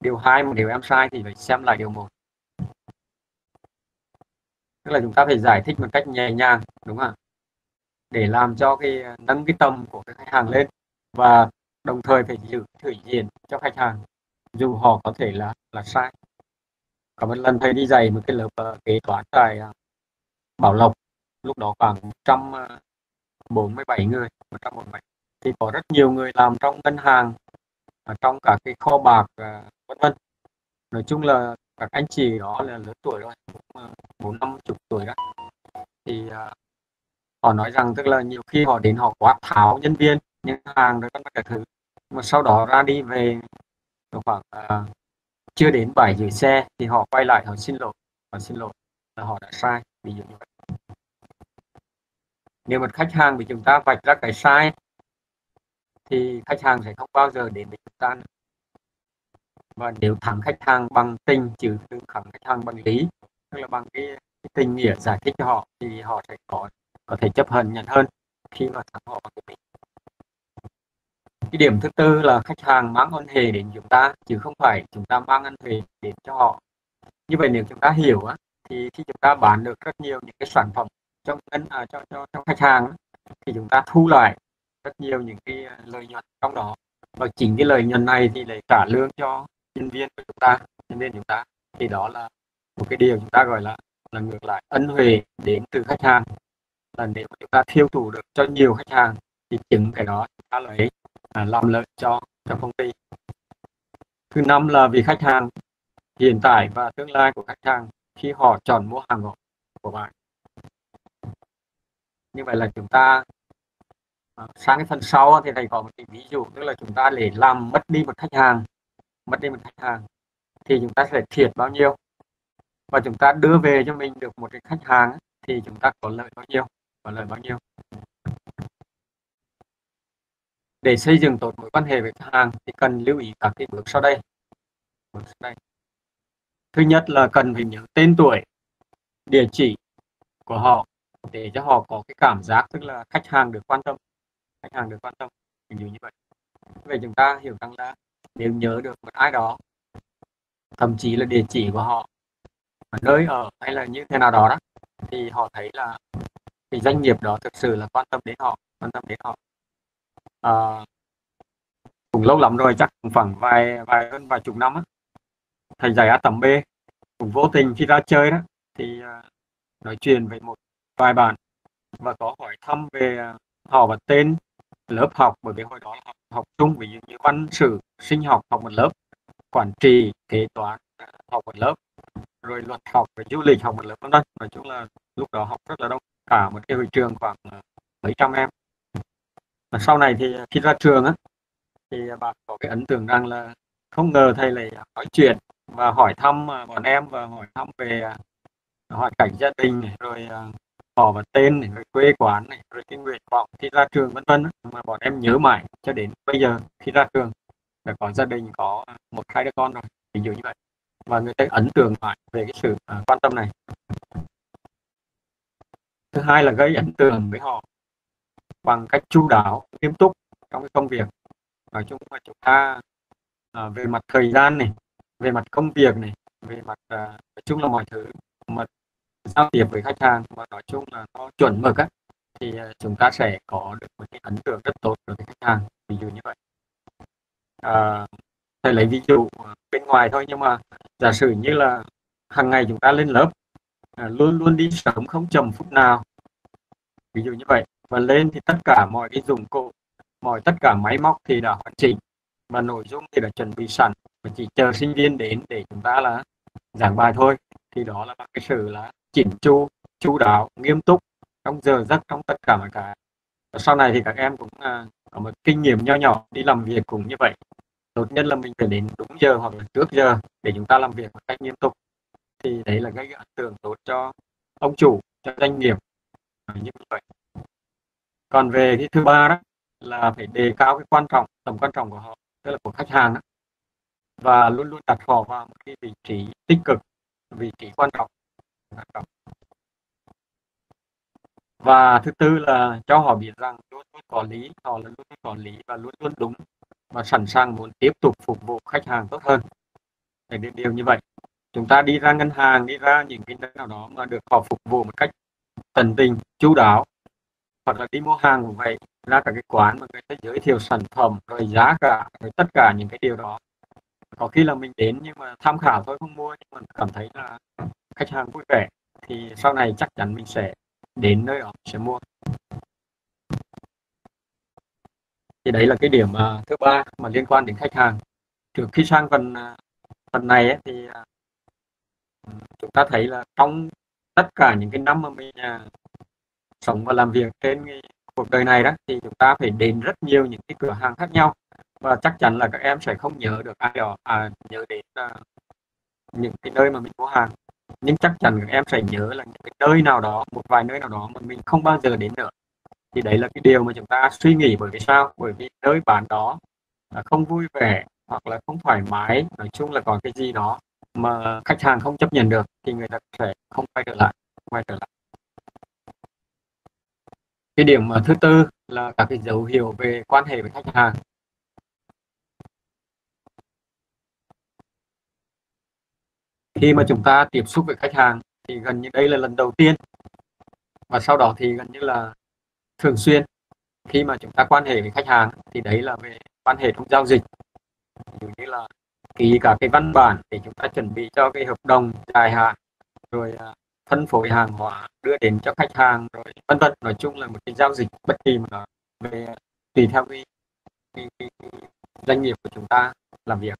điều hai mà nếu em sai thì phải xem lại điều một. Tức là chúng ta phải giải thích một cách nhẹ nhàng đúng không ạ? Để làm cho cái à, nâng cái tầm của cái khách hàng lên và đồng thời phải giữ thể diện cho khách hàng dù họ có thể là là sai. Có một lần thầy đi dạy một cái lớp uh, kế toán tại uh, Bảo Lộc. Lúc đó khoảng 147 à, người 147 thì có rất nhiều người làm trong ngân hàng ở trong cả cái kho bạc à, vân vân. Nói chung là các anh chị đó là lớn tuổi rồi à, bốn năm chục tuổi đó. Thì uh, họ nói rằng tức là nhiều khi họ đến họ quát tháo nhân viên nhân hàng rồi các thứ. Mà sau đó ra đi về khoảng uh, chưa đến bảy giờ xe thì họ quay lại họ xin lỗi họ xin lỗi là họ đã sai ví dụ như vậy. Nếu một khách hàng bị chúng ta vạch ra cái sai thì khách hàng sẽ không bao giờ đến với chúng ta nữa. và nếu thẳng khách hàng bằng tình chứ đừng thẳng khách hàng bằng lý tức là bằng cái, cái tình nghĩa giải thích cho họ thì họ sẽ có có thể chấp nhận nhận hơn khi mà thắng họ bằng cái mình cái điểm thứ tư là khách hàng mang ơn hề đến chúng ta chứ không phải chúng ta mang ơn hề đến cho họ như vậy nếu chúng ta hiểu á thì khi chúng ta bán được rất nhiều những cái sản phẩm cho ngân à, cho, cho cho khách hàng thì chúng ta thu lại rất nhiều những cái à, lợi nhuận trong đó. Và chính cái lợi nhuận này thì lại trả lương cho nhân viên của chúng ta. Nhân viên chúng ta. Thì đó là một cái điều chúng ta gọi là là ngược lại ân huệ đến từ khách hàng. Là nếu chúng ta tiêu thụ được cho nhiều khách hàng thì chính cái đó chúng ta lấy à, làm lợi cho cho công ty. Thứ năm là vì khách hàng hiện tại và tương lai của khách hàng khi họ chọn mua hàng của, của bạn. Như vậy là chúng ta sang cái phần sau thì thầy có một cái ví dụ, tức là chúng ta để làm mất đi một khách hàng, mất đi một khách hàng, thì chúng ta sẽ thiệt bao nhiêu? Và chúng ta đưa về cho mình được một cái khách hàng thì chúng ta có lợi bao nhiêu? Có lợi bao nhiêu? Để xây dựng tốt mối quan hệ với khách hàng thì cần lưu ý các cái bước sau đây. Bước sau đây. Thứ nhất là cần phải nhớ tên tuổi, địa chỉ của họ để cho họ có cái cảm giác, tức là khách hàng được quan tâm khách hàng được quan tâm ví dụ như vậy. Vậy chúng ta hiểu rằng là nếu nhớ được một ai đó thậm chí là địa chỉ của họ nơi ở hay là như thế nào đó đó thì họ thấy là thì doanh nghiệp đó thực sự là quan tâm đến họ quan tâm đến họ. À, cũng lâu lắm rồi chắc cũng khoảng vài vài hơn vài chục năm á thầy dạy A tầm B cũng vô tình khi ra chơi đó thì uh, nói chuyện với một vài bạn và có hỏi thăm về uh, họ và tên lớp học bởi vì hồi đó là học, học chung ví dụ như văn sử sinh học học một lớp quản trị kế toán học một lớp rồi luật học về du lịch học một lớp vân vân. Nói chung là lúc đó học rất là đông cả một cái hội trường khoảng ờ, mấy trăm em. Và sau này thì khi ra trường á thì bạn có cái ấn tượng rằng là không ngờ thầy lại nói chuyện và hỏi thăm ờ, bọn em và hỏi thăm về ờ, hoàn cảnh gia đình rồi họ và tên này, rồi quê quán này, rồi cái nguyện vọng khi ra trường vân vân mà bọn em nhớ mãi cho đến bây giờ khi ra trường đã có gia đình có một hai đứa con rồi ví dụ như vậy. Và người ta ấn tượng mãi về cái sự uh, quan tâm này. Thứ hai là gây ấn tượng với họ bằng cách chu đáo nghiêm túc trong cái công việc. Nói chung là chúng ta à, về mặt thời gian này về mặt công việc này về mặt à, nói chung là mọi thứ mà giao tiếp với khách hàng và nói chung là nó chuẩn mực á thì ờ, chúng ta sẽ có được một cái ấn tượng rất tốt đối với khách hàng ví dụ như vậy. À, thầy lấy ví dụ ờ, bên ngoài thôi nhưng mà giả sử như là hàng ngày chúng ta lên lớp à, luôn luôn đi sớm không chậm phút nào ví dụ như vậy. Và lên thì tất cả mọi cái dụng cụ mọi tất cả máy móc thì đã hoàn chỉnh và nội dung thì đã chuẩn bị sẵn. Và chỉ chờ sinh viên đến để chúng ta là giảng bài thôi thì đó là cái sự là chỉnh chu chu đáo, nghiêm túc, trong giờ giấc, trong tất cả mọi cái. Và sau này thì các em cũng à, có một kinh nghiệm nho nhỏ đi làm việc cũng như vậy. Tốt nhất là mình phải đến đúng giờ hoặc là trước giờ để chúng ta làm việc một cách nghiêm túc. Thì đấy là cái ấn tượng tốt cho ông chủ, cho doanh nghiệp. Như vậy. Còn về cái thứ ba đó là phải đề cao cái quan trọng, tầm quan trọng của họ, tức là của khách hàng đó. và luôn luôn đặt họ vào một cái vị trí tích cực, vị trí quan trọng và thứ tư là cho họ biết rằng luôn luôn có lý họ là luôn luôn có lý và luôn luôn đúng và sẵn sàng muốn tiếp tục phục vụ khách hàng tốt hơn. Để điều, điều như vậy. Chúng ta đi ra ngân hàng đi ra những cái nơi nào đó mà được họ phục vụ một cách tận tình chú đáo hoặc là đi mua hàng cũng vậy ra cả cái quán mà người ta giới thiệu sản phẩm rồi giá cả rồi tất cả những cái điều đó. Có khi là mình đến nhưng mà tham khảo thôi không mua nhưng mà cảm thấy là khách hàng vui vẻ thì sau này chắc chắn mình sẽ đến nơi đó sẽ mua. Thì đấy là cái điểm uh, thứ ba mà liên quan đến khách hàng. Trước khi sang phần uh, phần này ấy, thì uh, chúng ta thấy là trong tất cả những cái năm mà mình uh, sống và làm việc trên cái cuộc đời này đó thì chúng ta phải đến rất nhiều những cái cửa hàng khác nhau. Và chắc chắn là các em sẽ không nhớ được ai đó à, nhớ đến uh, những cái nơi mà mình mua hàng nhưng chắc chắn các em sẽ nhớ là những cái nơi nào đó, một vài nơi nào đó mà mình không bao giờ đến nữa. Thì đấy là cái điều mà chúng ta suy nghĩ bởi vì sao? Bởi vì nơi bạn đó là không vui vẻ hoặc là không thoải mái, nói chung là có cái gì đó mà khách hàng không chấp nhận được thì người ta sẽ không quay trở lại quay trở lại. Cái điểm mà thứ tư là các cái dấu hiệu về quan hệ với khách hàng. Khi mà chúng ta tiếp xúc với khách hàng thì gần như đây là lần đầu tiên. Và sau đó thì gần như là thường xuyên. Khi mà chúng ta quan hệ với khách hàng thì đấy là về quan hệ trong giao dịch. Ví như là ký cả cái văn bản để chúng ta chuẩn bị cho cái hợp đồng dài hạn rồi à, phân phối hàng hóa đưa đến cho khách hàng rồi vân vân. Nói chung là một cái giao dịch bất kỳ mà về tùy theo cái, cái, cái, cái doanh nghiệp của chúng ta làm việc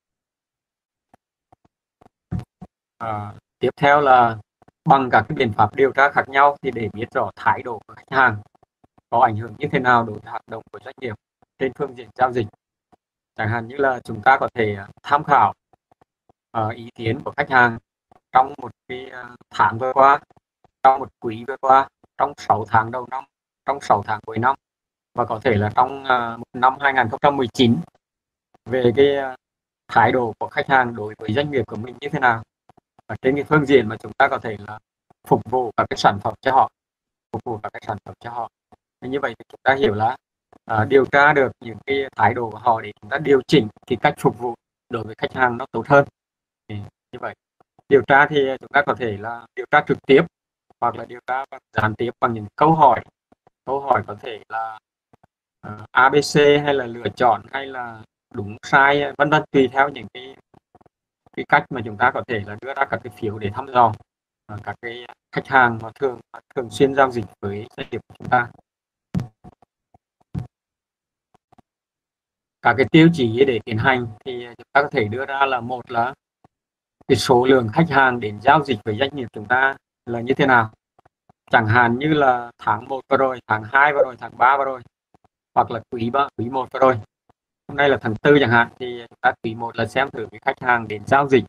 à, tiếp theo là bằng các cái biện pháp điều tra khác nhau thì để biết rõ thái độ của khách hàng có ảnh hưởng như thế nào đối với hoạt động của doanh nghiệp trên phương diện giao dịch. Chẳng hạn như là chúng ta có thể à, tham khảo uh, ý kiến của khách hàng trong một cái à, tháng vừa qua trong một quý vừa qua trong 6 tháng đầu năm trong 6 tháng cuối năm và có thể là trong uh, năm 2019 về cái uh, thái độ của khách hàng đối với doanh nghiệp của mình như thế nào và trên cái phương diện mà chúng ta có thể là phục vụ các cái sản phẩm cho họ phục vụ các cái sản phẩm cho họ. Như vậy thì chúng ta hiểu là uh, điều tra được những cái thái độ của họ để chúng ta điều chỉnh cái cách phục vụ đối với khách hàng nó tốt hơn. Thì như vậy điều tra thì chúng ta có thể là điều tra trực tiếp hoặc là điều tra gián tiếp bằng những câu hỏi. Câu hỏi có thể là à, uh, ABC hay là lựa chọn hay là đúng sai vân vân tùy theo những cái cái cách mà chúng ta có thể là đưa ra các cái phiếu để thăm dò à, các cái khách hàng mà thường thường xuyên giao dịch với doanh nghiệp của chúng ta. Các cái tiêu chí để tiến hành thì chúng ta có thể đưa ra là một là cái số lượng khách hàng đến giao dịch với doanh nghiệp chúng ta là như thế nào. Chẳng hạn như là tháng 1 vừa rồi, tháng 2 vừa rồi, tháng 3 vừa rồi, hoặc là quý ba, quý 1 vừa rồi hôm nay là tháng tư chẳng hạn thì chúng ta quý một là xem thử cái khách hàng đến giao dịch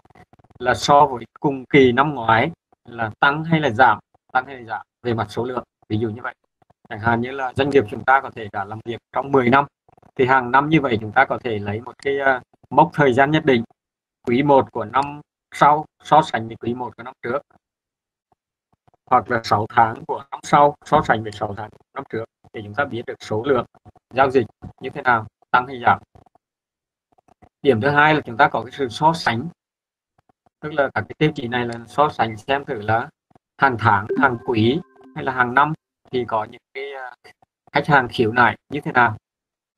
là so với cùng kỳ năm ngoái là tăng hay là giảm tăng hay là giảm về mặt số lượng ví dụ như vậy. Chẳng hạn như là doanh nghiệp chúng ta có thể đã làm việc trong 10 năm thì hàng năm như vậy chúng ta có thể lấy một cái uh, mốc thời gian nhất định quý 1 của năm sau so sánh với quý 1 của năm trước. Hoặc là 6 tháng của năm sau so sánh với 6 tháng năm trước để chúng ta biết được số lượng giao dịch như thế nào tăng hay giảm. Điểm thứ hai là chúng ta có cái sự so sánh. Tức là các cái tiêu chí này là so sánh xem thử là hàng tháng, hàng quý hay là hàng năm thì có những cái à, khách hàng khiếu nại như thế nào?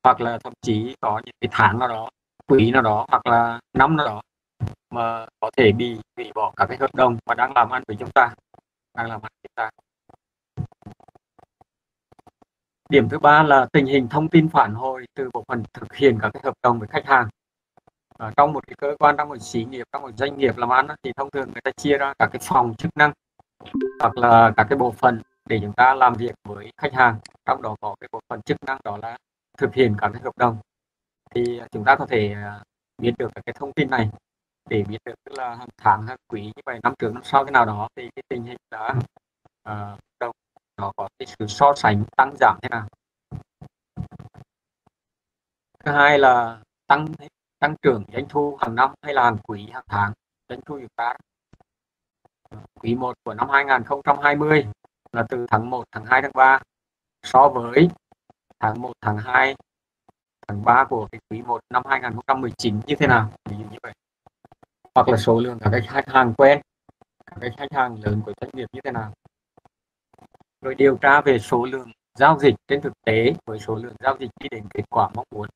Hoặc là thậm chí có những cái tháng nào đó, quý nào đó hoặc là năm nào đó mà có thể bị hủy bỏ các cái hợp đồng mà đang làm ăn với chúng ta, đang làm ăn với chúng ta. Điểm thứ ba là tình hình thông tin phản hồi từ bộ phận thực hiện các cái hợp đồng với khách hàng. Ở trong một cái cơ quan trong một xí nghiệp trong một doanh nghiệp làm ăn thì thông thường người ta chia ra các cái phòng chức năng hoặc là các cái bộ phận để chúng ta làm việc với khách hàng. Trong đó có cái bộ phận chức năng đó là thực hiện các cái hợp đồng. Thì chúng ta có thể à, biết được các cái thông tin này để biết được tức là hàng tháng hàng quý như vậy năm trước năm sau cái nào đó thì cái tình hình đã uh, nó có cái sự so sánh, tăng giảm thế nào? Thứ hai là tăng tăng trưởng doanh thu hàng năm hay là hàng quý, hàng tháng? Doanh thu chúng ta quý 1 của năm 2020 là từ tháng 1 tháng 2 tháng 3 so với tháng 1 tháng 2 tháng 3 của cái quý 1 năm 2019 như thế nào? Ví dụ như vậy. Hoặc là số lượng các khách hàng quen, các khách hàng lớn của doanh nghiệp như thế nào? Rồi điều tra về số lượng giao dịch trên thực tế với số lượng giao dịch đi đến kết quả mong muốn.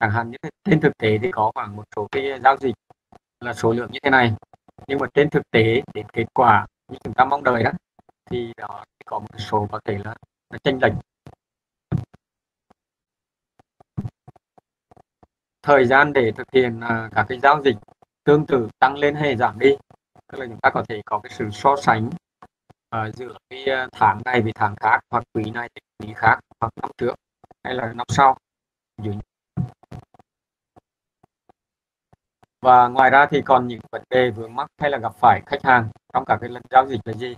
Chẳng hạn như trên thực tế thì có khoảng một số cái giao dịch là số lượng như thế này nhưng mà trên thực tế đến kết quả như chúng ta mong đợi đó thì đó có một số có thể là là chênh lệch. Thời gian để thực hiện uh, các cái giao dịch tương tự tăng lên hay giảm đi tức là chúng ta có thể có cái sự so sánh Ờ, uh, giữa cái ờ, tháng này với tháng khác hoặc quý này với quý khác hoặc năm trước hay là năm sau. Và ngoài ra thì còn những vấn đề vướng mắc hay là gặp phải khách hàng trong cả cái lần giao dịch là gì?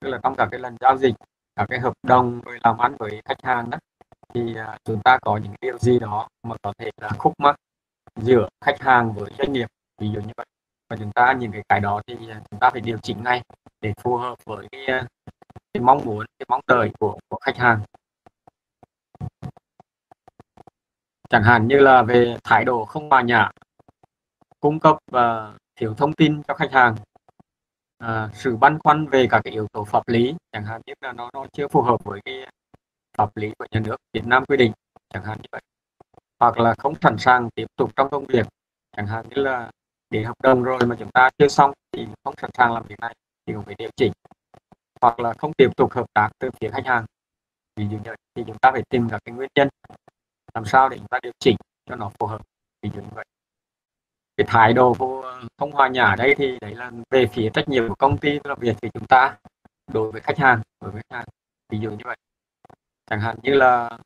Tức là trong cả cái lần giao dịch cả cái hợp đồng rồi làm ăn với khách hàng đó thì ờ, chúng ta có những điều gì đó mà có thể là khúc mắc giữa khách hàng với doanh nghiệp? Ví dụ như vậy và chúng ta nhìn cái cái đó thì à, chúng ta phải điều chỉnh ngay để phù hợp với cái, à, cái mong muốn cái mong đợi của, của khách hàng. Chẳng hạn như là về thái độ không hòa nhã cung cấp và thiếu thông tin cho khách hàng à, sự băn khoăn về các cái yếu tố pháp lý chẳng hạn như là nó nó chưa phù hợp với cái pháp lý của nhà nước Việt Nam quy định chẳng hạn như vậy. Hoặc là không sẵn sàng tiếp tục trong công việc chẳng hạn như là để hợp đồng rồi mà chúng ta chưa xong thì không sẵn sàng làm việc này thì cũng phải điều chỉnh. Hoặc là không tiếp tục hợp tác từ phía khách hàng. Ví dụ như vậy thì chúng ta phải tìm các cái nguyên nhân làm sao để chúng ta điều chỉnh cho nó phù hợp. Ví dụ như vậy. Cái thái độ không hòa nhã ở đây thì đấy là về phía trách nhiệm của công ty là việc thì chúng ta đối với khách hàng, đối với khách hàng. Ví dụ như vậy. Chẳng hạn như là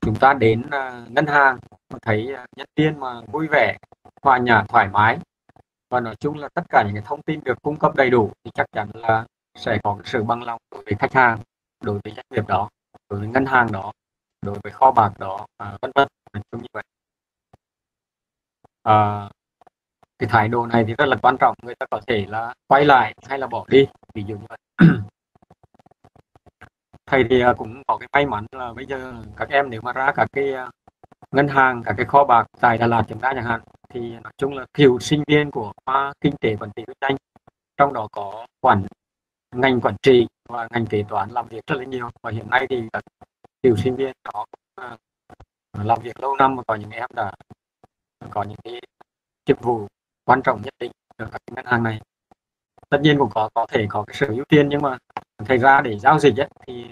chúng ta đến à, ngân hàng thấy à, nhân viên mà vui vẻ hòa nhã thoải mái. Và nói chung là tất cả những cái thông tin được cung cấp đầy đủ thì chắc chắn là sẽ có sự bằng lòng đối với khách hàng đối với doanh nghiệp đó đối với ngân hàng đó đối với kho bạc đó à, vân vân. Chung như vậy. À, cái thái độ này thì rất là quan trọng. Người ta có thể là quay lại hay là bỏ đi ví dụ như vậy. thầy thì à, cũng có cái may mắn là bây giờ các em nếu mà ra các cái à, ngân hàng các cái kho bạc tại Đà Lạt chúng ta chẳng hạn, thì nói chung là cựu sinh viên của khoa kinh tế quản trị kinh doanh trong đó có quản, ngành quản trị và ngành kế toán làm việc rất là nhiều. Và hiện nay thì các cựu sinh viên đó à, làm việc lâu năm và có những em đã có những cái chức vụ quan trọng nhất định ở các ngân hàng này. Tất nhiên cũng có có thể có cái sự ưu tiên nhưng mà thành ra để giao dịch ấy, thì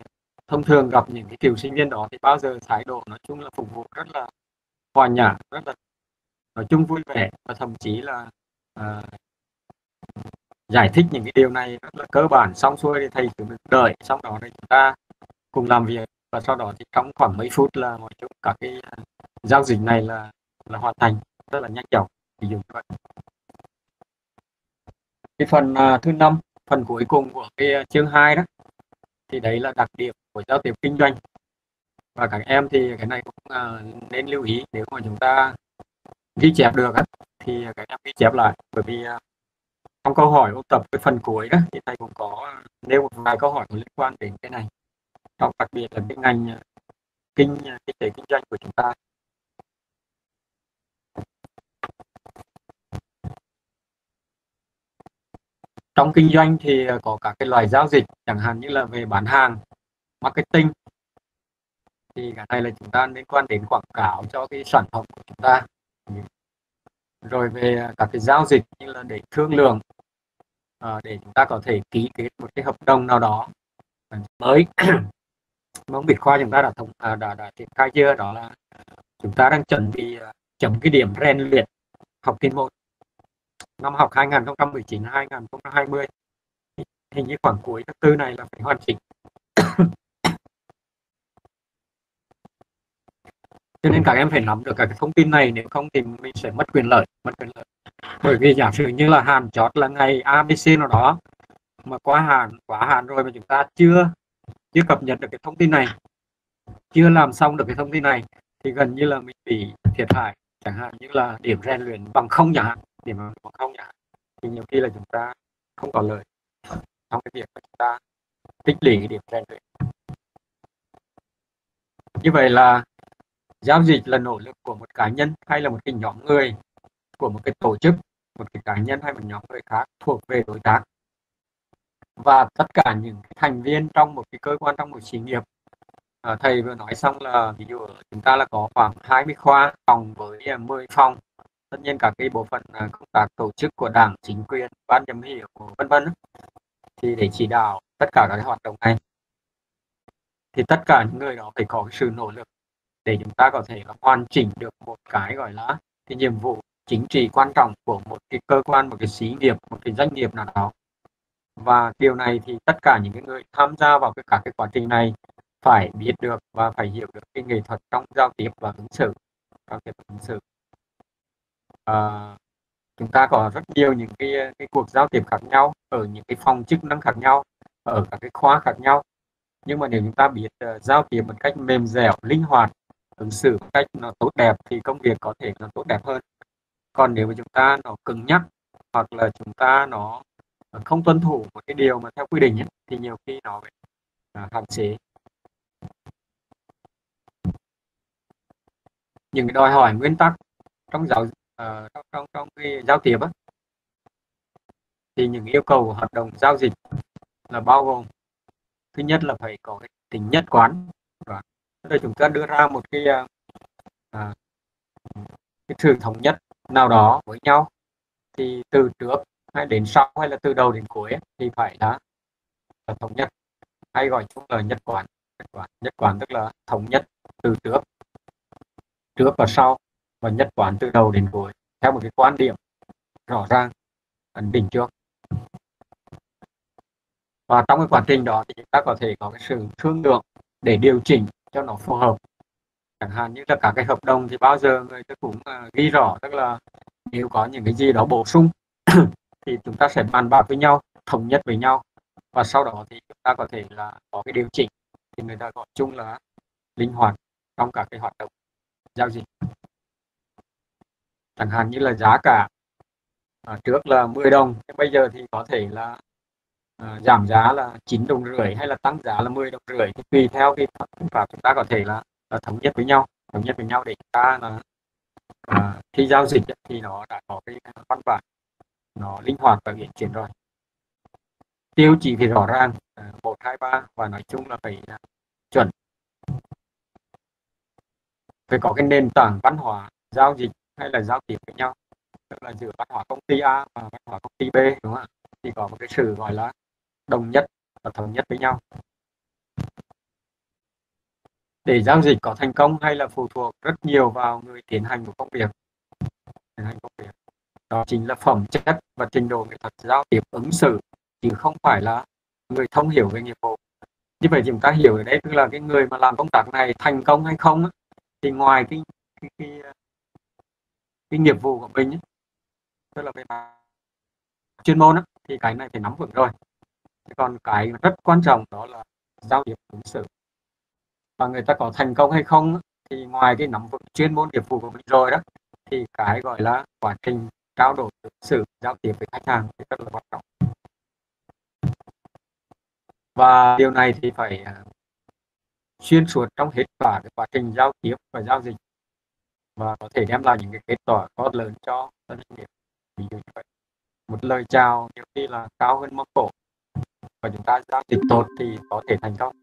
thông thường gặp những cái kiểu sinh viên đó thì bao giờ thái độ nói chung là phục vụ rất là hòa nhã rất là nói chung vui vẻ và thậm chí là à, giải thích những cái điều này rất là cơ bản. Xong xuôi thì thầy cứ đợi xong đó thì chúng ta cùng làm việc và sau đó thì trong khoảng mấy phút là mọi chung cả cái à, giao dịch này là là hoàn thành rất là nhanh chóng ví dụ vậy. Cái phần uh, thứ năm phần cuối cùng của cái ờ, chương 2 đó thì đấy là đặc điểm của giao tiếp kinh doanh. Và các em thì cái này cũng uh, nên lưu ý nếu mà chúng ta ghi chép được á, thì các em ghi chép lại. Bởi vì uh, trong câu hỏi ôn tập cái phần cuối đó thì thầy cũng có nêu một vài câu hỏi liên quan đến cái này. Trong đặc biệt là cái ngành kinh kinh tế kinh doanh của chúng ta. Trong kinh doanh thì ờ, có các cái loại giao dịch chẳng hạn như là về bán hàng marketing. Thì cái này là chúng ta liên quan đến quảng cáo cho cái sản phẩm của chúng ta. Rồi về ờ, các cái giao dịch như là để thương lượng ờ, để chúng ta có thể ký kết một cái hợp đồng nào đó. Mới không biệt khoa chúng ta đã thông à, đã đã triển khai chưa? Đó là chúng ta đang chuẩn bị chấm cái điểm rèn luyện học kỳ một năm học 2019 2020 hình như khoảng cuối tháng tư này là phải hoàn chỉnh. Cho nên các em phải nắm được các thông tin này, nếu không thì mình sẽ mất quyền lợi, mất quyền lợi. Bởi vì giả sử như là hàn chót là ngày ABC nào đó, mà quá hạn quá hạn rồi mà chúng ta chưa chưa cập nhật được cái thông tin này, chưa làm xong được cái thông tin này, thì gần như là mình bị thiệt hại, chẳng hạn như là điểm rèn luyện bằng không chẳng hạn điểm bằng không chẳng thì nhiều khi là chúng ta không có lợi trong cái việc mà chúng ta tích lũy điểm rèn luyện. Như vậy là giao dịch là nỗ lực của một cá nhân hay là một cái nhóm người của một cái tổ chức một cái cá nhân hay một nhóm người khác thuộc về đối tác? Và tất cả những thành viên trong một cái cơ quan trong một xí nghiệp. À, thầy vừa nói xong là ví dụ chúng ta là có khoảng 20 khoa phòng với ờ, 10 phòng tất nhiên các cái bộ phận à, công tác tổ chức của đảng, chính quyền, ban giám hiệu vân vân thì để chỉ đạo tất cả các hoạt động này. Thì tất cả những người đó phải có cái sự nỗ lực để chúng ta có thể là hoàn chỉnh được một cái gọi là cái nhiệm vụ chính trị quan trọng của một cái cơ quan, một cái xí nghiệp, một cái doanh nghiệp nào đó. Và điều này thì tất cả những cái người tham gia vào cái các cái quá trình này phải biết được và phải hiểu được cái nghệ thuật trong giao tiếp và ứng xử, trong cái ứng xử à, chúng ta có rất nhiều những cái cái cuộc giao tiếp khác nhau ở những cái phòng chức năng khác nhau ở các cái khóa khác nhau. Nhưng mà nếu chúng ta biết uh, giao tiếp một cách mềm dẻo linh hoạt ứng xử một cách nó tốt đẹp thì công việc có thể nó tốt đẹp hơn. Còn nếu mà chúng ta nó cứng nhắc hoặc là chúng ta nó không tuân thủ một cái điều mà theo quy định ấy, thì nhiều khi nó uh, hạn chế. Những đòi hỏi nguyên tắc trong giáo uh, trong trong trong cái giao tiếp á thì những yêu cầu của hoạt động giao dịch là bao gồm thứ nhất là phải có cái tính nhất quán và đây chúng ta đưa ra một cái à, cái sự thống nhất nào đó với nhau thì từ trước hay đến sau hay là từ đầu đến cuối thì phải là, là thống nhất. Hay gọi chung là nhất quán nhất quán nhất quán tức là thống nhất từ trước trước và sau và nhất quán từ đầu đến cuối, theo một cái quan điểm rõ ràng, ấn định trước. Và trong cái quá trình đó thì chúng ta có thể có cái sự thương lượng để điều chỉnh cho nó phù hợp. Chẳng hạn như là cả cái hợp đồng thì bao giờ người ta cũng ờ, ghi rõ, tức là nếu có những cái gì đó bổ sung thì chúng ta sẽ bàn bạc với nhau, thống nhất với nhau. Và sau đó thì chúng ta có thể là có cái điều chỉnh, thì người ta gọi chung là linh hoạt trong các cái hoạt động giao dịch chẳng hạn như là giá cả à, trước là 10 đồng bây giờ thì có thể là à, giảm giá là 9 đồng rưỡi hay là tăng giá là 10 đồng rưỡi. Thì tùy theo cái pháp chúng ta có thể là, là thống nhất với nhau thống nhất với nhau để chúng ta là à, khi giao dịch thì nó đã có cái à, văn bản nó linh hoạt và hiện chuyển rồi. Tiêu chỉ thì rõ ràng à, một hai ba và nói chung là phải à, chuẩn. Phải có cái nền tảng văn hóa giao dịch hay là giao tiếp với nhau. Tức là giữa văn hóa công ty A và văn hóa công ty B đúng không ạ? Thì có một cái sự gọi là đồng nhất và thống nhất với nhau. Để giao dịch có thành công hay là phụ thuộc rất nhiều vào người tiến hành một công việc. Tiến hành công việc. Đó chính là phẩm chất và trình độ nghệ thuật giao tiếp ứng xử chứ không phải là người thông hiểu về nghiệp vụ. Như vậy chúng ta hiểu ở đây tức là cái người mà làm công tác này thành công hay không thì ngoài cái cái, cái, cái nghiệp vụ của mình tức là về chuyên môn thì cái này phải nắm vững rồi. Còn cái rất quan trọng đó là giao tiếp ứng xử. Và người ta có thành công hay không thì ngoài cái nắm vững chuyên môn nghiệp vụ của mình rồi đó, thì cái gọi là quá trình trao đổi ứng xử, giao tiếp với khách hàng thì rất là quan trọng. Và điều này thì phải à, xuyên suốt trong hết cả cái quá trình giao tiếp và giao dịch và có thể đem lại những cái kết quả có lớn cho doanh nghiệp. Ví dụ như vậy. Một lời chào nhiều khi là cao hơn mong cổ. Và chúng ta giao dịch tốt thì có thể thành công.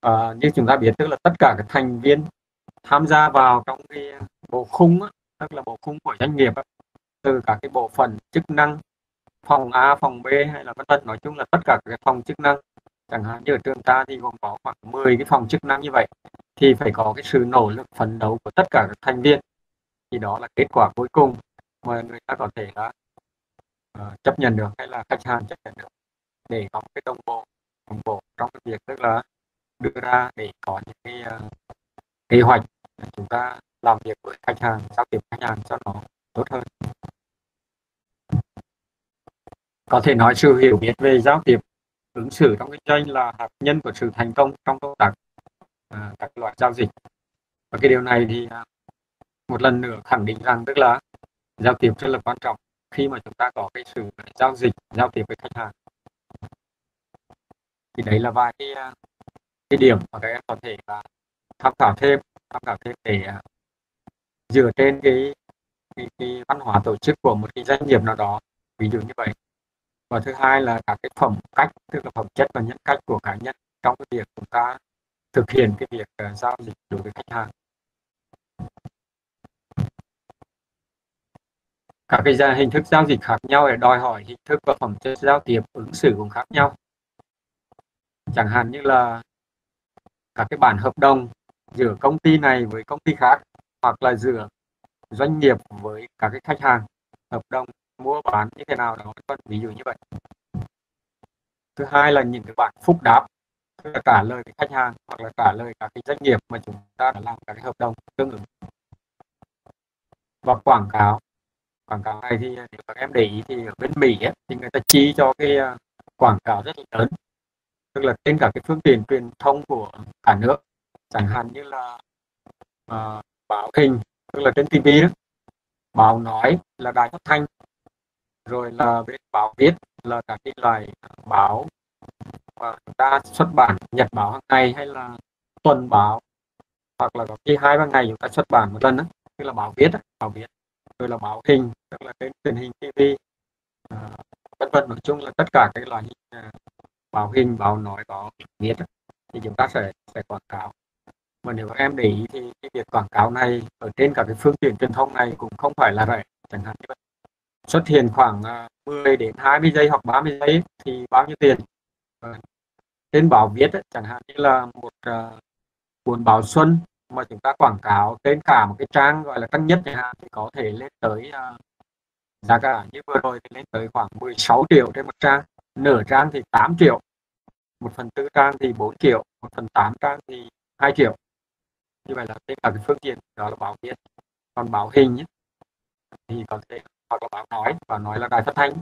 À, như chúng ta biết tức là tất cả các thành viên tham gia vào trong cái bộ khung á, tức là bộ khung của doanh nghiệp á, từ các cái bộ phận chức năng phòng A phòng B hay là vân vân nói chung là tất cả các phòng chức năng. Chẳng hạn như ở trường ta thì gồm có khoảng 10 cái phòng chức năng như vậy thì phải có cái sự nỗ lực phấn đấu của tất cả các thành viên. Thì đó là kết quả cuối cùng mà người ta có thể là uh, chấp nhận được hay là khách hàng chấp nhận được để có cái đồng bộ đồng bộ trong cái việc tức là đưa ra để có những cái uh, kế hoạch chúng ta làm việc với khách hàng giao tiếp khách hàng cho nó tốt hơn. Có thể nói sự hiểu biết về giao tiếp ứng xử trong kinh doanh là hạt nhân của sự thành công trong công tác à, các loại giao dịch. Và cái điều này thì à, một lần nữa khẳng định rằng tức là giao tiếp rất là quan trọng khi mà chúng ta có cái sự giao dịch giao tiếp với khách hàng. Thì đấy là vài cái à, cái điểm mà các em có thể là tham khảo thêm tham khảo thêm để uh, dựa trên cái, cái cái văn hóa tổ chức của một cái doanh nghiệp nào đó ví dụ như vậy. Và thứ hai là các cái phẩm cách tức là phẩm chất và nhân cách của cá nhân trong cái việc chúng ta thực hiện cái việc uh, giao dịch đối với khách hàng. Các cái hình thức giao dịch khác nhau để đòi hỏi hình thức và phẩm chất giao tiếp ứng xử cũng khác nhau. Chẳng hạn như là các cái bản hợp đồng giữa công ty này với công ty khác hoặc là giữa doanh nghiệp với các cái khách hàng hợp đồng mua bán như thế nào đó ví dụ như vậy. Thứ hai là những cái bản phúc đáp tức là trả lời với khách hàng hoặc là trả lời các cái doanh nghiệp mà chúng ta đã làm các cái hợp đồng tương ứng. Và quảng cáo quảng cáo này thì nếu các em để ý thì ở bên Mỹ ấy, thì người ta chi cho cái ờ, quảng cáo rất là lớn. Tức là trên cả cái phương tiện truyền thông của cả nước chẳng hạn như là uh, báo hình tức là trên TV đó báo nói là đài phát thanh rồi là bên báo viết là các cái loại báo mà chúng ta xuất bản nhật báo hàng ngày hay là tuần báo? Hoặc là có khi hai ba ngày chúng ta xuất bản một lần đó tức là báo viết đó, báo viết. Rồi là báo hình tức là trên truyền hình TV à, vân vân nói chung là tất cả các loại hình báo hình báo nói có viết thì chúng ta sẽ sẽ quảng cáo. Mà nếu em để ý thì cái việc quảng cáo này ở trên các cái phương tiện truyền thông này cũng không phải là rẻ chẳng hạn như vậy. Xuất hiện khoảng à, 10 đến 20 giây hoặc 30 giây thì bao nhiêu tiền? Trên báo viết chẳng hạn như là một uh, cuốn báo xuân mà chúng ta quảng cáo trên cả một cái trang gọi là tăng nhất chẳng hạn thì có thể lên tới uh, giá cả như vừa rồi thì lên tới khoảng 16 triệu trên một trang nửa trang thì 8 triệu một phần tư trang thì 4 triệu một phần 8 trang thì 2 triệu. Như vậy là trên cả cái phương tiện đó là báo viết. Còn báo hình ấy, thì có thể hoặc là báo nói và nói là đài phát thanh.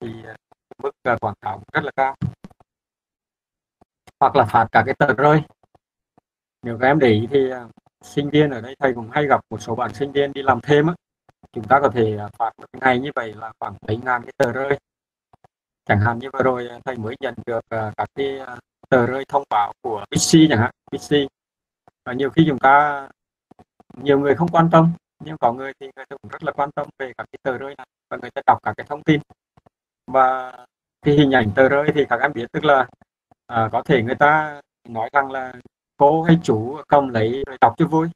Thì ờ, mức quảng cáo rất là cao hoặc là phạt cả cái tờ rơi nếu các em để ý thì uh, sinh viên ở đây thầy cũng hay gặp một số bạn sinh viên đi làm thêm á. Chúng ta có thể uh, phạt một ngày như vậy là khoảng mấy ngàn cái tờ rơi. Chẳng hạn như vừa rồi à, thầy mới nhận được uh, các cái uh, tờ rơi thông báo của Bixi chẳng hạn Bixi và nhiều khi chúng ta nhiều người không quan tâm nhưng có người thì người ta cũng rất là quan tâm về các cái tờ rơi này và người ta đọc các cái thông tin. Và cái hình ảnh tờ rơi thì các em biết tức là à, có thể người ta nói rằng là cô hay chú cầm lấy rồi đọc cho vui.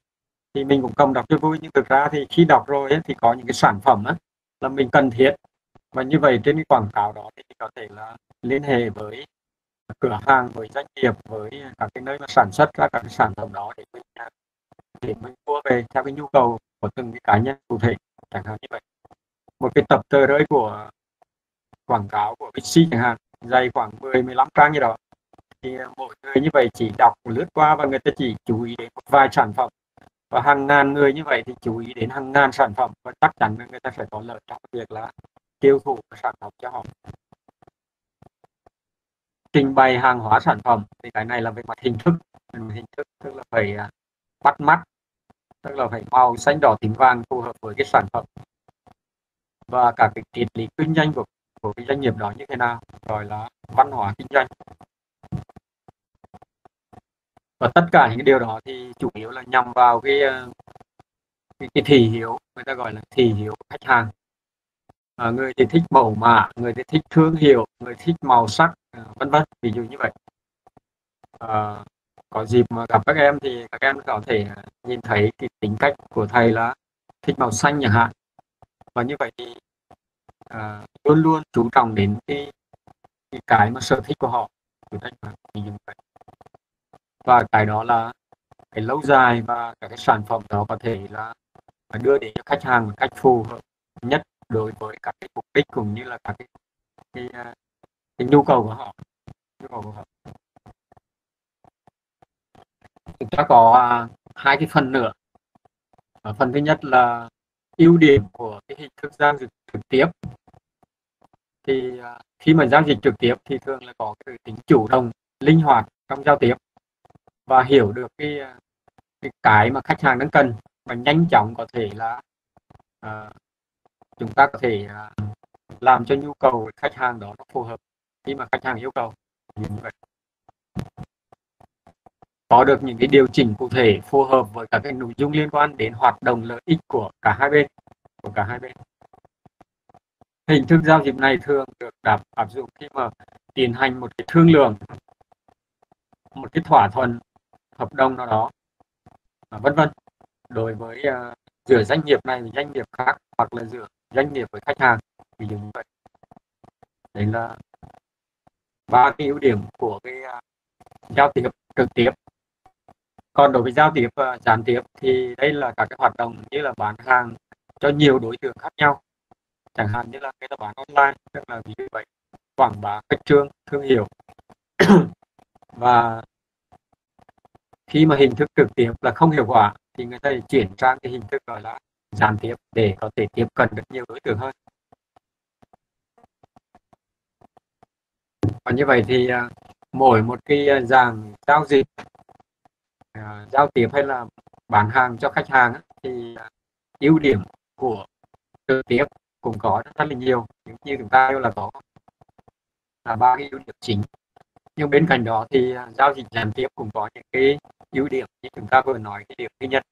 Thì mình cũng cầm đọc cho vui nhưng thực ra thì khi đọc rồi ấy, thì có những cái sản phẩm ấy, là mình cần thiết. Và như vậy trên cái quảng cáo đó thì có thể là liên hệ với cửa hàng với doanh nghiệp với các cái nơi mà sản xuất ra các cái sản phẩm đó để mình à, để mình mua về theo cái nhu cầu của từng cái cá nhân cụ thể chẳng hạn như vậy. Một cái tập tờ rơi của quảng cáo của Bixi chẳng hạn dày khoảng 10 15 trang như đó thì mỗi người như vậy chỉ đọc lướt qua và người ta chỉ chú ý đến một vài sản phẩm. Và hàng ngàn người như vậy thì chú ý đến hàng ngàn sản phẩm và chắc chắn là người ta sẽ có lợi trong việc là tiêu thụ sản phẩm cho họ. Trình bày hàng hóa sản phẩm thì cái này là về mặt hình thức. Hình thức tức là phải à, bắt mắt, tức là phải màu xanh đỏ tím vàng phù hợp với cái sản phẩm. Và cả cái triết lý kinh doanh của của cái doanh nghiệp đó như thế nào gọi là văn hóa kinh doanh và tất cả những cái điều đó thì chủ yếu là nhằm vào cái ờ, cái, cái thị hiếu người ta gọi là thị hiếu khách hàng. À, người thì thích mẫu mã người thì thích thương hiệu người thích màu sắc ờ, vân vân ví dụ như vậy. À, có dịp mà gặp các em thì các em có thể nhìn thấy cái tính cách của thầy là thích màu xanh chẳng hạn. Và như vậy thì à, luôn luôn chú trọng đến cái, cái cái mà sở thích của họ. Ví dụ vậy và cái đó là cái lâu dài và các cái sản phẩm đó có thể là đưa đến cho khách hàng một cách phù hợp nhất đối với các cái mục đích cũng như là các cái cái, cái, cái nhu cầu của họ. Nhu cầu của họ. Chúng ta có à, hai cái phần nữa. À, phần thứ nhất là ưu điểm của cái hình thức giao dịch trực tiếp. Thì à, khi mà giao dịch trực tiếp thì thường là có cái tính chủ động linh hoạt trong giao tiếp và hiểu được cái à, cái, cái mà khách hàng đang cần và nhanh chóng có thể là uh, chúng ta có thể uh, làm cho nhu cầu của khách hàng đó nó phù hợp khi mà khách hàng yêu cầu. Như vậy có được những cái điều chỉnh cụ thể phù hợp với các cái nội dung liên quan đến hoạt động lợi ích của cả hai bên của cả hai bên. Hình thức giao dịch này thường được đáp áp dụng khi mà tiến hành một cái thương lượng một cái thỏa thuận hợp đồng nào đó. Vân vân. Đối với uh, giữa doanh nghiệp này với doanh nghiệp khác hoặc là giữa doanh nghiệp với khách hàng ví dụ như vậy. Đấy là ba cái ưu điểm của cái uh, giao tiếp trực tiếp. Còn đối với giao tiếp uh, gián tiếp thì đây là các cái hoạt động như là bán hàng cho nhiều đối tượng khác nhau. Chẳng hạn như là cái ta bán online tức là ví dụ vậy quảng bá khách trương thương hiệu. Và khi mà hình thức trực tiếp là không hiệu quả, thì người ta chuyển sang cái hình thức gọi là gián tiếp để có thể tiếp cận được nhiều đối tượng hơn. Và như vậy thì à, mỗi một cái à, dạng giao dịch à, giao tiếp hay là bán hàng cho khách hàng thì ưu điểm của trực tiếp cũng có rất là nhiều như chúng ta là có. Là ba cái ưu điểm chính nhưng bên cạnh đó thì à, giao dịch gián tiếp cũng có những cái ưu điểm như chúng ta vừa nói cái điểm thứ nhất.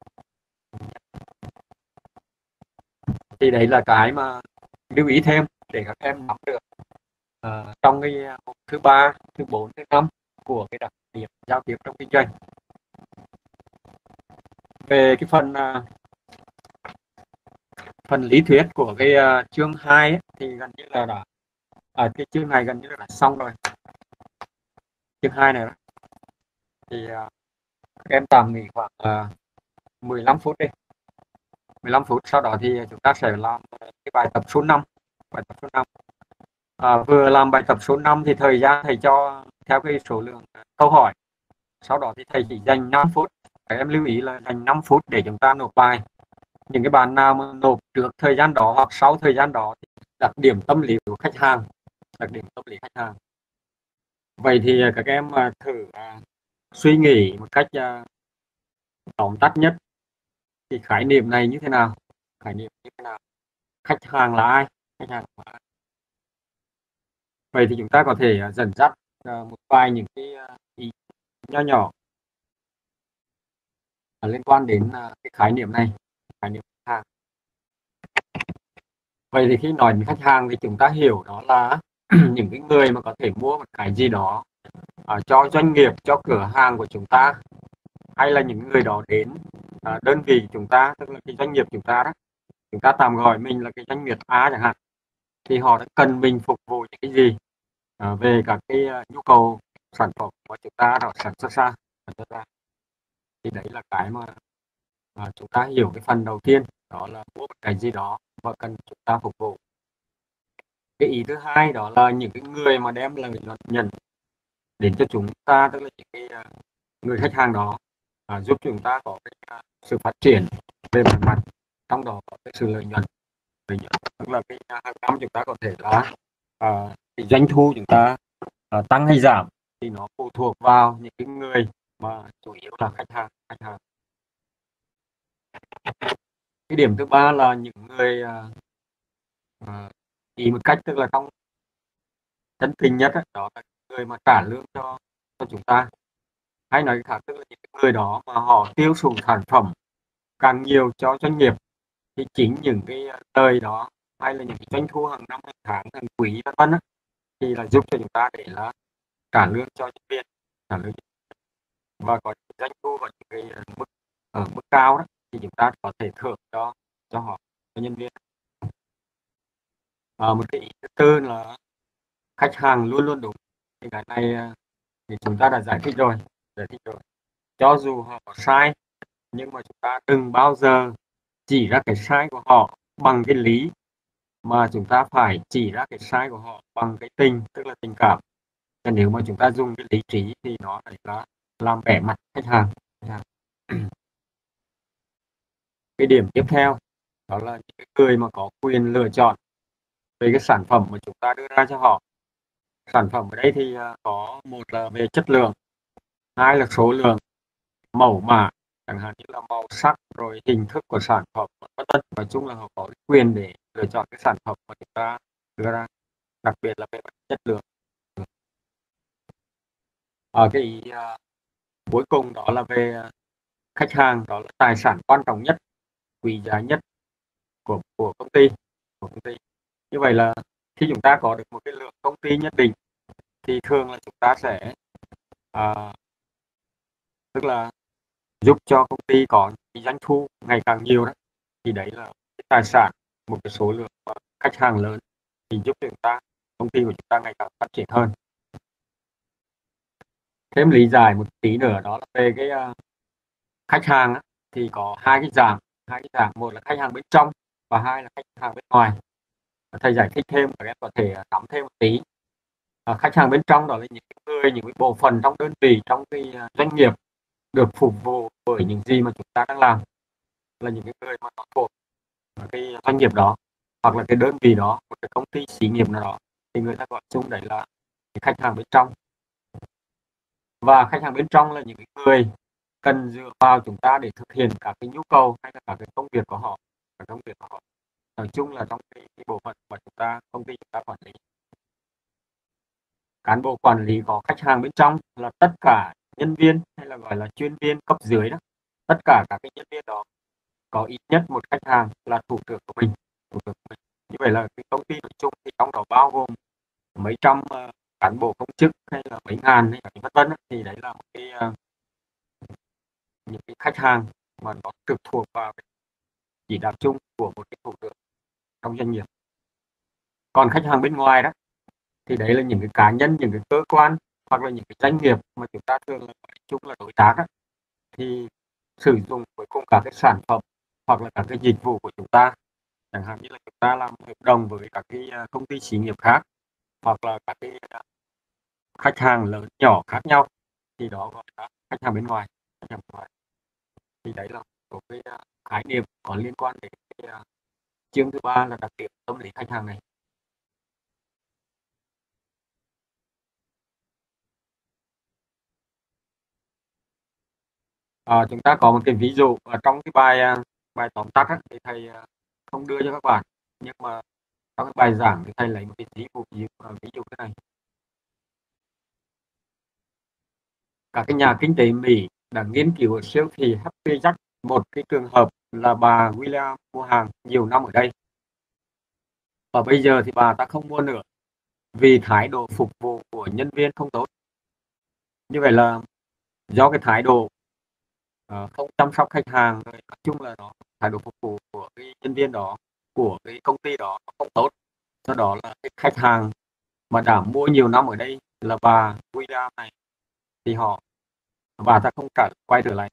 Thì đấy là cái mà lưu ý thêm để các em nắm được uh, trong cái à, thứ ba thứ bốn thứ năm của cái đặc điểm giao tiếp trong kinh doanh. Về cái phần uh, phần lý thuyết của cái uh, chương 2 ấy, thì gần như là đã à, cái chương này gần như là xong rồi chương 2 này thì uh, các em tạm nghỉ khoảng à, uh, 15 phút đi. 15 phút sau đó thì chúng ta sẽ làm à, cái bài tập số 5 bài tập số 5 à, vừa làm bài tập số 5 thì thời gian thầy cho theo cái số lượng câu hỏi. Sau đó thì thầy chỉ dành 5 phút. Các em lưu ý là dành 5 phút để chúng ta nộp bài. Những cái bạn nào mà nộp trước thời gian đó hoặc sau thời gian đó thì đặc điểm tâm lý của khách hàng đặc điểm tâm lý khách hàng vậy thì à, các em à, thử à, suy nghĩ một cách tóm tắt nhất. Thì khái niệm này như thế nào? Khái niệm như thế nào? Khách hàng là ai? Khách hàng là ai? Vậy thì chúng ta có thể dẫn dắt một vài những cái ý nho nhỏ liên quan đến cái khái niệm này, khái niệm khách hàng. Vậy thì khi nói đến khách hàng thì chúng ta hiểu đó là những cái người mà có thể mua một cái gì đó uh, cho doanh nghiệp cho cửa hàng của chúng ta hay là những người đó đến uh, đơn vị chúng ta tức là cái doanh nghiệp chúng ta đó chúng ta tạm gọi mình là cái doanh nghiệp A chẳng hạn thì họ đã cần mình phục vụ những cái gì uh, về các cái uh, nhu cầu sản phẩm của chúng ta họ sản xuất ra sản xuất ra. Thì đấy là cái mà uh, chúng ta hiểu cái phần đầu tiên đó là mua một cái gì đó và cần chúng ta phục vụ cái ý thứ hai đó là những cái người mà đem lợi nhuận nhận đến cho chúng ta tức là những cái à, người khách hàng đó à, giúp chúng ta có cái à, sự phát triển về mặt mặt trong đó có cái sự lợi nhuận lợi nhuận tức là cái hàng năm chúng ta có thể là à, cái doanh thu chúng ta à, tăng hay giảm thì nó phụ thuộc vào những cái người mà chủ yếu là khách hàng khách hàng. Cái điểm thứ ba là những người à, à, ý một cách tức là trong chân tình nhất đó, đó là người mà trả lương cho cho chúng ta. Hay nói khác tức là những người đó mà họ tiêu thụ sản phẩm càng nhiều cho doanh nghiệp thì chính những cái ờ, lời đó hay là những cái doanh thu hàng năm hàng tháng hàng quý vân vân thì là giúp cho chúng ta để là trả lương cho nhân viên trả lương và có doanh thu và những cái ờ, mức ở mức cao đó thì chúng ta có thể thưởng cho cho họ cho nhân viên à, một cái ý thứ tư là khách hàng luôn luôn đúng. Thì cái này ờ, thì chúng ta đã giải thích rồi giải thích rồi. Cho dù họ sai nhưng mà chúng ta đừng bao giờ chỉ ra cái sai của họ bằng cái lý mà chúng ta phải chỉ ra cái sai của họ bằng cái tình tức là tình cảm. Và nếu mà chúng ta dùng cái lý trí thì nó là làm vẻ mặt khách hàng. Cái điểm tiếp theo đó là những người mà có quyền lựa chọn về cái sản phẩm mà chúng ta đưa ra cho họ. Sản phẩm ở đây thì à, có một là về chất lượng hai là số lượng mẫu mã chẳng hạn như là màu sắc rồi hình thức của sản phẩm vân vân. Nói chung là họ có quyền để lựa chọn cái sản phẩm mà chúng ta đưa ra đặc biệt là về chất lượng. Ở cái ý uh, cuối cùng đó là về à, khách hàng đó là tài sản quan trọng nhất quý giá nhất của của công ty của công ty như vậy là khi chúng ta có được một cái lượng công ty nhất định thì thường là chúng ta sẽ à, tức là giúp cho công ty có doanh thu ngày càng nhiều đó. Thì đấy là cái tài sản một cái số lượng khách hàng lớn thì giúp chúng ta công ty của chúng ta ngày càng phát triển hơn. Thêm lý giải một tí nữa đó là về cái uh, khách hàng á, thì có hai cái dạng hai cái dạng một là khách hàng bên trong và hai là khách hàng bên ngoài thầy giải thích thêm các em có thể à, nắm thêm một tí. À, khách hàng bên trong đó là những người những cái bộ phận trong đơn vị trong cái à, doanh nghiệp được phục vụ bởi những gì mà chúng ta đang làm. Là những cái người mà nó thuộc cái doanh nghiệp đó hoặc là cái đơn vị đó một cái công ty xí nghiệp nào đó thì người ta gọi chung đấy là khách hàng bên trong. Và khách hàng bên trong là những người cần dựa vào chúng ta để thực hiện các cái nhu cầu hay là các cái công việc của họ các công việc của họ nói chung là trong cái, cái bộ phận mà chúng ta công ty chúng ta quản lý. Cán bộ quản lý có khách hàng bên trong là tất cả nhân viên hay là gọi là chuyên viên cấp dưới đó. Tất cả các cái nhân viên đó có ít nhất một khách hàng là thủ trưởng của mình thủ trưởng của mình. Như vậy là cái công ty nói chung thì trong đó bao gồm mấy trăm uh, cán bộ công chức hay là mấy ngàn hay là vân vân thì đấy là một cái uh, những cái khách hàng mà nó trực thuộc vào chỉ đạo chung của một cái thủ trưởng trong doanh nghiệp. Còn khách hàng bên ngoài đó thì đấy là những cái cá nhân những cái cơ quan hoặc là những cái doanh nghiệp mà chúng ta thường là chung là đối tác đó, thì sử dụng cuối cùng các cái sản phẩm hoặc là các cái dịch vụ của chúng ta. Chẳng hạn như là chúng ta làm hợp đồng với các cái à, công ty xí nghiệp khác hoặc là các cái à, khách hàng lớn nhỏ khác nhau thì đó gọi là khách hàng bên ngoài khách hàng bên ngoài. Thì đấy là một cái à, khái niệm có liên quan đến cái chương thứ ba là đặc điểm tâm lý khách hàng này. À, chúng ta có một cái ví dụ ở trong cái bài à, bài tóm tắt thì thầy à, không đưa cho các bạn. Nhưng mà trong cái bài giảng thì thầy lấy một cái ví dụ ví dụ, à, ví dụ cái này. Các cái nhà kinh tế Mỹ đã nghiên cứu ở siêu thị Happy Jack một cái trường hợp là bà William mua hàng nhiều năm ở đây. Và bây giờ thì bà ta không mua nữa vì thái độ phục vụ của nhân viên không tốt. Như vậy là do cái thái độ uh, không chăm sóc khách hàng nói chung là nó thái độ phục vụ của cái nhân viên đó của cái công ty đó không tốt. Do đó là cái khách hàng mà đã mua nhiều năm ở đây là bà William này thì họ bà ta không cả quay trở lại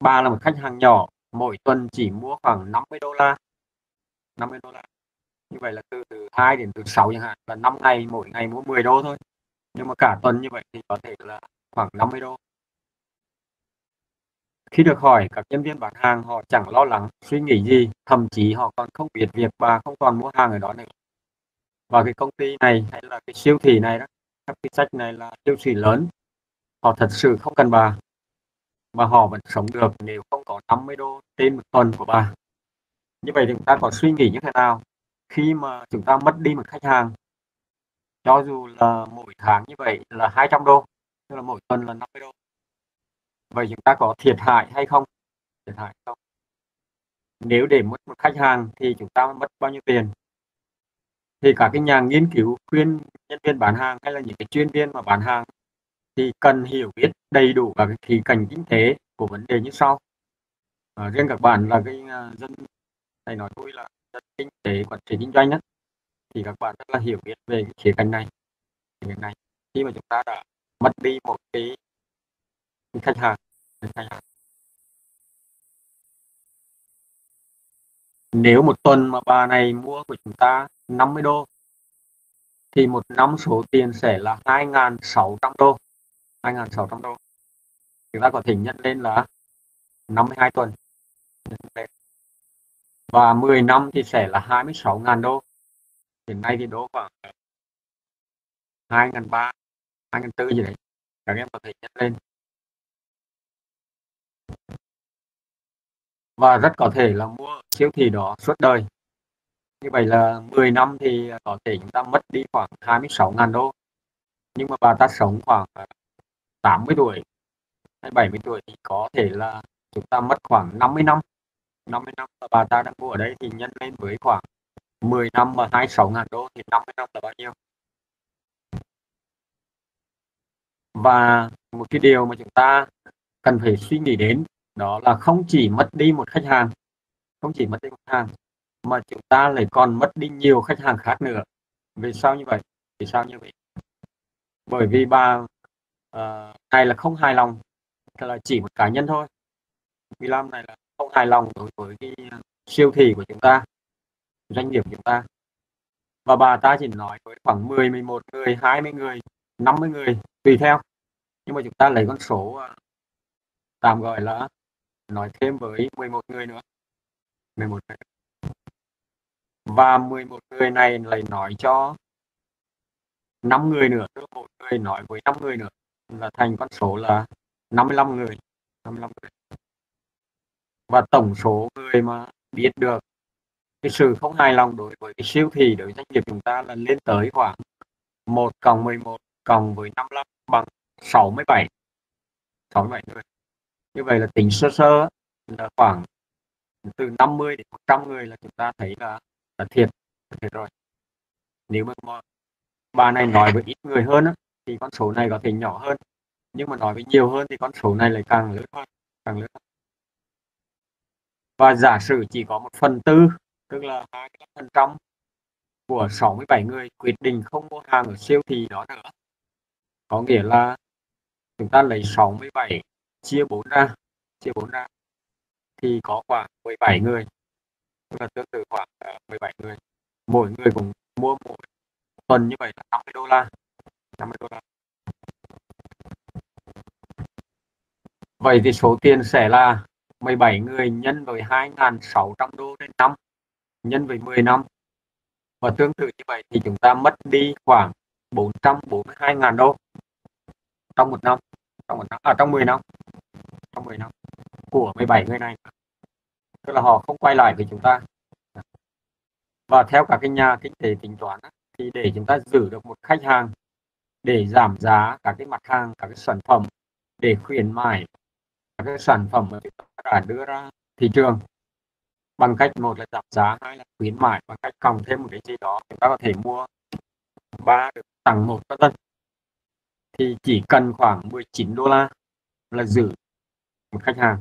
bà là một khách hàng nhỏ mỗi tuần chỉ mua khoảng 50 đô la. 50 đô la. Như vậy là từ từ 2 đến từ 6 chẳng hạn là 5 ngày mỗi ngày mua 10 đô thôi. Nhưng mà cả tuần như vậy thì có thể là khoảng 50 đô. Khi được hỏi, các nhân viên bán hàng họ chẳng lo lắng, suy nghĩ gì, thậm chí họ còn không biết việc bà không còn mua hàng ở đó nữa. Và cái công ty này hay là cái siêu thị này đó, các cái sách này là siêu thị lớn, họ thật sự không cần bà mà họ vẫn sống được nếu không có 50 đô trên một tuần của bà. Như vậy thì chúng ta có suy nghĩ như thế nào khi mà chúng ta mất đi một khách hàng? Cho dù là mỗi tháng như vậy là 200 đô, tức là mỗi tuần là 50 đô. Vậy chúng ta có thiệt hại hay không? Thiệt hại không? Nếu để mất một khách hàng thì chúng ta mất bao nhiêu tiền? Thì cả cái nhà nghiên cứu, khuyên nhân viên bán hàng hay là những cái chuyên viên mà bán hàng thì cần hiểu biết đầy đủ các cái khí cảnh kinh tế của vấn đề như sau. À, riêng các bạn là cái uh, dân thầy nói tôi là dân kinh tế quản trị kinh doanh đó, thì các bạn rất là hiểu biết về cái khía cạnh này. Việc này khi mà chúng ta đã mất đi một cái khách hàng khách hàng. Nếu một tuần mà bà này mua của chúng ta 50 đô thì một năm số tiền sẽ là 2.600 đô. 2.600 đô. Chúng ta có thể nhận lên là 52 tuần. Và 10 năm thì sẽ là 26.000 đô. Hiện nay thì đô khoảng 2.300 2.400 gì đấy. Các em có thể nhận lên. Và rất có thể là mua siêu thị đó suốt đời. Như vậy là 10 năm thì có thể chúng ta mất đi khoảng 26.000 đô. Nhưng mà bà ta sống khoảng 80 tuổi hay 70 tuổi thì có thể là chúng ta mất khoảng 50 năm. 50 năm và bà ta đang mua ở đây thì nhân lên với khoảng 10 năm và 26 ngàn đô thì 50 năm là bao nhiêu? Và một cái điều mà chúng ta cần phải suy nghĩ đến đó là không chỉ mất đi một khách hàng, không chỉ mất đi một khách hàng, mà chúng ta lại còn mất đi nhiều khách hàng khác nữa. Vì sao như vậy? Vì sao như vậy? Bởi vì bà uh, này là không hài lòng là chỉ một cá nhân thôi. Vì làm này là không hài lòng đối với cái ờ, siêu thị của chúng ta doanh nghiệp của chúng ta. Và bà ta chỉ nói với khoảng 10, 11 người, 20 người, 50 người tùy theo. Nhưng mà chúng ta lấy con số ờ, tạm gọi là nói thêm với 11 người nữa. 11 người. và 11 người này lại nói cho 5 người nữa tức một người nói với 5 người nữa là thành con số là 55 người. 55 người. Và tổng số người mà biết được cái sự không hài lòng đối với cái siêu thị đối với doanh nghiệp chúng ta là lên tới khoảng 1 cộng 11 cộng với 55 bằng 67 67 người. Như vậy là tính sơ sơ là khoảng từ 50 đến 100 người là chúng ta thấy là, là thiệt thiệt rồi. Nếu mà bà này nói với ít người hơn á, thì con số này có thể nhỏ hơn. Nhưng mà nói với nhiều hơn thì con số này lại càng lớn hơn, càng lớn hơn. và giả sử chỉ có một phần tư, tức là hai phần trăm của 67 người quyết định không mua hàng ở siêu thị đó nữa, có nghĩa là chúng ta lấy 67 chia 4 ra, chia 4 ra thì có khoảng 17 người, tức là tương tự khoảng à, 17 người. Mỗi người cũng mua mỗi tuần như vậy là 50 đô la. 50 đô la. Vậy thì số tiền sẽ là 17 người nhân với 2.600 đô trên năm nhân với 10 năm. Và tương tự như vậy thì chúng ta mất đi khoảng 442.000 đô trong một năm trong một năm à, trong 10 năm trong 10 năm của 17 người này. Tức là họ không quay lại với chúng ta. Và theo cả cái nhà kinh tế tính toán thì để chúng ta giữ được một khách hàng để giảm giá các cái mặt hàng các cái sản phẩm để khuyến mại các cái sản phẩm mà chúng ta đã đưa ra thị trường. Bằng cách một là giảm giá hai là khuyến mại bằng cách cộng thêm một cái gì đó chúng ta có thể mua ba được tặng một vân vân thì chỉ cần khoảng 19 đô la là giữ một khách hàng.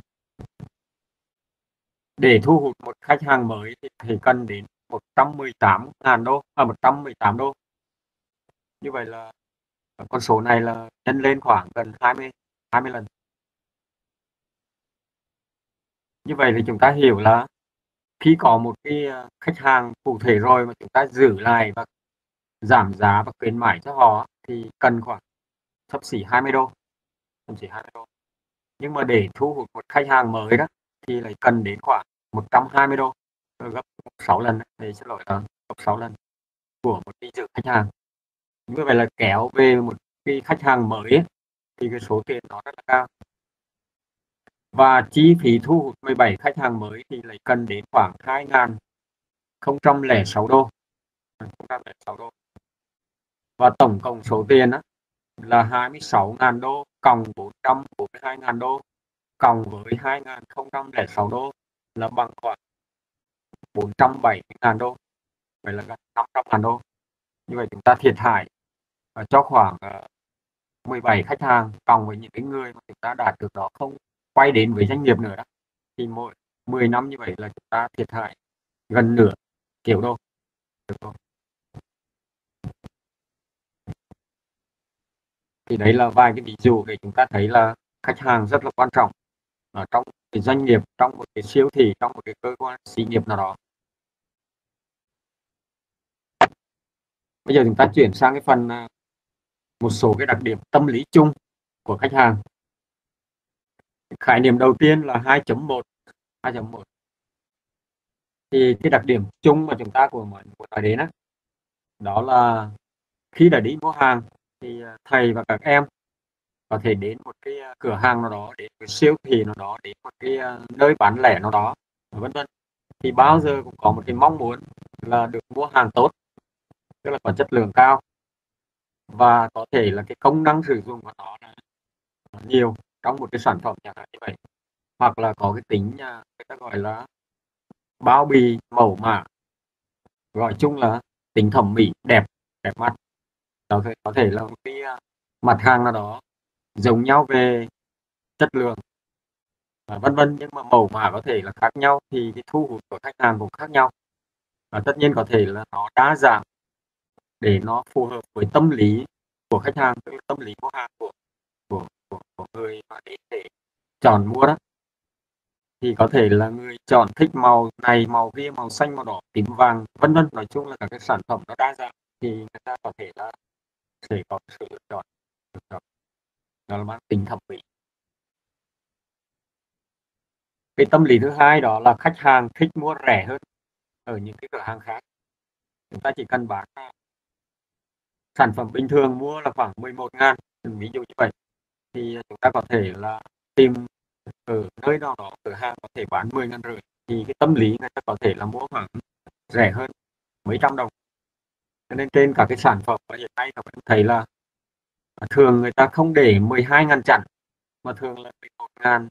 Để thu hút một khách hàng mới thì, phải cần đến 118 ngàn đô à 118 đô. Như vậy là con số này là nhân lên khoảng gần 20 20 lần. Như vậy thì chúng ta hiểu là khi có một cái ờ, khách hàng cụ thể rồi mà chúng ta giữ lại và giảm giá và khuyến mãi cho họ thì cần khoảng thấp xỉ 20 đô, thậm chí 20 đô. Nhưng mà để thu hút một khách hàng mới đó thì lại cần đến khoảng 120 đô, gấp 6 lần thì xin lỗi là gấp 6 lần của một cái dự khách hàng như vậy là kéo về một cái khách hàng mới ấy, thì cái số tiền nó rất là cao. Và chi phí thu hút 17 khách hàng mới thì lại cần đến khoảng 2.006 đô. 006 đô. Và tổng cộng số tiền á, là 26.000 đô cộng 442.000 đô cộng với 2.006 đô là bằng khoảng 470.000 đô. Vậy là gần 500.000 đô. Như vậy chúng ta thiệt hại Ờ, cho khoảng ờ, 17 khách hàng cộng với những cái người mà chúng ta đạt được đó không quay đến với doanh nghiệp nữa đó, thì mỗi 10 năm như vậy là chúng ta thiệt hại gần nửa triệu đô. Thì đấy là vài cái ví dụ để chúng ta thấy là khách hàng rất là quan trọng ở trong cái doanh nghiệp, trong một cái siêu thị, trong một cái cơ quan xí nghiệp nào đó. Bây giờ chúng ta chuyển sang cái phần à, một số cái đặc điểm tâm lý chung của khách hàng. Khái niệm đầu tiên là 2.1 2.1 thì cái đặc điểm chung mà chúng ta của mọi người nói đến đó, đó là khi đã đi mua hàng thì à, thầy và các em có thể đến một cái à, cửa hàng nào đó đến một siêu thị nào đó đến một cái à, nơi bán lẻ nào đó vân vân. Thì bao giờ cũng có một cái mong muốn là được mua hàng tốt tức là có chất lượng cao và có thể là cái công năng sử dụng của nó là nhiều trong một cái sản phẩm chẳng hạn như vậy. Hoặc là có cái tính người ta gọi là bao bì mẫu mã. Gọi chung là tính thẩm mỹ, đẹp đẹp mắt. Có thể có thể là một cái à, mặt hàng nào đó giống nhau về chất lượng và vân vân, nhưng mà mẫu mã có thể là khác nhau thì cái thu hút của khách hàng cũng khác nhau. Và tất nhiên có thể là nó đa dạng để nó phù hợp với tâm lý của khách hàng với tâm lý mua hàng của của, của, của người mà đến để chọn mua đó. Thì có thể là người chọn thích màu này màu kia màu xanh màu đỏ tím vàng vân vân. Nói chung là các cái sản phẩm nó đa dạng thì người ta có thể là sẽ có sự lựa chọn đó là mang tính thẩm mỹ. Cái tâm lý thứ hai đó là khách hàng thích mua rẻ hơn ở những cái cửa hàng khác. Chúng ta chỉ cần bán sản phẩm bình thường mua là khoảng 11 ngàn ví dụ như vậy. Thì chúng ta có thể là tìm ở nơi nào đó, cửa hàng có thể bán 10 ngàn rưỡi, thì cái tâm lý người ta có thể là mua khoảng rẻ hơn, mấy trăm đồng. Cho nên trên các cái sản phẩm hiện nay các bạn thấy là thường người ta không để 12 ngàn chặn mà thường là 11 ngàn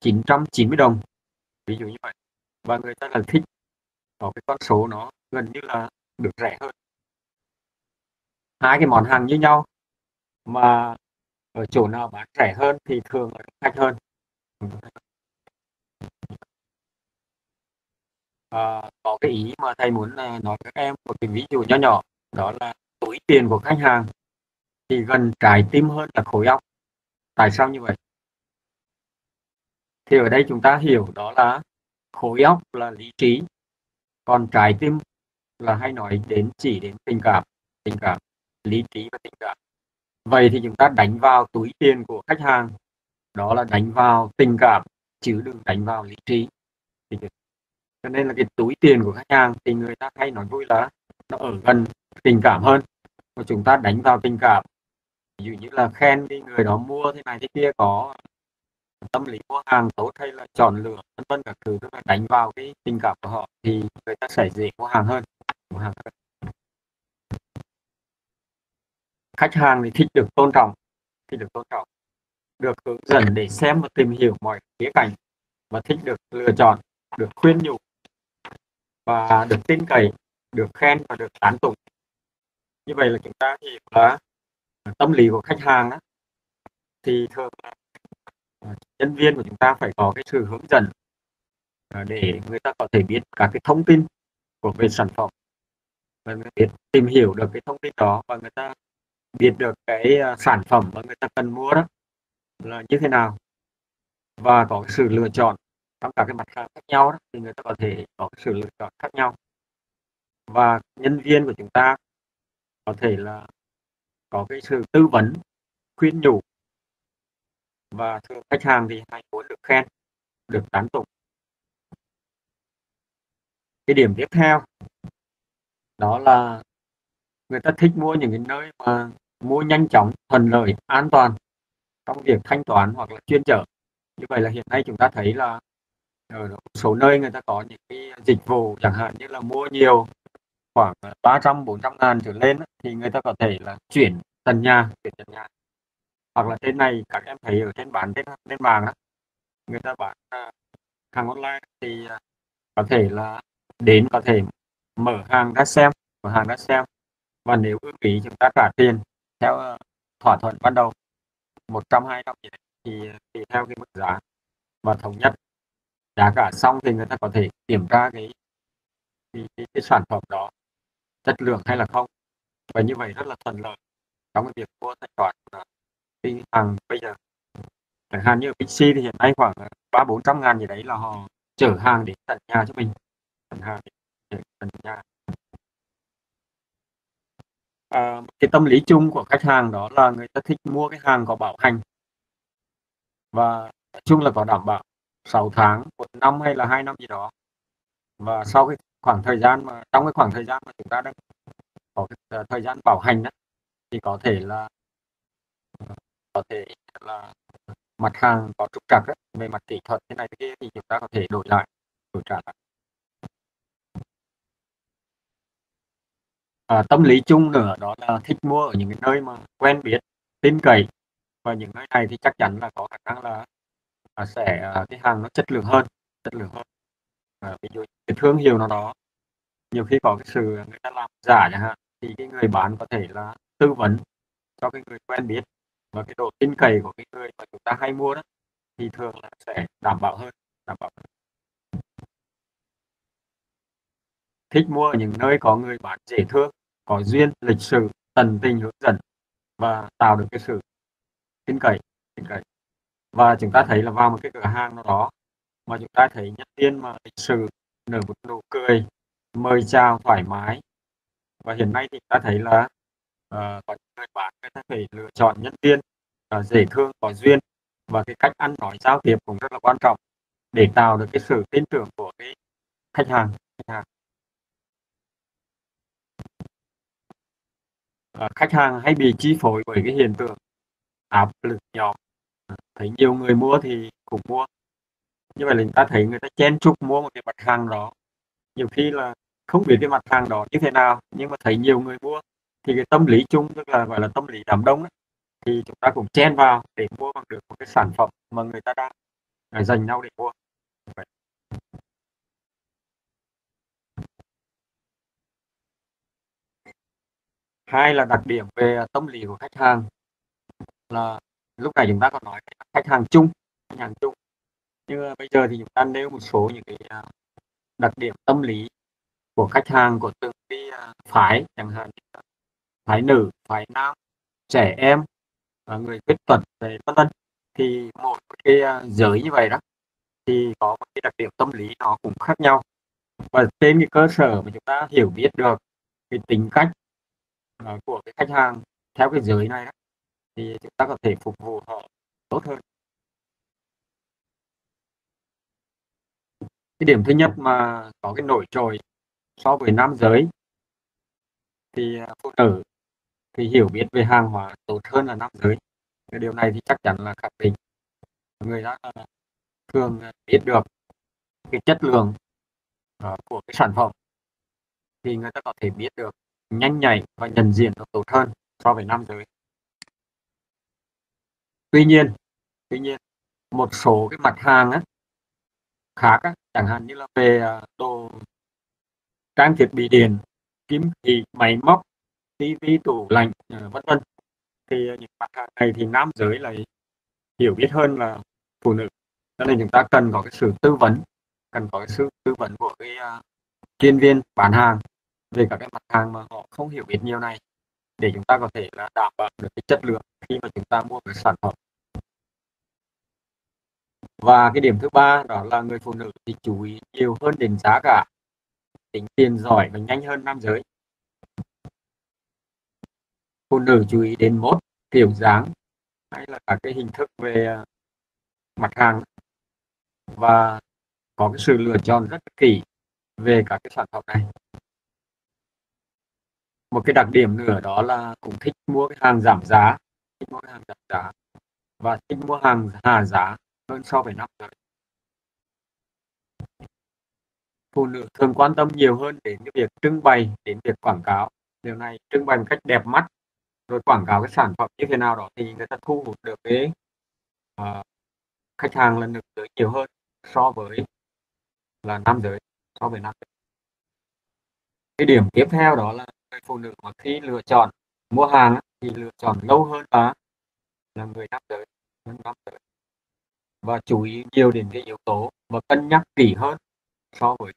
990 đồng, ví dụ như vậy. Và người ta là thích có cái con số nó gần như là được rẻ hơn hai cái món hàng như nhau mà ở chỗ nào bán rẻ hơn thì thường là khách hơn. À, có cái ý mà thầy muốn à, nói các em một cái ví dụ nhỏ nhỏ đó là túi tiền của khách hàng thì gần trái tim hơn là khối óc. Tại sao như vậy? Thì ở đây chúng ta hiểu đó là khối óc là lý trí còn trái tim là hay nói đến chỉ đến tình cảm tình cảm lý trí và tình cảm. Vậy thì chúng ta đánh vào túi tiền của khách hàng. Đó là đánh vào tình cảm, chứ đừng đánh vào lý trí. Cho nên là cái túi tiền của khách hàng thì người ta hay nói vui là nó ở gần tình cảm hơn. Và chúng ta đánh vào tình cảm, ví dụ như là khen đi, người đó mua thế này thế kia có tâm lý mua hàng tốt hay là chọn lựa, vân vân các thứ, tức là đánh vào cái tình cảm của họ thì người ta sẽ dễ mua hàng hơn, mua hàng hơn. Khách hàng thì thích được tôn trọng thích được tôn trọng được hướng dẫn để xem và tìm hiểu mọi khía cạnh và thích được lựa chọn được khuyên nhủ và được tin cậy được khen và được tán tụng. Như vậy là chúng ta hiểu là tâm lý của khách hàng đó, thì thường à, nhân viên của chúng ta phải có cái sự hướng dẫn à, để người ta có thể biết các cái thông tin của về sản phẩm và người biết tìm hiểu được cái thông tin đó và người ta biết được cái ờ, sản phẩm mà người ta cần mua đó là như thế nào. Và có sự lựa chọn trong các cái mặt hàng khác nhau đó, thì người ta có thể có sự lựa chọn khác nhau. Và nhân viên của chúng ta có thể là có cái sự tư vấn khuyên nhủ. Và thường khách hàng thì hay muốn được khen được tán tụng. Cái điểm tiếp theo đó là người ta thích mua những cái nơi mà mua nhanh chóng thuận lợi an toàn trong việc thanh toán hoặc là chuyên trở. Như vậy là hiện nay chúng ta thấy là ờ, ở một số nơi người ta có những cái dịch vụ chẳng hạn như là mua nhiều khoảng 300 400 ngàn trở lên thì người ta có thể là chuyển tận nhà chuyển tận nhà. Hoặc là trên này các em thấy ở trên bán trên trên mạng đó, người ta bán à, hàng online thì à, có thể là đến có thể mở hàng ra xem mở hàng ra xem. Và nếu ưng ý chúng ta trả tiền theo ờ, thỏa thuận ban đầu 100 200 gì đấy, thì tùy theo cái mức giá và thống nhất giá cả xong thì người ta có thể kiểm tra cái cái, cái, cái sản phẩm đó chất lượng hay là không. Và như vậy rất là thuận lợi trong cái việc mua thanh toán ờ, cái hàng bây giờ. Chẳng hạn như ở Bixi thì hiện nay khoảng ba bốn trăm ngàn gì đấy là họ chở hàng đến tận nhà cho mình. Tận hàng đến tận nhà à, cái tâm lý chung của khách hàng đó là người ta thích mua cái hàng có bảo hành. Và chung là có đảm bảo 6 tháng một năm hay là hai năm gì đó. Và sau cái khoảng thời gian mà trong cái khoảng thời gian mà chúng ta đang có cái ờ, thời gian bảo hành đó, thì có thể là có thể là mặt hàng có trục trặc về mặt kỹ thuật thế này thế kia thì chúng ta có thể đổi lại đổi trả lại. À, tâm lý chung nữa đó là thích mua ở những cái nơi mà quen biết tin cậy. Và những nơi này thì chắc chắn là có khả năng là à, sẽ à, cái hàng nó chất lượng hơn chất lượng hơn. À, ví dụ cái thương hiệu nào đó nhiều khi có cái sự người ta làm giả chẳng hạn thì cái người bán có thể là tư vấn cho cái người quen biết. Và cái độ tin cậy của cái người mà chúng ta hay mua đó thì thường là sẽ đảm bảo hơn đảm bảo hơn. Thích mua ở những nơi có người bán dễ thương có duyên lịch sử, tận tình hướng dẫn và tạo được cái sự tin cậy tin cậy. Và chúng ta thấy là vào một cái cửa hàng nào đó mà chúng ta thấy nhân viên mà lịch sự nở một nụ cười mời chào thoải mái. Và hiện nay thì ta thấy là uh, có những người bán người ta phải lựa chọn nhân viên uh, dễ thương có duyên và cái cách ăn nói giao tiếp cũng rất là quan trọng để tạo được cái sự tin tưởng của cái khách hàng khách hàng. Ờ, khách hàng hay bị chi phối bởi cái hiện tượng áp lực nhỏ ờ, thấy nhiều người mua thì cũng mua. Như vậy là chúng ta thấy người ta chen chúc mua một cái mặt hàng đó. Nhiều khi là không biết cái mặt hàng đó như thế nào nhưng mà thấy nhiều người mua. Thì cái tâm lý chung tức là gọi là tâm lý đám đông ấy, thì chúng ta cũng chen vào để mua bằng được một cái sản phẩm mà người ta đang ờ, dành nhau để mua. Hai là đặc điểm về tâm lý của khách hàng. Là lúc này chúng ta có nói khách hàng chung, khách hàng chung. Nhưng bây giờ thì chúng ta nêu một số những cái à, đặc điểm tâm lý của khách hàng của từng cái à, phái. Chẳng hạn phái nữ, phái nam, trẻ em và người khuyết tật về vân vân. Thì một cái à, giới như vậy đó, thì có một cái đặc điểm tâm lý nó cũng khác nhau. Và trên cái cơ sở mà chúng ta hiểu biết được cái tính cách uh, của cái khách hàng theo cái giới này đó, thì chúng ta có thể phục vụ họ tốt hơn. Cái điểm thứ nhất mà có cái nổi trội so với nam giới thì ờ, phụ nữ thì hiểu biết về hàng hóa tốt hơn là nam giới. Cái điều này thì chắc chắn là khẳng định. Người ta ờ, thường biết được cái chất lượng uh, của cái sản phẩm thì người ta có thể biết được nhanh nhạy và nhận diện được tốt hơn so với nam giới. Tuy nhiên tuy nhiên một số cái mặt hàng á, khác á, chẳng hạn như là về à, đồ trang thiết bị điện kim khí máy móc tivi tủ lạnh à, vân vân. Thì những mặt hàng này thì nam giới lại hiểu biết hơn là phụ nữ. Cho nên chúng ta cần có cái sự tư vấn cần có cái sự tư vấn của cái uh, chuyên viên bán hàng về các cái mặt hàng mà họ không hiểu biết nhiều này, để chúng ta có thể là đảm bảo được cái chất lượng khi mà chúng ta mua cái sản phẩm. Và cái điểm thứ ba đó là người phụ nữ thì chú ý nhiều hơn đến giá cả, tính tiền giỏi và nhanh hơn nam giới. Phụ nữ chú ý đến mốt, kiểu dáng, hay là các cái hình thức về ờ, mặt hàng. Và có cái sự lựa chọn rất kỹ về các cái sản phẩm này một cái đặc điểm nữa đó là cũng thích mua cái hàng giảm giá thích mua cái hàng giảm giá và thích mua hàng hạ giá hơn so với nam giới phụ nữ thường quan tâm nhiều hơn đến cái việc trưng bày đến việc quảng cáo. Điều này trưng bày một cách đẹp mắt rồi quảng cáo cái sản phẩm như thế nào đó thì người ta thu hút được cái uh, khách hàng là nữ giới nhiều hơn so với là nam giới so với nam giới cái điểm tiếp theo đó là người phụ nữ mà khi lựa chọn mua hàng thì lựa chọn lâu hơn là là người nam giới hơn nam giới. Và chú ý nhiều đến cái yếu tố và cân nhắc kỹ hơn so với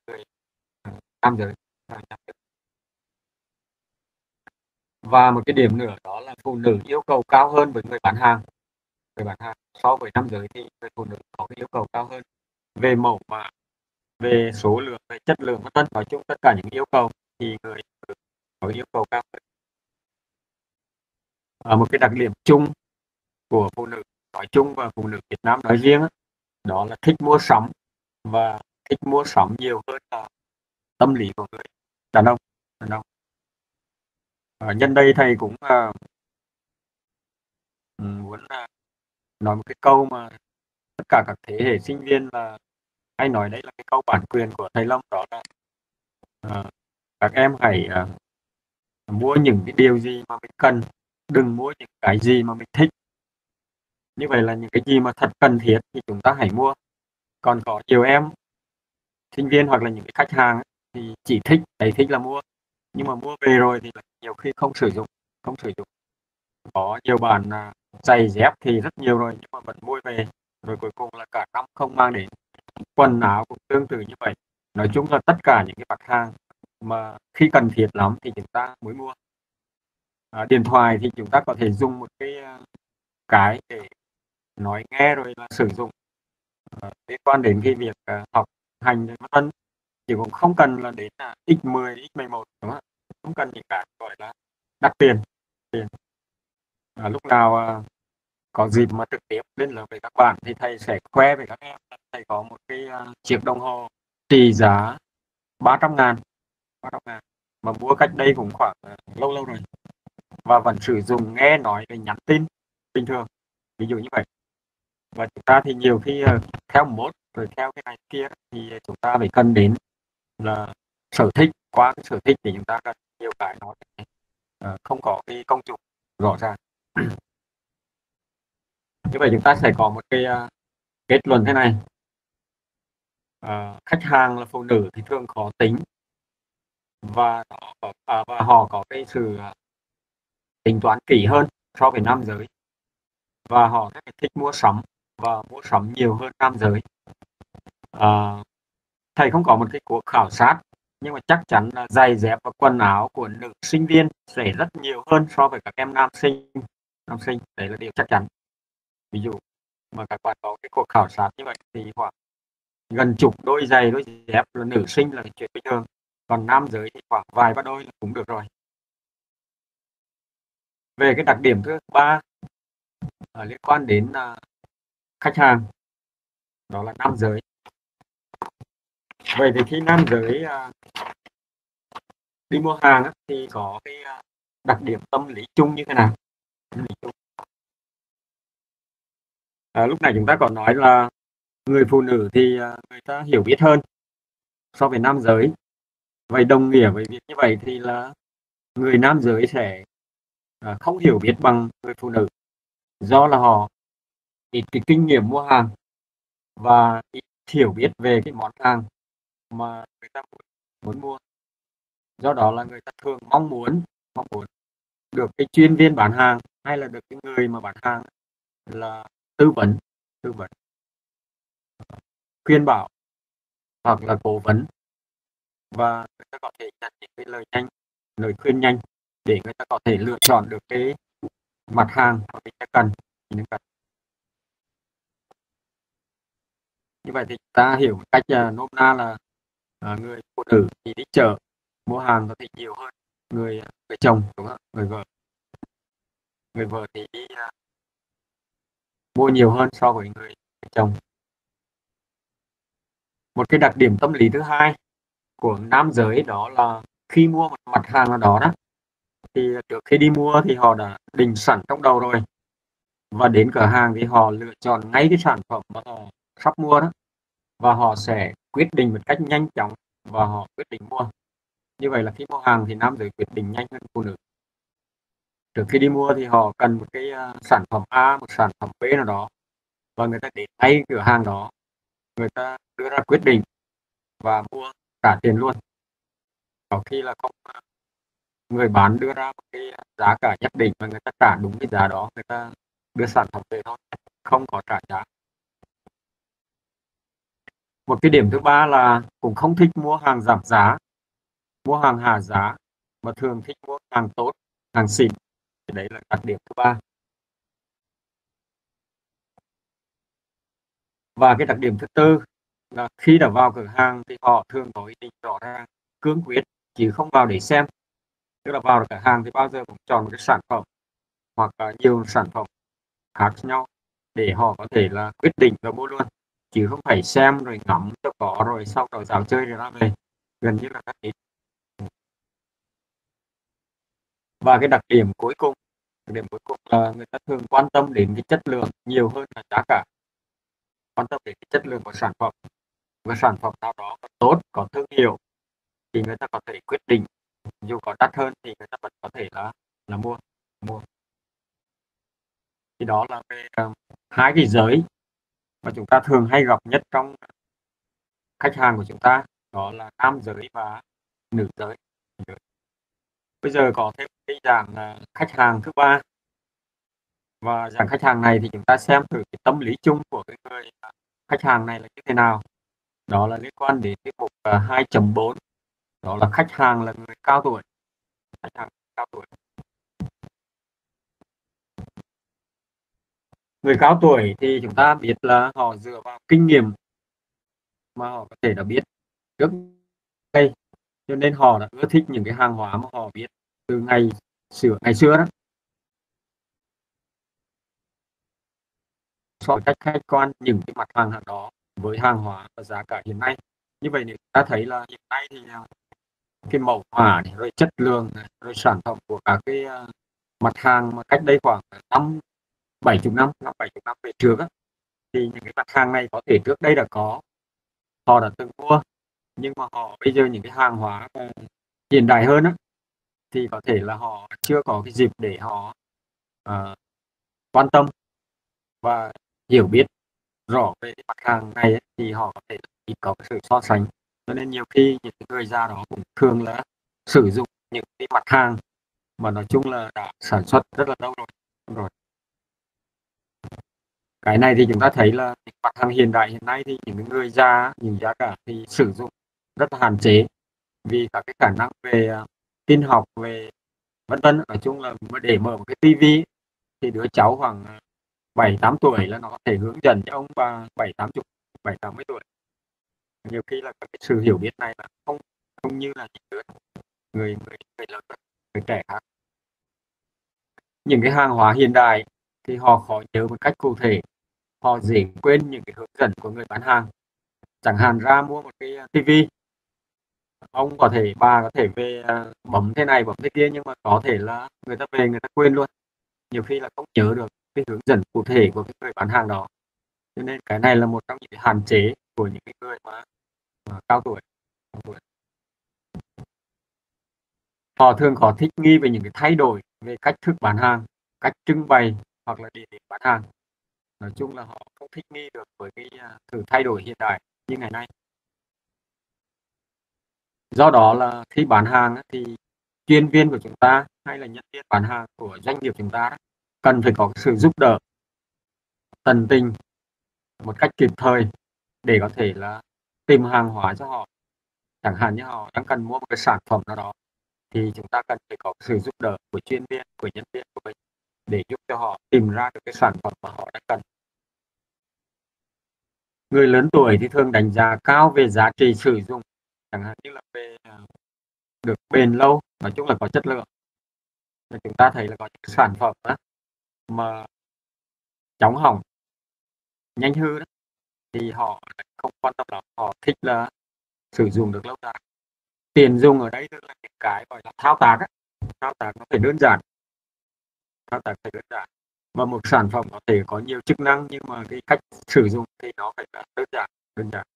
à, người nam giới. Và một cái điểm nữa đó là phụ nữ yêu cầu cao hơn với người bán hàng. Người bán hàng so với nam giới thì người phụ nữ có cái yêu cầu cao hơn. Về mẫu mã, về số lượng, về chất lượng, vân vân, nói chung tất cả những yêu cầu thì người có yêu cầu cao hơn. À, một cái đặc điểm chung của phụ nữ nói chung và phụ nữ Việt Nam nói riêng đó là thích mua sắm và thích mua sắm nhiều hơn là tâm lý của người đàn ông đàn ông. À, nhân đây thầy cũng à, muốn à, nói một cái câu mà tất cả các thế hệ sinh viên là hay nói đấy là cái câu bản quyền của thầy Long đó là à, các em hãy à, mua những cái điều gì mà mình cần, đừng mua những cái gì mà mình thích. Như vậy là những cái gì mà thật cần thiết thì chúng ta hãy mua. Còn có nhiều em, sinh viên hoặc là những cái khách hàng thì chỉ thích đấy thích là mua. Nhưng mà mua về rồi thì nhiều khi không sử dụng, không sử dụng. Có nhiều bạn à, giày dép thì rất nhiều rồi nhưng mà vẫn mua về. Rồi cuối cùng là cả năm không mang đến quần áo cũng tương tự như vậy. Nói chung là tất cả những cái mặt hàng mà khi cần thiết lắm thì chúng ta mới mua. À, điện thoại thì chúng ta có thể dùng một cái à, cái để nói nghe rồi là sử dụng. À, liên quan đến cái việc à, học hành vân vân thì cũng không cần là đến là x10 x11 đúng không không cần những cái gọi là đắt tiền tiền. À, lúc nào à, có dịp mà trực tiếp lên lớp với các bạn thì thầy sẽ khoe với các em thầy có một cái uh, chiếc đồng hồ trị giá 300 ngàn. 300 mà mua cách đây cũng khoảng uh, lâu lâu rồi. Và vẫn sử dụng nghe nói về nhắn tin bình thường. Ví dụ như vậy. Và chúng ta thì nhiều khi uh, theo mốt rồi theo cái này kia thì chúng ta phải cần đến là sở thích qua cái sở thích thì chúng ta cần nhiều cái nó uh, không có cái công dụng rõ ràng. Như vậy chúng ta sẽ có một cái uh, kết luận thế này. Uh, khách hàng là phụ nữ thì thường khó tính và ờ, à, và họ có cái sự ờ, tính toán kỹ hơn so với nam giới. Và họ rất là thích mua sắm và mua sắm nhiều hơn nam giới. À, thầy không có một cái cuộc khảo sát nhưng mà chắc chắn là giày dép và quần áo của nữ sinh viên sẽ rất nhiều hơn so với các em nam sinh. Nam sinh đấy là điều chắc chắn. Ví dụ mà các bạn có cái cuộc khảo sát như vậy thì khoảng gần chục đôi giày đôi dép là nữ sinh là chuyện bình thường còn nam giới thì khoảng vài ba đôi là cũng được rồi. Về cái đặc điểm thứ ba à, liên quan đến à, khách hàng đó là nam giới. Vậy thì khi nam giới à, đi mua hàng á, thì có cái à, đặc điểm tâm lý chung như thế nào. À, lúc này chúng ta còn nói là người phụ nữ thì à, người ta hiểu biết hơn so với nam giới vậy đồng nghĩa với việc như vậy thì là người nam giới sẽ à, không hiểu biết bằng người phụ nữ. Do là họ ít cái kinh nghiệm mua hàng và ít hiểu biết về cái món hàng mà người ta muốn mua. Do đó là người ta thường mong muốn mong muốn được cái chuyên viên bán hàng hay là được cái người mà bán hàng là tư vấn tư vấn, khuyên bảo hoặc là cố vấn và người ta có thể nhận những cái lời nhanh lời khuyên nhanh để người ta có thể lựa chọn được cái mặt hàng mà mình cần. Mình cần như vậy thì ta hiểu cách uh, nôm na là uh, người phụ nữ thì đi chợ mua hàng có thể nhiều hơn người à, người chồng đúng không người vợ. Người vợ thì đi uh, mua nhiều hơn so với người, người chồng. Một cái đặc điểm tâm lý thứ hai của nam giới đó là khi mua một mặt hàng nào đó đó, thì trước khi đi mua thì họ đã định sẵn trong đầu rồi. Và đến cửa hàng thì họ lựa chọn ngay cái sản phẩm mà họ sắp mua đó. Và họ sẽ quyết định một cách nhanh chóng và họ quyết định mua. Như vậy là khi mua hàng thì nam giới quyết định nhanh hơn phụ nữ. Trước khi đi mua thì họ cần một cái ờ, sản phẩm A, một sản phẩm B nào đó. Và người ta đến ngay cửa hàng đó. Người ta đưa ra quyết định và mua trả tiền luôn. Có khi là không ờ, người bán đưa ra một cái giá cả nhất định và người ta trả đúng cái giá đó, người ta đưa sản phẩm về thôi, không có trả giá. Một cái điểm thứ ba là cũng không thích mua hàng giảm giá, mua hàng hạ giá, mà thường thích mua hàng tốt, hàng xịn. Thì đấy là đặc điểm thứ ba. Và cái đặc điểm thứ tư là khi đã vào cửa hàng thì họ thường có ý định rõ ràng, cương quyết, chứ không vào để xem. Tức là vào cửa hàng thì bao giờ cũng chọn một cái sản phẩm hoặc là nhiều sản phẩm khác nhau để họ có thể là quyết định và mua luôn, chứ không phải xem rồi ngắm cho có rồi sau đó dạo chơi rồi ra về. Gần như là rất ít và cái đặc điểm cuối cùng, đặc điểm cuối cùng là người ta thường quan tâm đến cái chất lượng nhiều hơn là giá cả. Quan tâm đến cái chất lượng của sản phẩm và sản phẩm nào đó có tốt có thương hiệu thì người ta có thể quyết định. Dù có đắt hơn thì người ta vẫn có thể là là mua mua. Thì đó là về uh, hai cái giới mà chúng ta thường hay gặp nhất trong khách hàng của chúng ta. Đó là nam giới và nữ giới. Bây giờ có thêm cái dạng ờ, khách hàng thứ ba. Và dạng khách hàng này thì chúng ta xem thử cái tâm lý chung của cái người khách hàng này là như thế nào đó là liên quan đến cái mục à, 2.4 đó là khách hàng là người cao tuổi. Khách hàng cao tuổi. Người cao tuổi thì chúng ta biết là họ dựa vào kinh nghiệm mà họ có thể đã biết trước đây. Cho nên họ đã ưa thích những cái hàng hóa mà họ biết từ ngày xưa ngày xưa đó. So với cách khách quan, những cái mặt hàng đó với hàng hóa và giá cả hiện nay. Như vậy thì ta thấy là hiện nay thì à, cái mẫu mã này, rồi chất lượng này, rồi sản phẩm của các cái à, mặt hàng mà cách đây khoảng năm bảy chục năm năm bảy chục năm về trước á, thì những cái mặt hàng này có thể trước đây đã có họ đã từng mua nhưng mà họ bây giờ những cái hàng hóa à, hiện đại hơn á, thì có thể là họ chưa có cái dịp để họ uh, quan tâm và hiểu biết rõ về mặt hàng này ấy, thì họ có thể ít có sự so sánh. Cho nên nhiều khi những người già đó cũng thường là sử dụng những cái mặt hàng mà nói chung là đã sản xuất rất là lâu rồi rồi. Cái này thì chúng ta thấy là mặt hàng hiện đại hiện nay thì những người già những giá cả thì sử dụng rất là hạn chế vì các cái khả năng về à, tin học về vân vân. Nói chung là để mở một cái tivi thì đứa cháu khoảng à, à, bảy tám tuổi là nó có thể hướng dẫn cho ông bà bảy tám chục bảy tám mươi tuổi. Nhiều khi là cái sự hiểu biết này là không không như là những người người người lớn người trẻ khác. Những cái hàng hóa hiện đại thì họ khó nhớ một cách cụ thể. Họ dễ quên những cái hướng dẫn của người bán hàng. Chẳng hạn ra mua một cái à, tivi ông có thể bà có thể về à, bấm thế này bấm thế kia nhưng mà có thể là người ta về người ta quên luôn. Nhiều khi là không nhớ được cái hướng dẫn cụ thể của cái người bán hàng đó. Cho nên cái này là một trong những hạn chế của những cái người mà, mà cao tuổi. Họ thường khó thích nghi về những cái thay đổi về cách thức bán hàng cách trưng bày hoặc là địa điểm bán hàng. Nói chung là họ không thích nghi được với cái à, sự thay đổi hiện đại như ngày nay. Do đó là khi bán hàng thì chuyên viên của chúng ta hay là nhân viên bán hàng của doanh nghiệp chúng ta cần phải có sự giúp đỡ tận tình một cách kịp thời để có thể là tìm hàng hóa cho họ. Chẳng hạn như họ đang cần mua một cái sản phẩm nào đó thì chúng ta cần phải có sự giúp đỡ của chuyên viên của nhân viên của mình để giúp cho họ tìm ra được cái sản phẩm mà họ đang cần. Người lớn tuổi thì thường đánh giá cao về giá trị sử dụng chẳng hạn như là về à, được bền lâu nói chung là có chất lượng. Và chúng ta thấy là có những sản phẩm đó, mà chóng hỏng nhanh hư đó, thì họ không quan tâm lắm, họ thích là sử dụng được lâu dài tiền dùng ở đây tức là những cái gọi là thao tác á. thao tác nó phải đơn giản thao tác phải đơn giản và một sản phẩm có thể có nhiều chức năng, nhưng mà cái cách sử dụng thì nó phải là đơn giản đơn giản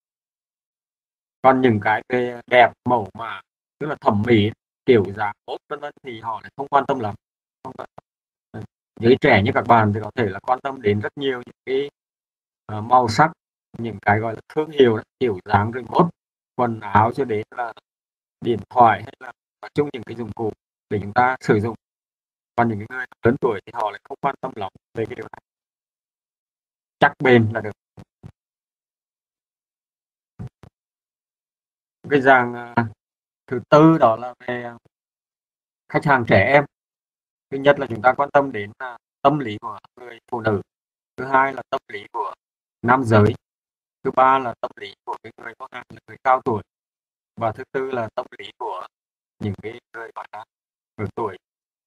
còn những cái về đẹp, mẫu mà tức là thẩm mỹ, kiểu dáng tốt vân vân thì họ lại không quan tâm lắm, không quan tâm giới trẻ như các bạn thì có thể là quan tâm đến rất nhiều những cái uh, màu sắc những cái gọi là thương hiệu kiểu dáng remote quần áo cho đến là điện thoại hay là nói chung những cái dụng cụ để chúng ta sử dụng. Còn những người lớn tuổi thì họ lại không quan tâm lắm về cái điều này. Chắc bền là được. Cái dạng à, thứ tư đó là về à, khách hàng trẻ em thứ nhất là chúng ta quan tâm đến à, tâm lý của người phụ nữ. Thứ hai là tâm lý của nam giới. Thứ ba là tâm lý của cái người có hàng người cao tuổi. Và thứ tư là tâm lý của những cái người bạn ở tuổi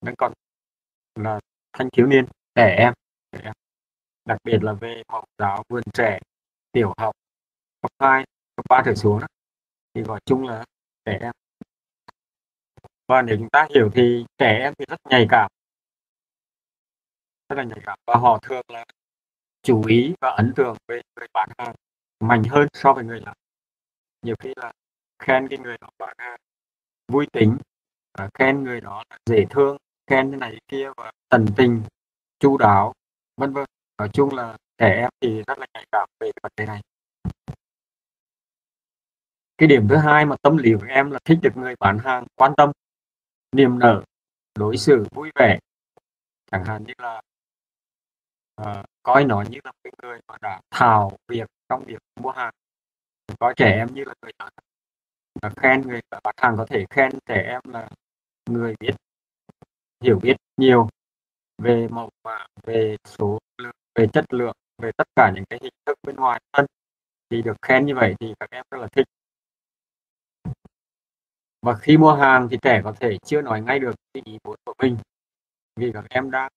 đang còn là thanh thiếu niên trẻ em, trẻ em. Đặc biệt là về mẫu giáo vườn trẻ tiểu học cấp hai cấp ba trở xuống đó thì gọi chung là trẻ em. Và nếu chúng ta hiểu thì trẻ em thì rất nhạy cảm rất là nhạy cảm và họ thường là chú ý và ấn tượng với người bán hàng mạnh hơn so với người làm. Nhiều khi là khen cái người đó bán hàng vui tính và khen người đó là dễ thương, khen thế này kia và tận tình, chu đáo, vân vân. Nói chung là trẻ em thì rất là nhạy cảm về vấn đề này. Cái điểm thứ hai mà tâm lý của em là thích được người bán hàng quan tâm, niềm nở, đối xử vui vẻ. Chẳng hạn như là uh, coi nó như là cái người mà đã thảo việc trong việc mua hàng. Coi trẻ em như là người lớn là khen người bán hàng có thể khen trẻ em là người biết hiểu biết nhiều về mẫu mã về số lượng về chất lượng về tất cả những cái hình thức bên ngoài. Thân thì được khen như vậy thì các em rất là thích. Và khi mua hàng thì trẻ có thể chưa nói ngay được cái ý muốn của mình vì các em đang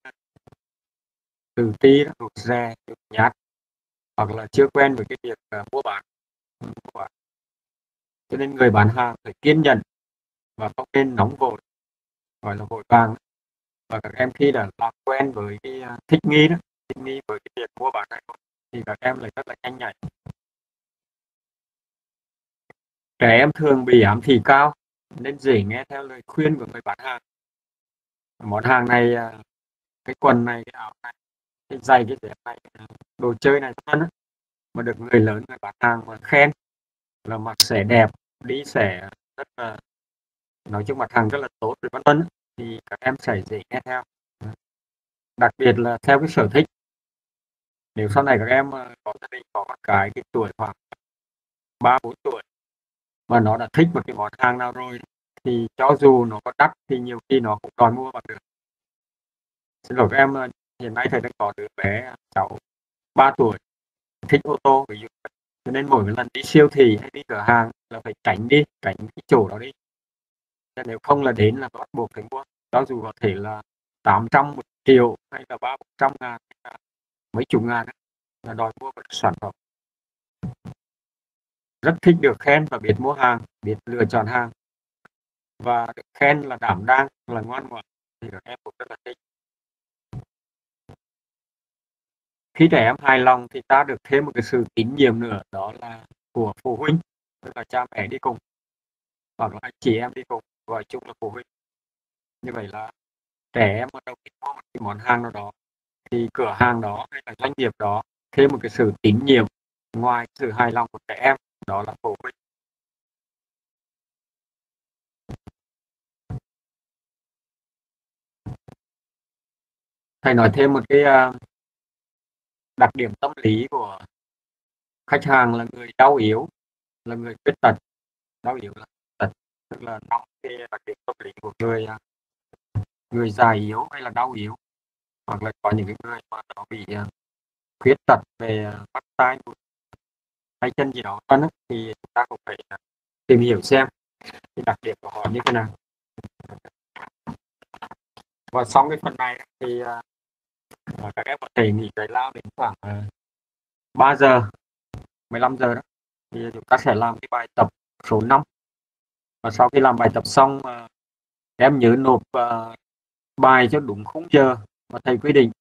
từ ti rụt rè nhát hoặc là chưa quen với cái việc uh, mua bán. Cho nên người bán hàng phải kiên nhẫn và không nên nóng vội gọi là vội vàng và các em khi đã làm quen với cái uh, thích nghi đó thích nghi với cái việc mua bán này thì các em lại rất là nhanh nhạy. Trẻ em thường bị ám thị cao nên dễ nghe theo lời khuyên của người bán hàng. Món hàng này ờ, cái quần này cái áo này cái giày cái thẻ này, đồ chơi này thân mà được người lớn người bán hàng mà khen, là mặt sẽ đẹp, đi sẽ rất là, nói chung mặt hàng rất là tốt rồi vân vân thì các em sẽ dễ nghe theo. Đặc biệt là theo cái sở thích. Nếu sau này các em có gia đình, có con cái cái tuổi khoảng ba bốn tuổi, mà nó đã thích một cái món hàng nào rồi, thì cho dù nó có đắt thì nhiều khi nó cũng đòi mua bằng được. Xin lỗi các em hiện nay thầy đang có đứa bé, cháu 3 tuổi, thích ô tô, ví dụ cho nên mỗi lần đi siêu thị hay đi cửa hàng là phải tránh đi, tránh cái chỗ đó đi. Nếu không là đến là bắt buộc phải mua. Cho dù có thể là 800 một triệu hay là ba trăm ngàn mấy chục ngàn là đòi mua một sản phẩm. Rất thích được khen và biết mua hàng, biết lựa chọn hàng. Và được khen là đảm đang, là ngoan ngoãn. Thì các em cũng rất là thích. Khi trẻ em hài lòng thì ta được thêm một cái sự tín nhiệm nữa đó là của phụ huynh tức là cha mẹ đi cùng. Hoặc là anh chị em đi cùng gọi chung là phụ huynh. Như vậy là trẻ em bắt đầu mua một cái món hàng nào đó thì cửa hàng đó hay là doanh nghiệp đó thêm một cái sự tín nhiệm ngoài sự hài lòng của trẻ em đó là phụ huynh. Thầy nói thêm một cái uh, đặc điểm tâm lý của khách hàng là người đau yếu, là người khuyết tật. Đau yếu là tật, tức là nóng cái đặc điểm tâm lý của người à, người già yếu hay là đau yếu, hoặc là có những cái người mà nó bị à, khuyết tật về à, mắt tay tay chân gì đó vân thì chúng ta cũng phải tìm hiểu xem cái đặc điểm của họ như thế nào. Và xong cái phần này thì các em có thể nghỉ giải lao đến khoảng ờ, uh, 3 giờ 15 giờ đó. Thì chúng ta sẽ làm cái bài tập số 5 và sau khi làm bài tập xong uh, em nhớ nộp uh, bài cho đúng khung giờ mà thầy quy định.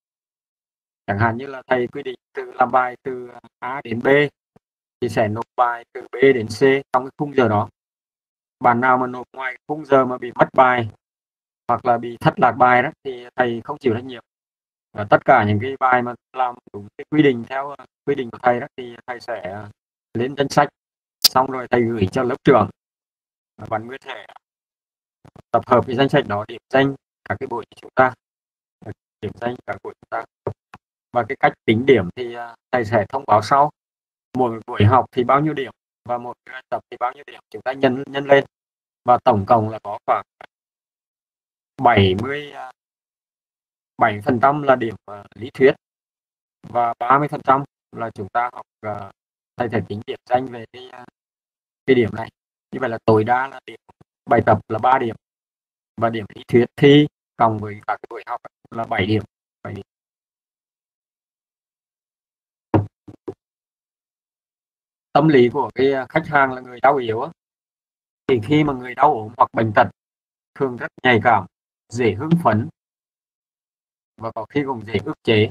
Chẳng hạn như là thầy quy định từ làm bài từ A đến B thì sẽ nộp bài từ B đến C trong cái khung giờ đó. Bạn nào mà nộp ngoài khung giờ mà bị mất bài hoặc là bị thất lạc bài đó thì thầy không chịu trách nhiệm và tất cả những cái bài mà làm đúng cái quy định theo ờ, quy định của thầy đó thì thầy sẽ lên danh sách, xong rồi thầy gửi cho lớp trưởng bạn có thể tập hợp cái danh sách đó điểm danh các cái buổi chúng ta. Ờ, điểm danh các buổi chúng ta. Và cái cách tính điểm thì ờ, thầy sẽ thông báo sau. Mỗi buổi học thì bao nhiêu điểm và một tập thì bao nhiêu điểm chúng ta nhân nhân lên. Và tổng cộng là có khoảng 70 7 phần trăm là điểm uh, lý thuyết và 30 phần trăm là chúng ta học à, uh, thầy thể tính điểm danh về cái, à, cái điểm này. Như vậy là tối đa là điểm bài tập là 3 điểm và điểm lý thuyết thi cộng với các cái buổi học là 7 điểm 7 điểm. Tâm lý của cái khách hàng là người đau yếu thì khi mà người đau ốm hoặc bệnh tật thường rất nhạy cảm dễ hưng phấn và có khi cũng dễ ức chế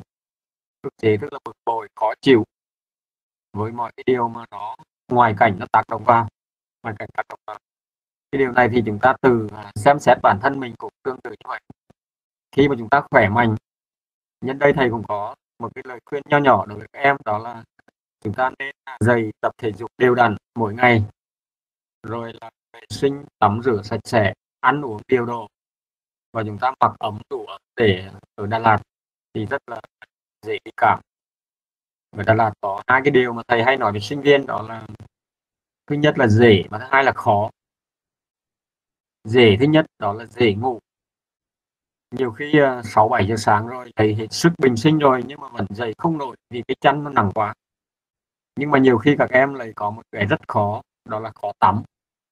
ức chế tức là bực bội, khó chịu. Với mọi cái điều mà nó, ngoài cảnh nó tác động vào, ngoài cảnh tác động vào. Cái điều này thì chúng ta từ à, xem xét bản thân mình cũng tương tự như vậy. Khi mà chúng ta khỏe mạnh, nhân đây thầy cũng có một cái lời khuyên nho nhỏ đối với các em, đó là chúng ta nên à, dày tập thể dục đều đặn mỗi ngày. Rồi là vệ sinh, tắm rửa sạch sẽ, ăn uống điều độ và chúng ta mặc ấm đủ để ở Đà Lạt thì rất là dễ bị cảm. Ở Đà Lạt có hai cái điều mà thầy hay nói với sinh viên, đó là thứ nhất là dễ và thứ hai là khó. Dễ thứ nhất đó là dễ ngủ. Nhiều khi ờ, sáu bảy giờ sáng rồi thầy hết sức bình sinh rồi nhưng mà vẫn dậy không nổi vì cái chăn nó nặng quá. Nhưng mà nhiều khi các em lại có một cái rất khó, đó là khó tắm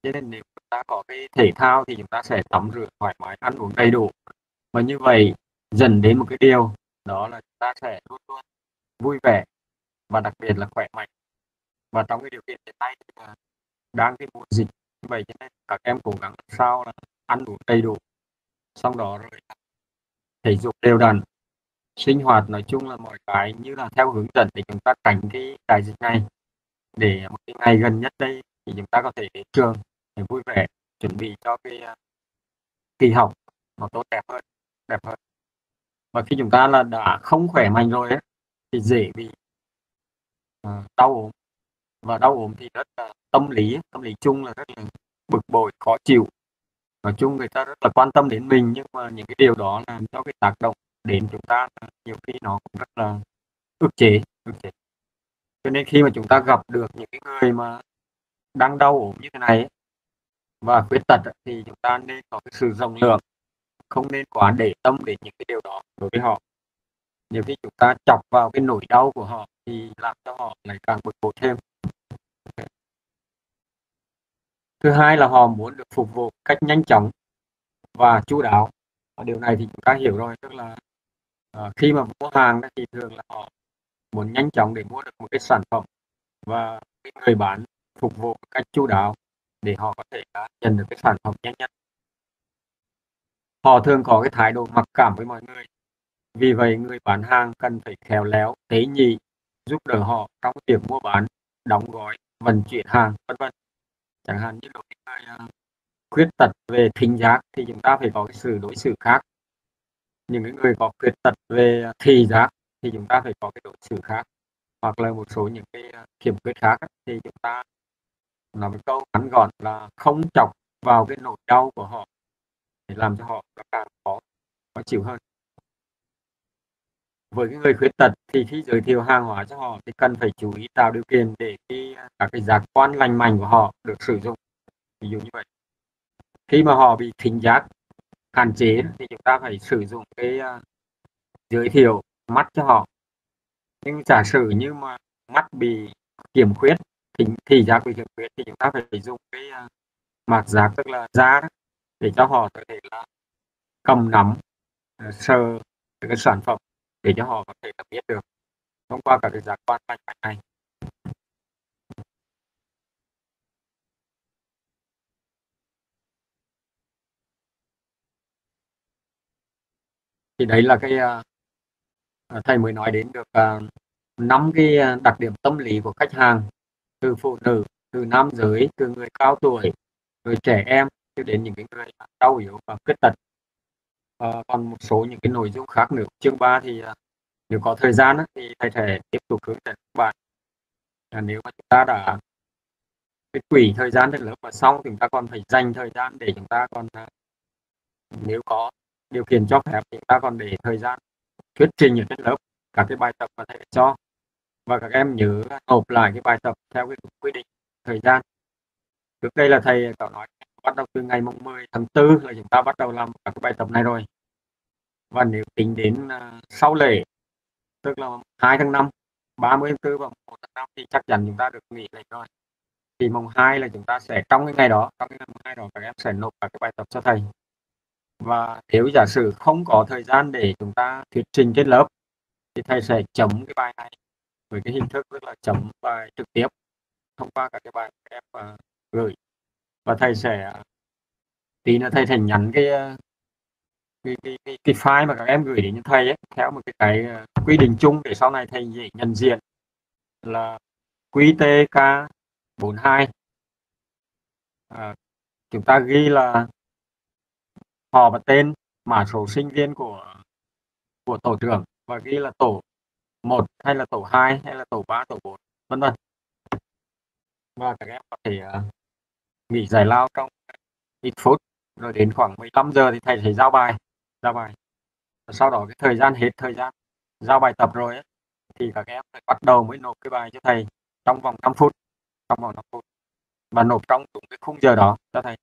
cho nên nếu chúng ta có cái thể thao thì chúng ta sẽ tắm rửa thoải mái, ăn uống đầy đủ. Và như vậy dần đến một cái điều, đó là chúng ta sẽ luôn luôn vui vẻ và đặc biệt là khỏe mạnh. Và trong cái điều kiện hiện nay à, đang cái mùa dịch như vậy cho nên các em cố gắng làm sao là ăn uống đầy đủ, xong đó rồi thể dục đều đặn, sinh hoạt nói chung là mọi cái như là theo hướng dẫn để chúng ta tránh cái đại dịch này. Để một cái ngày gần nhất đây thì chúng ta có thể đến trường để vui vẻ chuẩn bị cho cái à, kỳ học nó tốt đẹp hơn đẹp hơn. Và khi chúng ta là đã không khỏe mạnh rồi ấy, thì dễ bị uh, đau ốm. Và đau ốm thì rất là tâm lý tâm lý chung là rất là bực bội khó chịu. Nói chung người ta rất là quan tâm đến mình nhưng mà những cái điều đó làm cho cái tác động đến chúng ta nhiều khi nó cũng rất là ức chế ức chế. Cho nên khi mà chúng ta gặp được những cái người mà đang đau ốm như thế này ấy, và khuyết tật thì chúng ta nên có cái sự rộng lượng không nên quá để tâm đến những cái điều đó đối với họ. Nhiều khi chúng ta chọc vào cái nỗi đau của họ thì làm cho họ lại càng bực bội thêm. Thứ hai là họ muốn được phục vụ cách nhanh chóng và chú đáo. Và điều này thì chúng ta hiểu rồi tức là uh, khi mà mua hàng thì thường là họ muốn nhanh chóng để mua được một cái sản phẩm và cái người bán phục vụ cách chú đáo để họ có thể à, nhận được cái sản phẩm nhanh nhất. Họ thường có cái thái độ mặc cảm với mọi người. Vì vậy, người bán hàng cần phải khéo léo, tế nhị, giúp đỡ họ trong việc mua bán, đóng gói, vận chuyển hàng, vân vân. Chẳng hạn như đối với người à, khuyết tật về thính giác thì chúng ta phải có cái sự đối xử khác. Những người có khuyết tật về thị giác thì chúng ta phải có cái đối xử khác. Hoặc là một số những cái à, khiếm khuyết khác thì chúng ta là một câu ngắn gọn là không chọc vào cái nỗi đau của họ để làm cho họ càng khó khó chịu hơn. Với cái người khuyết tật thì khi giới thiệu hàng hóa cho họ thì cần phải chú ý tạo điều kiện để khi à, các cái giác quan lành mạnh của họ được sử dụng. Ví dụ như vậy. Khi mà họ bị thính giác hạn chế thì chúng ta phải sử dụng cái uh, giới thiệu mắt cho họ. Nhưng giả sử như mà mắt bị kiểm khuyết thì, thì giác bị kiểm khuyết thì chúng ta phải dùng cái à, uh, mạc giác tức là da đó để cho họ có thể là cầm nắm uh, sờ cái sản phẩm để cho họ có thể là biết được thông qua các cái giác quan lành mạnh này. Thì đấy là cái uh, thầy mới nói đến được uh, năm cái đặc điểm tâm lý của khách hàng từ phụ nữ từ nam giới từ người cao tuổi người trẻ em cho đến những cái người đau yếu và khuyết tật. À, còn một số những cái nội dung khác nữa. Chương 3 thì à, nếu có thời gian thì thầy sẽ tiếp tục hướng dẫn các bạn. À, nếu mà chúng ta đã cái quỷ thời gian được lớp và xong thì chúng ta còn phải dành thời gian để chúng ta còn à, nếu có điều kiện cho phép chúng ta còn để thời gian thuyết trình ở trên lớp. Các cái bài tập mà thầy cho và các em nhớ nộp lại cái bài tập theo cái quy định thời gian. Trước đây là thầy có nói bắt đầu từ ngày mùng 10 tháng 4 là chúng ta bắt đầu làm các bài tập này rồi. Và nếu tính đến uh, sau lễ tức là 2 tháng 5 30 tháng 4 và 1 tháng 5 thì chắc chắn chúng ta được nghỉ lễ rồi. Thì mùng 2 là chúng ta sẽ trong cái ngày đó trong cái ngày mùng 2 đó các em sẽ nộp các cái bài tập cho thầy. Và nếu giả sử không có thời gian để chúng ta thuyết trình trên lớp thì thầy sẽ chấm cái bài này với cái hình thức tức là chấm bài trực tiếp thông qua các cái bài các em uh, gửi. Và thầy sẽ à, tí nữa thầy sẽ nhắn cái à, cái, cái, cái, cái file mà các em gửi đến cho thầy ấy, theo một cái, cái quy định chung để sau này thầy dễ nhận diện là QTK 42 à, chúng ta ghi là họ và tên mã số sinh viên của của tổ trưởng và ghi là tổ 1 hay là tổ 2 hay là tổ 3 tổ 4 vân vân. Và các em có thể uh, nghỉ giải lao trong ít phút rồi đến khoảng 15 giờ thì thầy sẽ giao bài giao bài. Và sau đó cái thời gian hết thời gian giao bài tập rồi ấy, thì các em phải bắt đầu mới nộp cái bài cho thầy trong vòng 5 phút trong vòng 5 phút. Và nộp trong đúng cái khung giờ đó cho thầy.